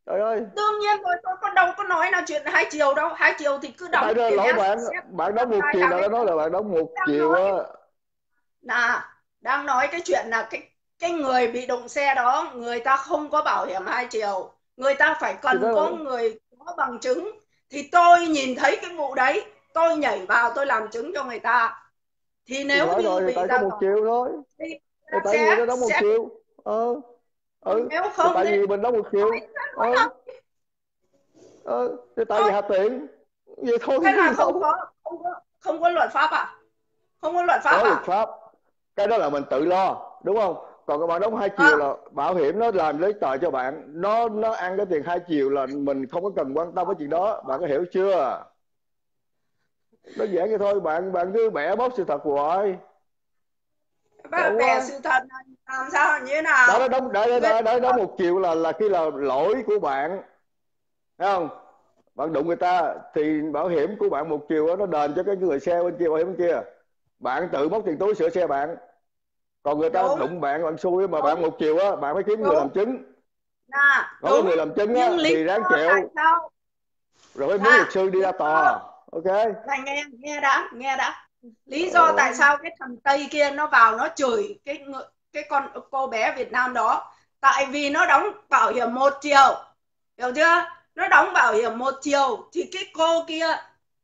Trời ơi. Đương nhiên rồi tôi có đâu có nói là chuyện hai chiều đâu hai chiều thì cứ đóng tại lỗi bạn bạn đóng một thằng là nói là bạn đóng một nói á. Là đang nói cái chuyện là cái cái người bị đụng xe đó người ta không có bảo hiểm hai chiều người ta phải cần có người có bằng chứng. Thì tôi nhìn thấy cái vụ đấy tôi nhảy vào tôi làm chứng cho người ta. Thì thì nếu phải như rồi thì bị ra một chiều thôi. Thì thì ta nó sẽ đóng một sẽ chiều ờ ừ. Nếu thì không tại thì vì mình đóng một nói ờ. không? Ờ thì tại vì hà tiện vậy thôi. Thế là không có không có không có luật pháp à? Không có luật pháp có luật à pháp. Cái đó là mình tự lo đúng không? Còn các bạn đóng hai chiều à là bảo hiểm nó làm giấy tờ cho bạn. Nó nó ăn cái tiền hai chiều là mình không có cần quan tâm với chuyện đó. Bạn có hiểu chưa đơn giản vậy thôi bạn bạn cứ bẻ bóp sự thật bè quá sự thật là làm sao như thế nào? Đó đã người đã, đã đóng một chiều là là khi là lỗi của bạn. Thấy không? Bạn đụng người ta thì bảo hiểm của bạn một chiều đó, nó đền cho cái người xe bên kia bảo hiểm bên kia. Bạn tự móc tiền túi sửa xe bạn. Còn người ta đúng. đụng bạn bạn xui mà bạn đúng. một chiều á bạn phải kiếm người đúng. làm chứng. Là có đúng. người làm chứng á thì ráng chịu. rồi mới mướn luật sư đi ra tòa ok. Là nghe nghe đã nghe đã. Lý do ờ, tại sao cái thằng tây kia nó vào nó chửi cái cái con cô bé Việt Nam đó? Tại vì nó đóng bảo hiểm một chiều hiểu chưa? Nó đóng bảo hiểm một chiều thì cái cô kia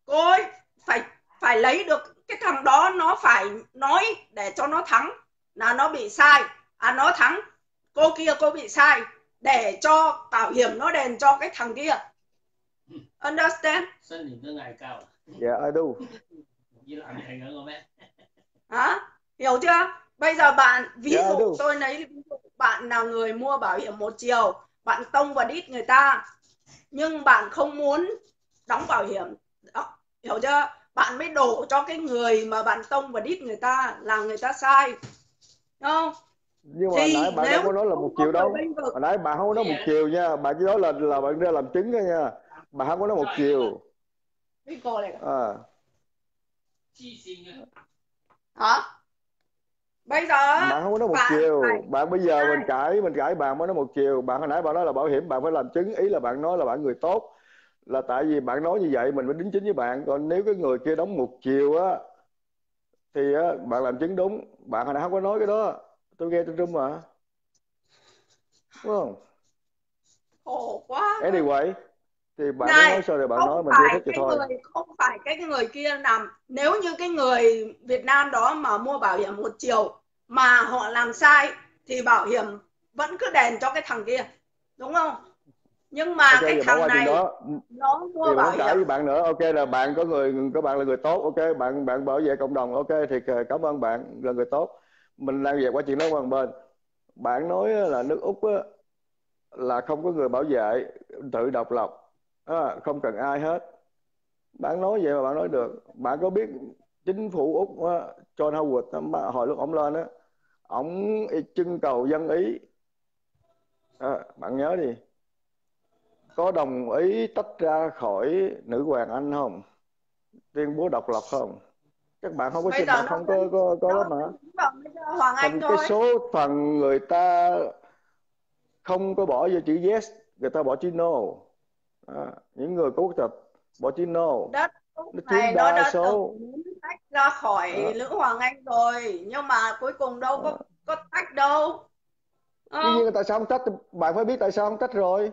cô ấy phải phải lấy được cái thằng đó nó phải nói để cho nó thắng. Là nó bị sai. À nó thắng. Cô kia cô bị sai để cho bảo hiểm nó đền cho cái thằng kia Understand? Sinh thì cứ ngày cao. Yeah, I do. Đi làm thành ngữ không em? Hả? Hiểu chưa? Bây giờ bạn ví dạ, yeah, dụ tôi lấy ví dụ bạn là người mua bảo hiểm một chiều, bạn tông và đít người ta nhưng bạn không muốn đóng bảo hiểm. Đó, hiểu chưa? Bạn mới đổ cho cái người mà bạn tông và đít người ta là người ta sai. Đúng không? nhưng mà thì nãy bạn không có nói là một chiều đâu hồi nãy bạn không có nói một dạ. chiều nha bạn chỉ nói là là bạn ra làm chứng thôi nha bạn không có nói một chiều cái cô này, à黐线嘅， hả? Bây giờ bạn không có nói một bạn chiều phải bạn bây giờ mình sai. cãi mình cãi bạn mới nói một chiều bạn hồi nãy bạn nói là bảo hiểm bạn phải làm chứng ý là bạn nói là bạn người tốt là tại vì bạn nói như vậy mình mới đính chính với bạn còn nếu cái người kia đóng một chiều á thì á, bạn làm chứng đúng bạn hồi nãy không có nói cái đó tôi nghe trên trung mà đúng không Khổ quá. anyway thì bạn này nói sao thì bạn không nói mình phải thích cái thôi. người không phải cái người kia làm nếu như cái người Việt Nam đó mà mua bảo hiểm một chiều mà họ làm sai thì bảo hiểm vẫn cứ đền cho cái thằng kia. Đúng không? Nhưng mà ok cái thằng này đó. nó mua thì bảo cãi với hiểm. bạn nữa. Ok là bạn có người có bạn là người tốt ok. Bạn bạn bảo vệ cộng đồng ok. Thì cảm ơn bạn là người tốt. Mình đang về qua chuyện đó qua bên. Bạn nói là nước Úc á, là không có người bảo vệ tự độc lập á, không cần ai hết. Bạn nói vậy mà bạn nói được. Bạn có biết chính phủ úc á, John Howard á, hồi lúc ông lên á ông trưng cầu dân ý. À, bạn nhớ đi. Có đồng ý tách ra khỏi nữ hoàng anh không? Tuyên bố độc lập không? Các bạn không có xin bạn không có có có đó mà. Hoàng Anh cái số phần người ta không có bỏ vô chữ yes người ta bỏ chữ no à, những người có quốc tịch bỏ chữ no đất nó này nó đã số. từng tách ra khỏi Đó. nữ hoàng Anh rồi nhưng mà cuối cùng đâu có có tách đâu. Tuy nhiên tại sao không tách? Bạn phải biết tại sao không tách rồi.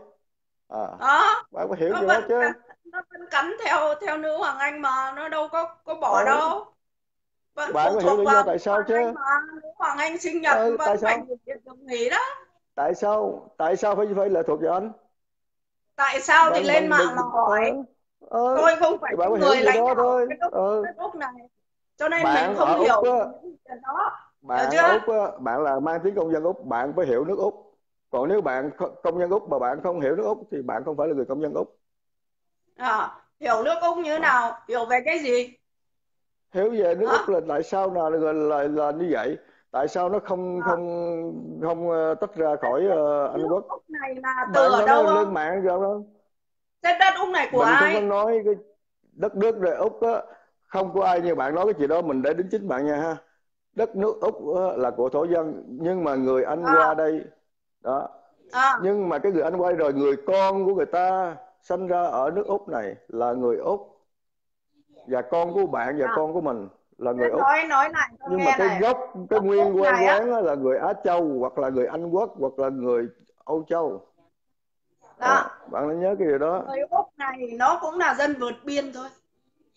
À, đó bạn phải hiểu nó vẫn chứ. nó vẫn cắn theo theo nữ hoàng Anh mà nó đâu có có bỏ Ừ. đâu. Vẫn Bạn có hiểu lý do tại sao chứ? Nữ hoàng Anh sinh nhật vẫn tại phải sao? được nghỉ đó. Tại sao? Tại sao phải phải lệ thuộc vào anh tại sao thì lên mạng mà hỏi? Ờ, ờ, tôi không phải bạn người lãnh đạo thôi. cái ờ, đất Úc này. Cho nên Bạn mình không hiểu đó. Bạn chưa? Úc á, bạn là mang tiếng công dân Úc bạn phải hiểu nước Úc. Còn nếu bạn công dân Úc mà bạn không hiểu nước Úc thì bạn không phải là người công dân Úc. À, hiểu nước Úc như thế Ờ. nào? Hiểu về cái gì? Hiểu về nước Hả? Úc là tại sao là là, là, là như vậy tại sao nó không À. không không ờ, tách ra khỏi ờ, Anh Quốc? Úc này là từ ở đâu lên không? mạng rồi không thế đất Úc này của mình không ai? có nói cái đất nước rồi Úc á không có ai như bạn nói cái chuyện đó mình để đính chính bạn nha ha. Đất nước Úc á, là của thổ dân nhưng mà người Anh À. qua đây đó. À, nhưng mà cái người Anh qua đây rồi người con của người ta sinh ra ở nước Úc này là người Úc. Và con của bạn và À. con của mình là người Úc. nói nói lại tôi nhưng mà cái này. gốc cái Úc nguyên quê này quán á là người Á Châu hoặc là người Anh Quốc hoặc là người Âu Châu. Đó. Đó, bạn nên nhớ cái điều đó. Người Úc này nó cũng là dân vượt biên thôi.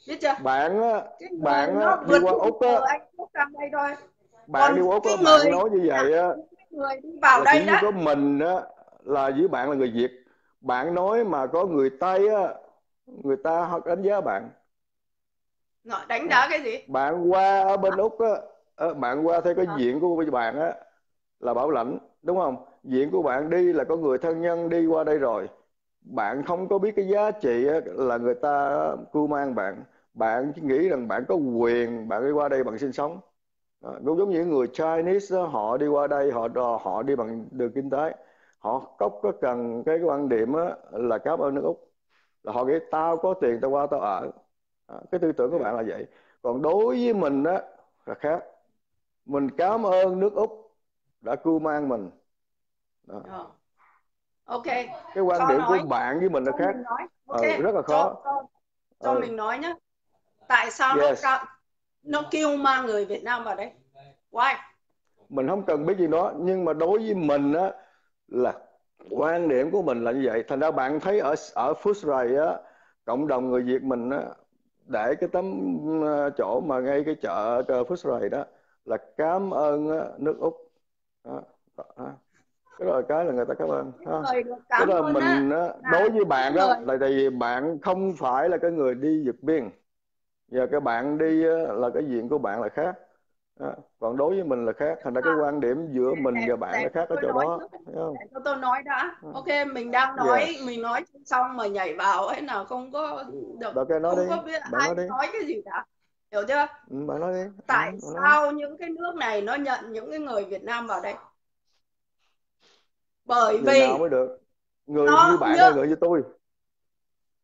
Biết chưa? Bạn á bạn á đi qua Úc á. Anh Quốc sang đây thôi. Bạn Còn đi qua Úc á bạn người- nói như vậy á người đi vào đây đó. có mình á là với bạn là người Việt. Bạn nói mà có người Tây á người ta đánh giá bạn Nói đánh đá cái gì? Bạn qua ở bên Úc á ờ, bạn qua theo cái À. diện của bạn á là bảo lãnh đúng không? Diện của bạn đi là có người thân nhân đi qua đây rồi. Bạn không có biết cái giá trị á, là người ta cưu mang bạn. Bạn chỉ nghĩ rằng bạn có quyền bạn đi qua đây bằng sinh sống. Đó, cũng giống như những người Chinese đó, họ đi qua đây họ họ đi bằng đường kinh tế. Họ có có cần cái quan điểm á, là cảm ơn nước Úc. Là họ nghĩ tao có tiền tao qua tao ở Đó, cái tư tưởng của bạn là vậy còn đối với mình á là khác mình cảm ơn nước Úc đã cưu mang mình Đó. Ờ. ok cái quan điểm của nói. bạn với mình là khác mình nói ok Ừ, rất là khó. cho, cho, cho Ừ. mình nói nhé tại sao Yes. nó nó kêu mang người Việt Nam vào đây why mình không cần biết gì đó nhưng mà đối với mình á là quan điểm của mình là như vậy thành ra bạn thấy ở ở Footscray á cộng đồng người Việt mình á để cái tấm ờ, chỗ mà ngay cái chợ Footscray đó là cảm ơn nước Úc. Đó. Đó. cái đó là cái là người ta cảm ơn Tức cảm là mình là đối với bạn người- là tại vì bạn không phải là cái người đi vượt biên. Và cái bạn đi là cái diện của bạn là khác Đó. còn đối với mình là khác thành ra cái quan điểm giữa mình và bạn nó khác ở chỗ đó thấy không tôi nói đã Ừ. ok mình đang nói mình nói xong mà nhảy vào ấy là không có được ok, nói không đi. có biết Bạn ai nói đi. nói cái gì cả hiểu chưa ừ, bạn nói đi Ừ, tại bạn nói. sao những cái nước này nó nhận những cái người Việt Nam vào đây bởi người vì nào mới được người Nó như bạn hay người như tôi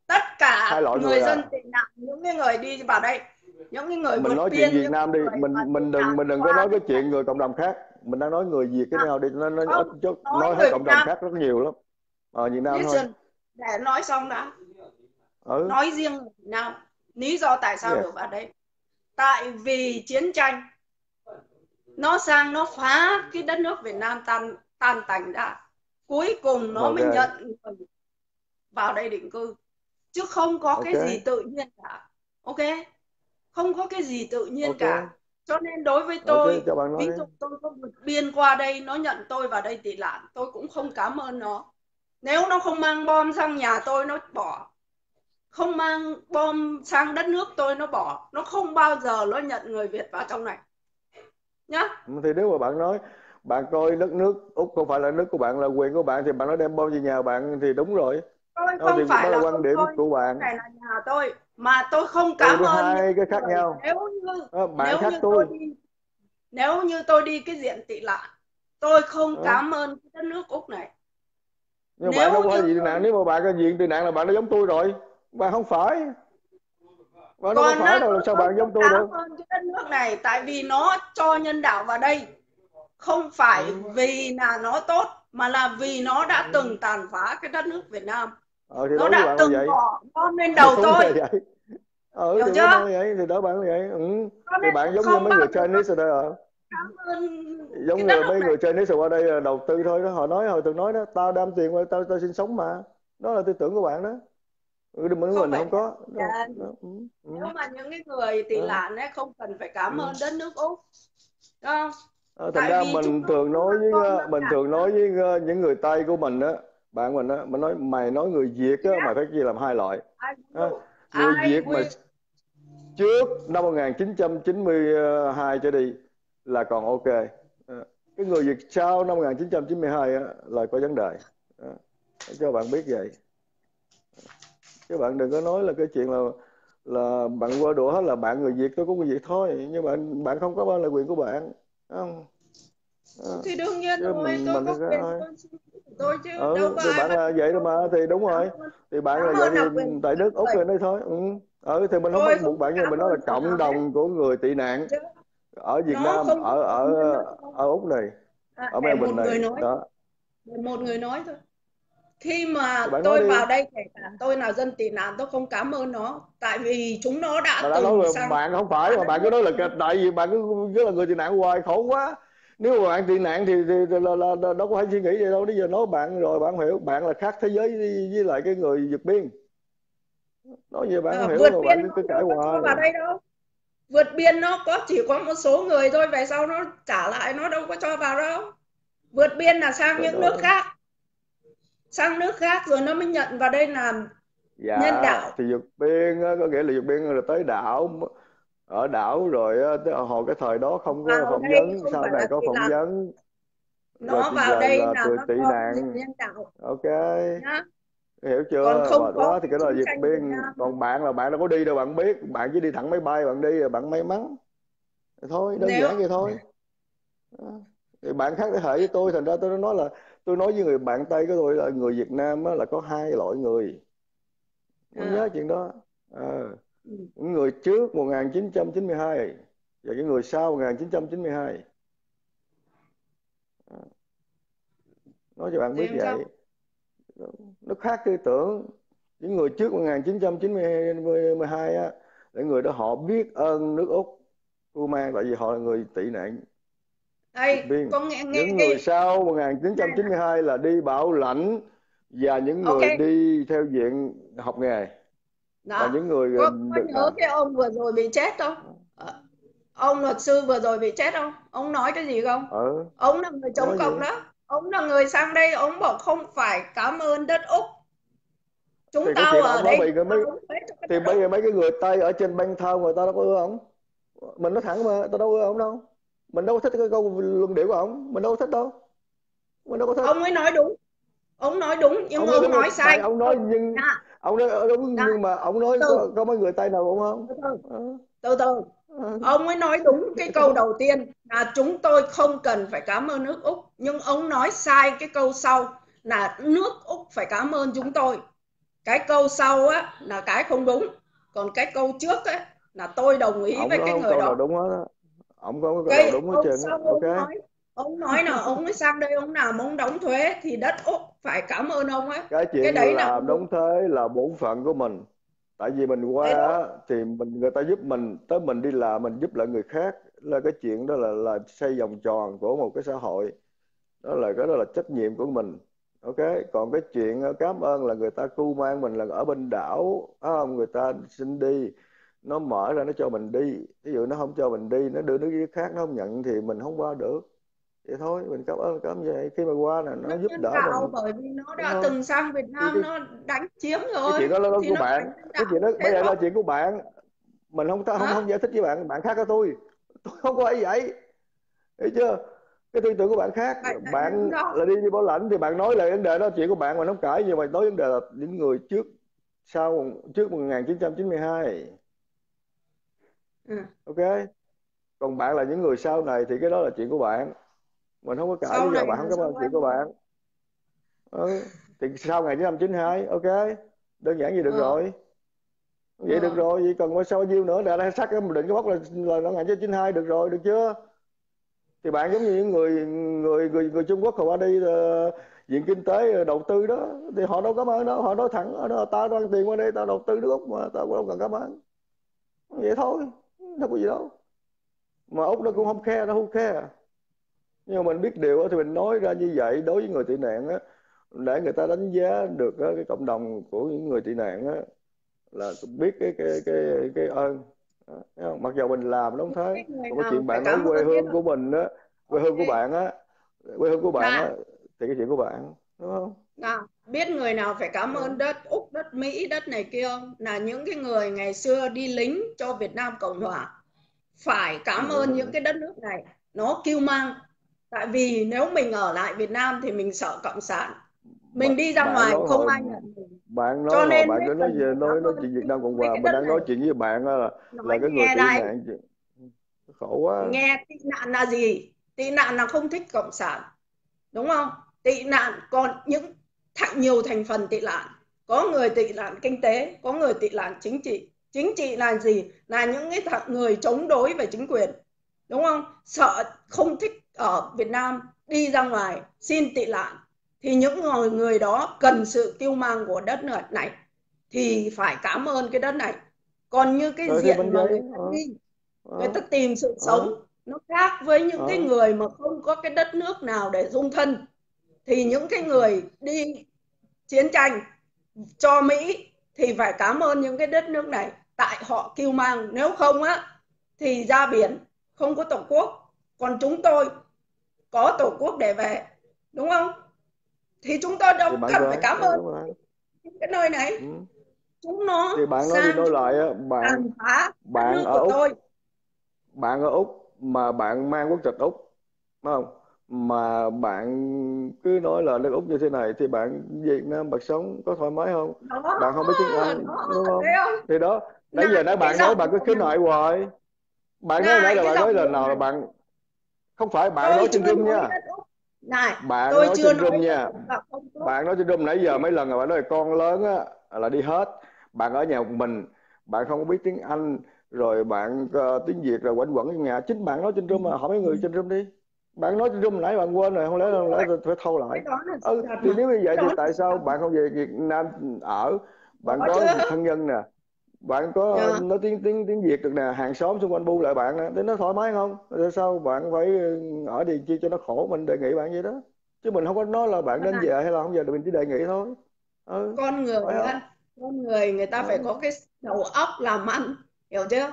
tất cả người, người à? dân tị nạn những cái người đi vào đây những cái người mình nói chuyện Việt Nam đi mình mình đừng mình đừng có nói cái chuyện người cộng đồng khác. Mình đang nói người Việt cái nào đi nó nó không, ít chút nói nói hết cộng đồng khác rất nhiều lắm. Ở Việt Nam thôi. Để nói xong đã. Ừ. Nói riêng Việt Nam. Lý do tại sao được vào đây tại vì chiến tranh nó sang nó phá cái đất nước Việt Nam tan tan tành ra cuối cùng nó mới Ok. nhận người vào đây định cư. Chứ không có cái Ok. gì tự nhiên cả. Ok không có cái gì tự nhiên Ok. cả. Cho nên đối với tôi ok cho bạn nói ví dụ tôi có vượt biên qua đây nó nhận tôi vào đây tị nạn tôi cũng không cảm ơn nó. Nếu nó không mang bom sang nhà tôi nó bỏ. Không mang bom sang đất nước tôi nó bỏ. Nó không bao giờ nó nhận người Việt vào trong này. Nhá. Thì nếu mà bạn nói bạn coi đất nước Úc không phải là nước của bạn là quyền của bạn thì bạn nói đem bom về nhà bạn thì đúng rồi. Tôi thì không phải là quan không điểm thôi của bạn. này là nhà tôi mà tôi không cảm là ơn hai cái khác nhau. nếu như Ờ, bạn nếu khác như tôi. tôi đi nếu như tôi đi cái diện tị nạn tôi không Ờ. cảm ơn cái đất nước úc này. Nhưng Nếu bạn có như gì tị nạn nếu mà bạn có diện tị nạn là bạn đã giống tôi rồi. Bạn không phải. Bạn còn phải á, đâu làm tôi sao không bạn giống tôi cảm được? ơn cái đất nước này tại vì nó cho nhân đạo vào đây. Không phải vì là nó tốt mà là vì nó đã từng tàn phá cái đất nước Việt Nam ờ thì nó đã từng vậy bỏ bom lên đầu tôi ừ Hiểu thì chưa? vậy thì đối bạn vậy ừ. Thì bạn giống như mấy người giờ Chinese ở đây à ơn giống như mấy người Chinese qua đây là đầu tư thôi đó họ nói họ từng nói đó tao đam tiền qua tao tao sinh sống mà đó là tư tưởng của bạn đó ừ, mình Không không có đó, đó. Ừ. Ừ. nếu mà những cái người tị Đó. nạn ấy không cần phải cảm Ừ. ơn đất nước úc Đúng không Ờ, Tại thành ra mình thường nói với ờ, mình thường nói với ờ, những người Tây của mình á bạn mình á mình nói mày nói người Việt á mày phải chia làm hai loại. À, người ai Việt mà will trước năm 1992 trở đi là còn ok. Cái người Việt sau năm 1992 á, là có vấn đề. Ờ, cho bạn biết vậy. Chứ bạn đừng có nói là cái chuyện là là bạn qua đũa hết là bạn người Việt tôi cũng người Việt thôi. Nhưng mà bạn không có bao là quyền của bạn không? Ờ. thì đương nhiên rồi mình- tôi mình có quyền tôi chứ đâu ừ có thì bạn là vậy thôi mà thì đúng rồi. thì bạn là vậy thì tại nước úc là đây thôi. Ừ. ừ thì mình không bắt buộc bạn nhưng không mình nói là cộng đồng của người tị nạn ở Việt Nam ở ở đâu. ở úc này à, ở Melbourne người này nói. đó. Một người nói thôi. Khi mà bạn nói tôi đi. vào đây kể cả tôi là dân tị nạn tôi không cảm ơn nó. Tại vì chúng nó đã đã nói từng là sang bạn không phải mà bạn cứ nói là tại vì bạn cứ cứ là người tị nạn hoài khổ quá nếu mà bạn tị nạn thì, thì, thì là, là, là đâu có phải suy nghĩ vậy đâu. Bây giờ nói bạn rồi bạn hiểu. Bạn là khác thế giới với, với lại cái người vượt biên. Nói gì bạn không hiểu vượt mà biên bạn cứ, cãi hoài. vào đây đâu. Vượt biên nó có chỉ có một số người thôi về sau nó trả lại nó đâu có cho vào đâu. Vượt biên là sang Rồi những nước khác. Sang nước khác rồi nó mới nhận vào đây làm dạ Nhân đạo. thì vượt biên có nghĩa là vượt biên là tới đảo ở đảo rồi hồi cái thời đó không có Vào phỏng đây vấn sau này có phỏng vấn. rồi nó thì vào giờ đây là là nó tị nạn. ok. Nhá. Hiểu chưa? Còn không quá thì cái đó là tranh biên. Còn bạn là bạn đâu có đi đâu bạn biết. Bạn chỉ đi thẳng máy bay bạn đi là bạn may mắn. Thôi đơn Nếu- giản vậy thôi. Đó. thì bạn khác thế hệ với tôi thành ra tôi nói là tôi nói với người bạn Tây của tôi là người Việt Nam á, là có hai loại người. À. nhớ chuyện đó. Ờ. Những người trước 1992 và cái người sau 1992 Ờ. nói cho bạn biết vậy. Nó khác tư tưởng. Những người trước 1992 á là người đó họ biết ơn nước Úc Cu mang tại vì họ là người tị nạn. Biên. có nghe nghe những đi người sau 1992 là đi bảo lãnh và những người Ok. đi theo diện học nghề và đó những người có, ờ, có được nhớ cái ông vừa rồi bị chết không? Ờ, ông luật sư vừa rồi bị chết không? Ông nói cái gì không? Ở ông là người chống Nói cộng gì? đó. Ông là người sang đây ông bảo không phải cảm ơn đất úc. Chúng Thì cái tao chuyện ở ông đây mấy- thì bây giờ mấy cái người Tây ở trên bang thao người ta đâu có ưa ông. Mình nói thẳng mà tao đâu ưa ông đâu. Mình đâu có thích cái câu luận điệu của ông. Mình đâu có thích đâu. Mình đâu có thích. Ông ấy nói đúng. Ông nói đúng nhưng ông, đúng nói sai. Ông nói nhưng Dạ, ông nói ờ, đúng nhưng mà ông nói Từ. có, có mấy người Tây nào cũng không từ từ Ờ, từ từ ờ. ông ấy nói đúng cái câu đầu tiên là chúng tôi không cần phải cảm ơn nước úc. Nhưng ông nói sai cái câu sau là nước úc phải cảm ơn chúng tôi. Cái câu sau á là cái không đúng. Còn cái câu trước á là tôi đồng ý ông với cái người đó. đúng hết á. Ông có cái nào đúng hết ông trơn ông ok. nói ông nói là ông ấy sang đây ông làm ông đóng thuế thì đất úc phải cảm ơn ông ấy. Cái chuyện cái đấy là làm đóng thuế là bổn phận của mình. Tại vì mình qua thì mình người ta giúp mình tới mình đi làm mình giúp lại người khác. Là cái chuyện đó là là xây vòng tròn của một cái xã hội. Đó là cái đó là trách nhiệm của mình. Ok? Còn cái chuyện ờ, cảm ơn là người ta cu mang mình là ở bên đảo không? Người ta xin đi. Nó mở ra nó cho mình đi. Ví dụ nó không cho mình đi nó đưa nước khác nó không nhận thì mình không qua được vậy thôi mình cảm ơn cảm vậy khi mà qua là nó nó giúp đỡ mình. bởi vì nó đã từng sang Việt Nam cái- nó đánh chiếm cái rồi chuyện đó là của nó bạn. cái chuyện đó bây giờ là chuyện của bạn. Mình không ta không không giải thích với bạn bạn khác với tôi. Tôi không có ấy vậy. Hiểu chưa? Cái tư tưởng của bạn khác. Bạn đó. là đi đi bảo lãnh thì bạn nói là vấn đề đó chuyện của bạn mà không cãi nhưng mà nói vấn đề là những người trước sau trước 1992 ừ. ok? Còn bạn là những người sau này thì cái đó là chuyện của bạn mình không có cãi giờ này bạn cảm ơn em của bạn. Ừ. thì sau ngày 1992 ok. Đơn giản gì được ừ. rồi. Vậy Ừ. được rồi vậy cần phải sao nhiêu nữa? Đã đã sắc cái định cái mốc là là năm 1992 được rồi được chưa? Thì bạn giống như những người người người, người Trung Quốc họ qua đi uh, viện kinh tế ờ, đầu tư đó thì họ đâu cảm ơn đâu họ nói thẳng nói, tao đang tiền qua đây tao đầu tư nước Úc mà tao cũng đâu cần cảm ơn vậy thôi không có gì đâu. Mà Úc nó cũng không khe nó không khe nhưng mà mình biết điều thì mình nói ra như vậy đối với người tị nạn á để người ta đánh giá được cái cộng đồng của những người tị nạn á là biết cái cái cái cái ơn mặc dù mình làm nó không thấy nào chuyện bạn nói quê hương của mình á quê hương của bạn á quê hương của bạn Dạ. á thì cái chuyện của bạn đúng không Nào, biết người nào phải cảm Ừ. ơn đất Úc, đất Mỹ, đất này kia không? Là những cái người ngày xưa đi lính cho Việt Nam Cộng Hòa. Phải cảm ơn những cái đất nước này. Nó kiêu mang. Tại vì nếu mình ở lại Việt Nam thì mình sợ Cộng sản. Mình bạn đi ra ngoài không hồi ai nhận mình. bạn nói Cho nên bạn cứ nói về nói nói chuyện Việt Nam Cộng Hòa mình đang nói chuyện với bạn là là Nói cái người tị nạn khổ quá nghe tị nạn là gì? Tị nạn là không thích Cộng sản. Đúng không? Tị nạn còn những thành nhiều thành phần tị nạn. Có người tị nạn kinh tế, có người tị nạn chính trị. Chính trị là gì? Là những cái người chống đối về chính quyền. Đúng không? Sợ không thích ở Việt Nam đi ra ngoài xin tị nạn thì những người người đó cần sự kiêu mang của đất nước này thì phải cảm ơn cái đất này. Còn như cái rồi diện mà người ta đi người ờ, ta tìm sự ờ, sống nó khác với những cái ờ. người mà không có cái đất nước nào để dung thân thì những cái người đi chiến tranh cho Mỹ thì phải cảm ơn những cái đất nước này. Tại họ kiêu mang nếu không á thì ra biển không có tổ quốc. Còn chúng tôi có tổ quốc để về đúng không? Thì chúng tôi đâu cần phải cảm ơn cái nơi này. Ừ. chúng nó thì bạn nói đi nói lại bạn bạn ở Úc tôi. bạn ở Úc mà bạn mang quốc tịch Úc đúng không? Mà bạn cứ nói là nước Úc như thế này thì bạn Việt Nam bạn sống có thoải mái không? Đó bạn không biết tiếng Anh đó đúng không? không? Thì đó nãy giờ nãy bạn nói bạn cứ khiếu nại hoài. Bạn nói nãy là bạn nói điệu nào là bạn không phải bạn tôi nói trên room nha. này bạn tôi nói chưa trên room nha. bạn nói trên room nãy giờ mấy lần rồi bạn nói là con lớn á là đi hết. Bạn ở nhà một mình bạn không có biết tiếng Anh rồi bạn ờ, tiếng Việt rồi quanh quẩn trong nhà. Chính bạn nói trên room mà hỏi mấy người trên room đi. Bạn nói trên room nãy bạn quên rồi không lẽ không lẽ phải thâu lại? Ừ thì nếu như vậy thì tại sao bạn không về Việt Nam ở? Bạn có thân nhân nè bạn có Dạ. nói tiếng tiếng tiếng Việt được nè hàng xóm xung quanh bu lại bạn thế nó thoải mái không? Tại sao bạn phải ở đi chi cho nó khổ? Mình đề nghị bạn vậy đó. Chứ mình không có nói là bạn Con nên này, về hay là không về mình chỉ đề nghị thôi. Ừ con người phải con người người ta phải ừ. có cái đầu óc làm ăn hiểu chưa?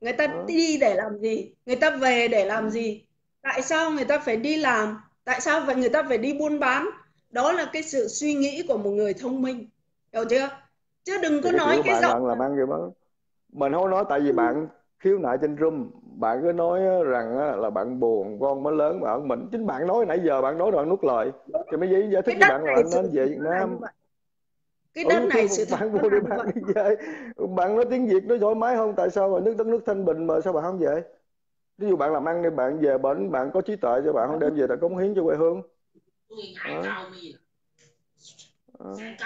Người ta ừ. đi để làm gì? Người ta về để làm ừ. gì? Tại sao người ta phải đi làm? Tại sao vậy người ta phải đi buôn bán? Đó là cái sự suy nghĩ của một người thông minh hiểu chưa chứ đừng có nói cái bạn giọng bạn là làm ăn gì đó mình không có nói tại vì bạn khiếu nại trên room. Bạn cứ nói rằng á, là bạn buồn con mới lớn mà ở mình. Chính bạn nói nãy giờ bạn nói rồi bạn nuốt lời. Thì mới giải giải thích cái với bạn là sự nên về thật Việt Nam. Cái đất ừ này sự thật bạn là thì như bạn đi về. Bạn nói tiếng Việt nó thoải mái không? Tại sao mà nước đất nước thanh bình mà sao bạn không về? Ví dụ bạn làm ăn đi bạn về bển bạn có trí tuệ cho bạn không? Đem về để cống hiến cho quê hương. Tôi này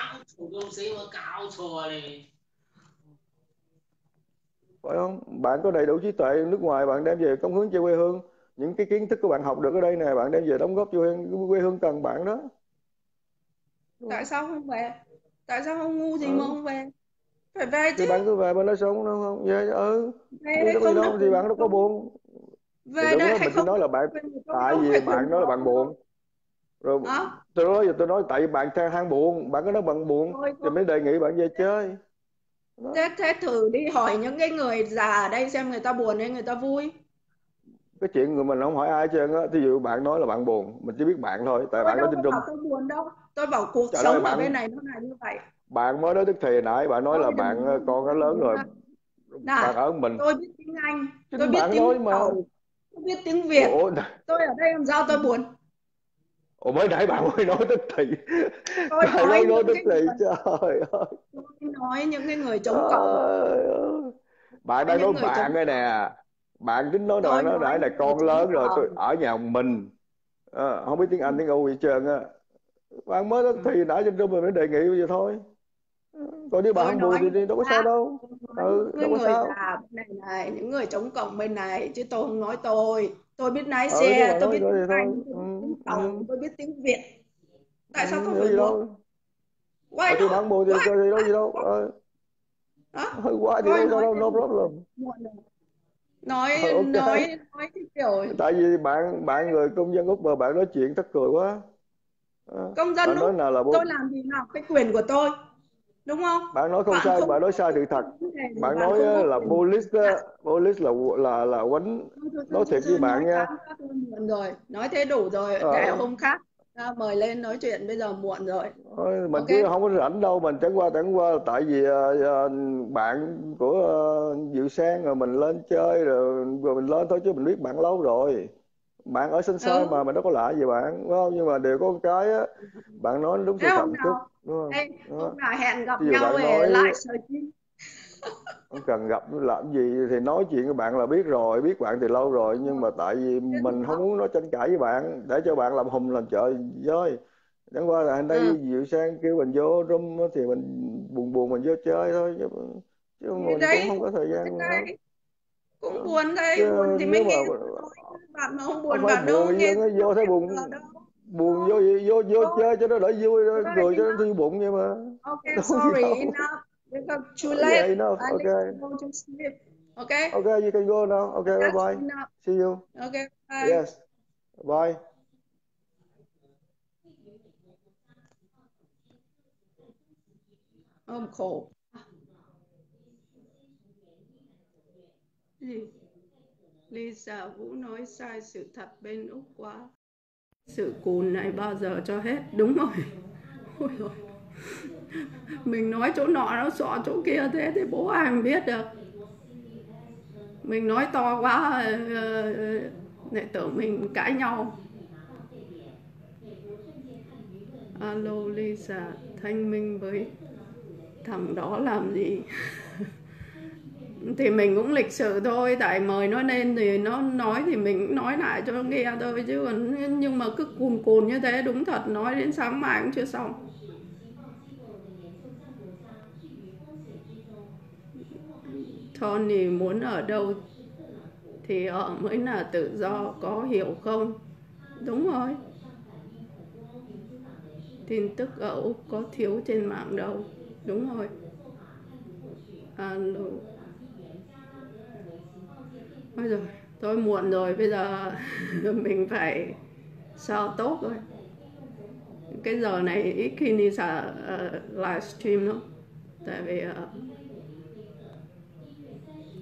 phải không? Bạn có đầy đủ trí tuệ nước ngoài bạn đem về cống hiến cho quê hương. Những cái kiến thức của bạn học được ở đây nè bạn đem về đóng góp cho quê hương, quê hương cần bạn đó. Tại sao không về? Tại sao không ngu gì Ừ. mà không về? Phải về thì chứ. bạn cứ về bên đó sống đúng không? Về ừ. Về thì đâu không đâu thì bạn đâu có buồn. Thì về nói hay mình không nói là bạn tại đâu vì bạn nói là bạn đâu buồn. Rồi hả tôi nói tôi nói tại bạn than than buồn bạn có nói bạn buồn thì mới đề nghị bạn về chơi. Đó. thế thế thử đi hỏi những cái người già ở đây xem người ta buồn hay người ta vui. Cái chuyện người mình không hỏi ai trơn á ví dụ bạn nói là bạn buồn mình chỉ biết bạn thôi tại tôi bạn nói đâu có room bảo tôi buồn đâu tôi bảo cuộc trời ơi sống ở bên bạn này nó là như vậy. Bạn mới nói tức thì nãy bạn nói là tôi bạn đừng ờ, con đã lớn rồi. Này bạn ở mình. tôi biết tiếng Anh tôi biết bạn tiếng nói mà. Tôi biết tiếng Việt. Ủa tôi ở đây làm sao tôi buồn Ủa mới nãy bạn mới nói tức thì. Tôi Bạn nói nói tức thì trời ơi. Tôi nói những cái người chống cộng. Trời. Bạn đang nói bạn đây nè. Bạn tính nói nói nói nãy là con lớn rồi tôi ở nhà mình. Ờ, không biết tiếng Anh tiếng Âu gì trơn á. Bạn mới tức Ừ. thì nãy trên trung mình mới đề nghị giờ thôi. Còn nếu bạn không buồn thì, thì đâu có sao đâu. Ừ những đâu có người sao. bên này này những người chống cộng bên này chứ tôi không nói tôi tôi biết lái ừ xe bạn tôi biết rồi tiếng Anh ừ, ừ, tôi biết tiếng Việt. Tại sao ừ, tôi có phải gì đâu why ờ, thì not buồn có gì đâu gì đâu. not ờ, hơi quá thì đâu sao nói đâu no problem. Nói ờ, ok. nói nói kiểu tại vì bạn bạn người công dân Úc mà bạn nói chuyện thất cười quá. Ờ, công dân nói Úc nào là tôi làm gì nào cái quyền của tôi đúng không? Bạn nói không bạn sai không bạn nói sai sự thật. bạn bạn nói không có là police dạ. police là là là quánh thôi nói thiệt với bạn nha. rồi. Nói thế đủ rồi để ờ, hôm khác. À, mời lên nói chuyện bây giờ muộn rồi. Thôi, mình ok. chứ không có rảnh đâu mình chẳng qua chẳng qua tại vì ờ, ờ, bạn của ờ, Diệu Sang rồi mình lên chơi rồi, rồi mình lên thôi chứ mình biết bạn lâu rồi bạn ở sân sai ừ mà mình đâu có lạ gì bạn đúng không? Nhưng mà đều có một cái á bạn nói đúng sự thật chút đúng không? Ê, hôm nào hẹn gặp ví nhau bạn để nói lại chim không cần gặp làm gì thì nói chuyện với bạn là biết rồi biết bạn từ lâu rồi. Nhưng mà tại vì mình thì không muốn nói tranh cãi với bạn để cho bạn làm hùng làm trợ với. Chẳng qua là anh ừ. đây Diệu Sang kêu mình vô room thì mình buồn buồn mình vô chơi thôi chứ, chứ thì mình cũng đấy không có thời gian đấy cũng Đó. buồn chứ đây buồn thì mới mà nghe bạn mà không không buồn phải bạn đâu nghe nó vô thấy buồn buồn vô vô vô thôi. chơi cho nó đỡ vui cười cho nó thư bụng vậy mà. Okay sorry enough because too Ờ, late. yeah enough I need okay to go to sleep okay okay you can go now. Okay bye bye. enough see you. Okay bye. Yes. Bye. Ôm khổ gì? Lisa Vũ nói sai sự thật bên Úc quá. Sự cùn này bao giờ cho hết, đúng rồi. Ôi rồi. mình nói chỗ nọ nó sọ chỗ kia thế thì bố ai mà biết được. Mình nói to quá ờ, ờ, ờ, lại tưởng mình cãi nhau. Alo Lisa, thanh minh với, thằng đó làm gì? Thì mình cũng lịch sự thôi, tại mời nó lên thì nó nói thì mình cũng nói lại cho nó nghe thôi chứ còn nhưng mà cứ cùn cùn như thế đúng thật, nói đến sáng mai cũng chưa xong. Tony muốn ở đâu thì ở mới là tự do, có hiểu không? Đúng rồi. Tin tức ở Úc có thiếu trên mạng đâu. Đúng rồi. Alo thôi rồi tôi muộn rồi bây giờ mình phải sao tốt thôi cái giờ này ít khi đi xả ờ, uh, livestream lắm. Tại vì uh,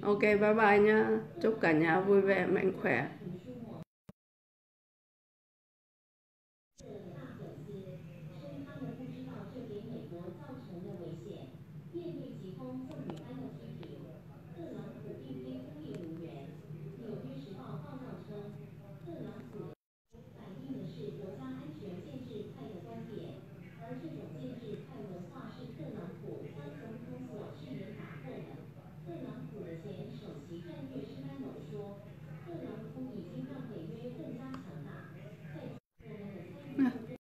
ok bye bye nhá. Chúc cả nhà vui vẻ mạnh khỏe.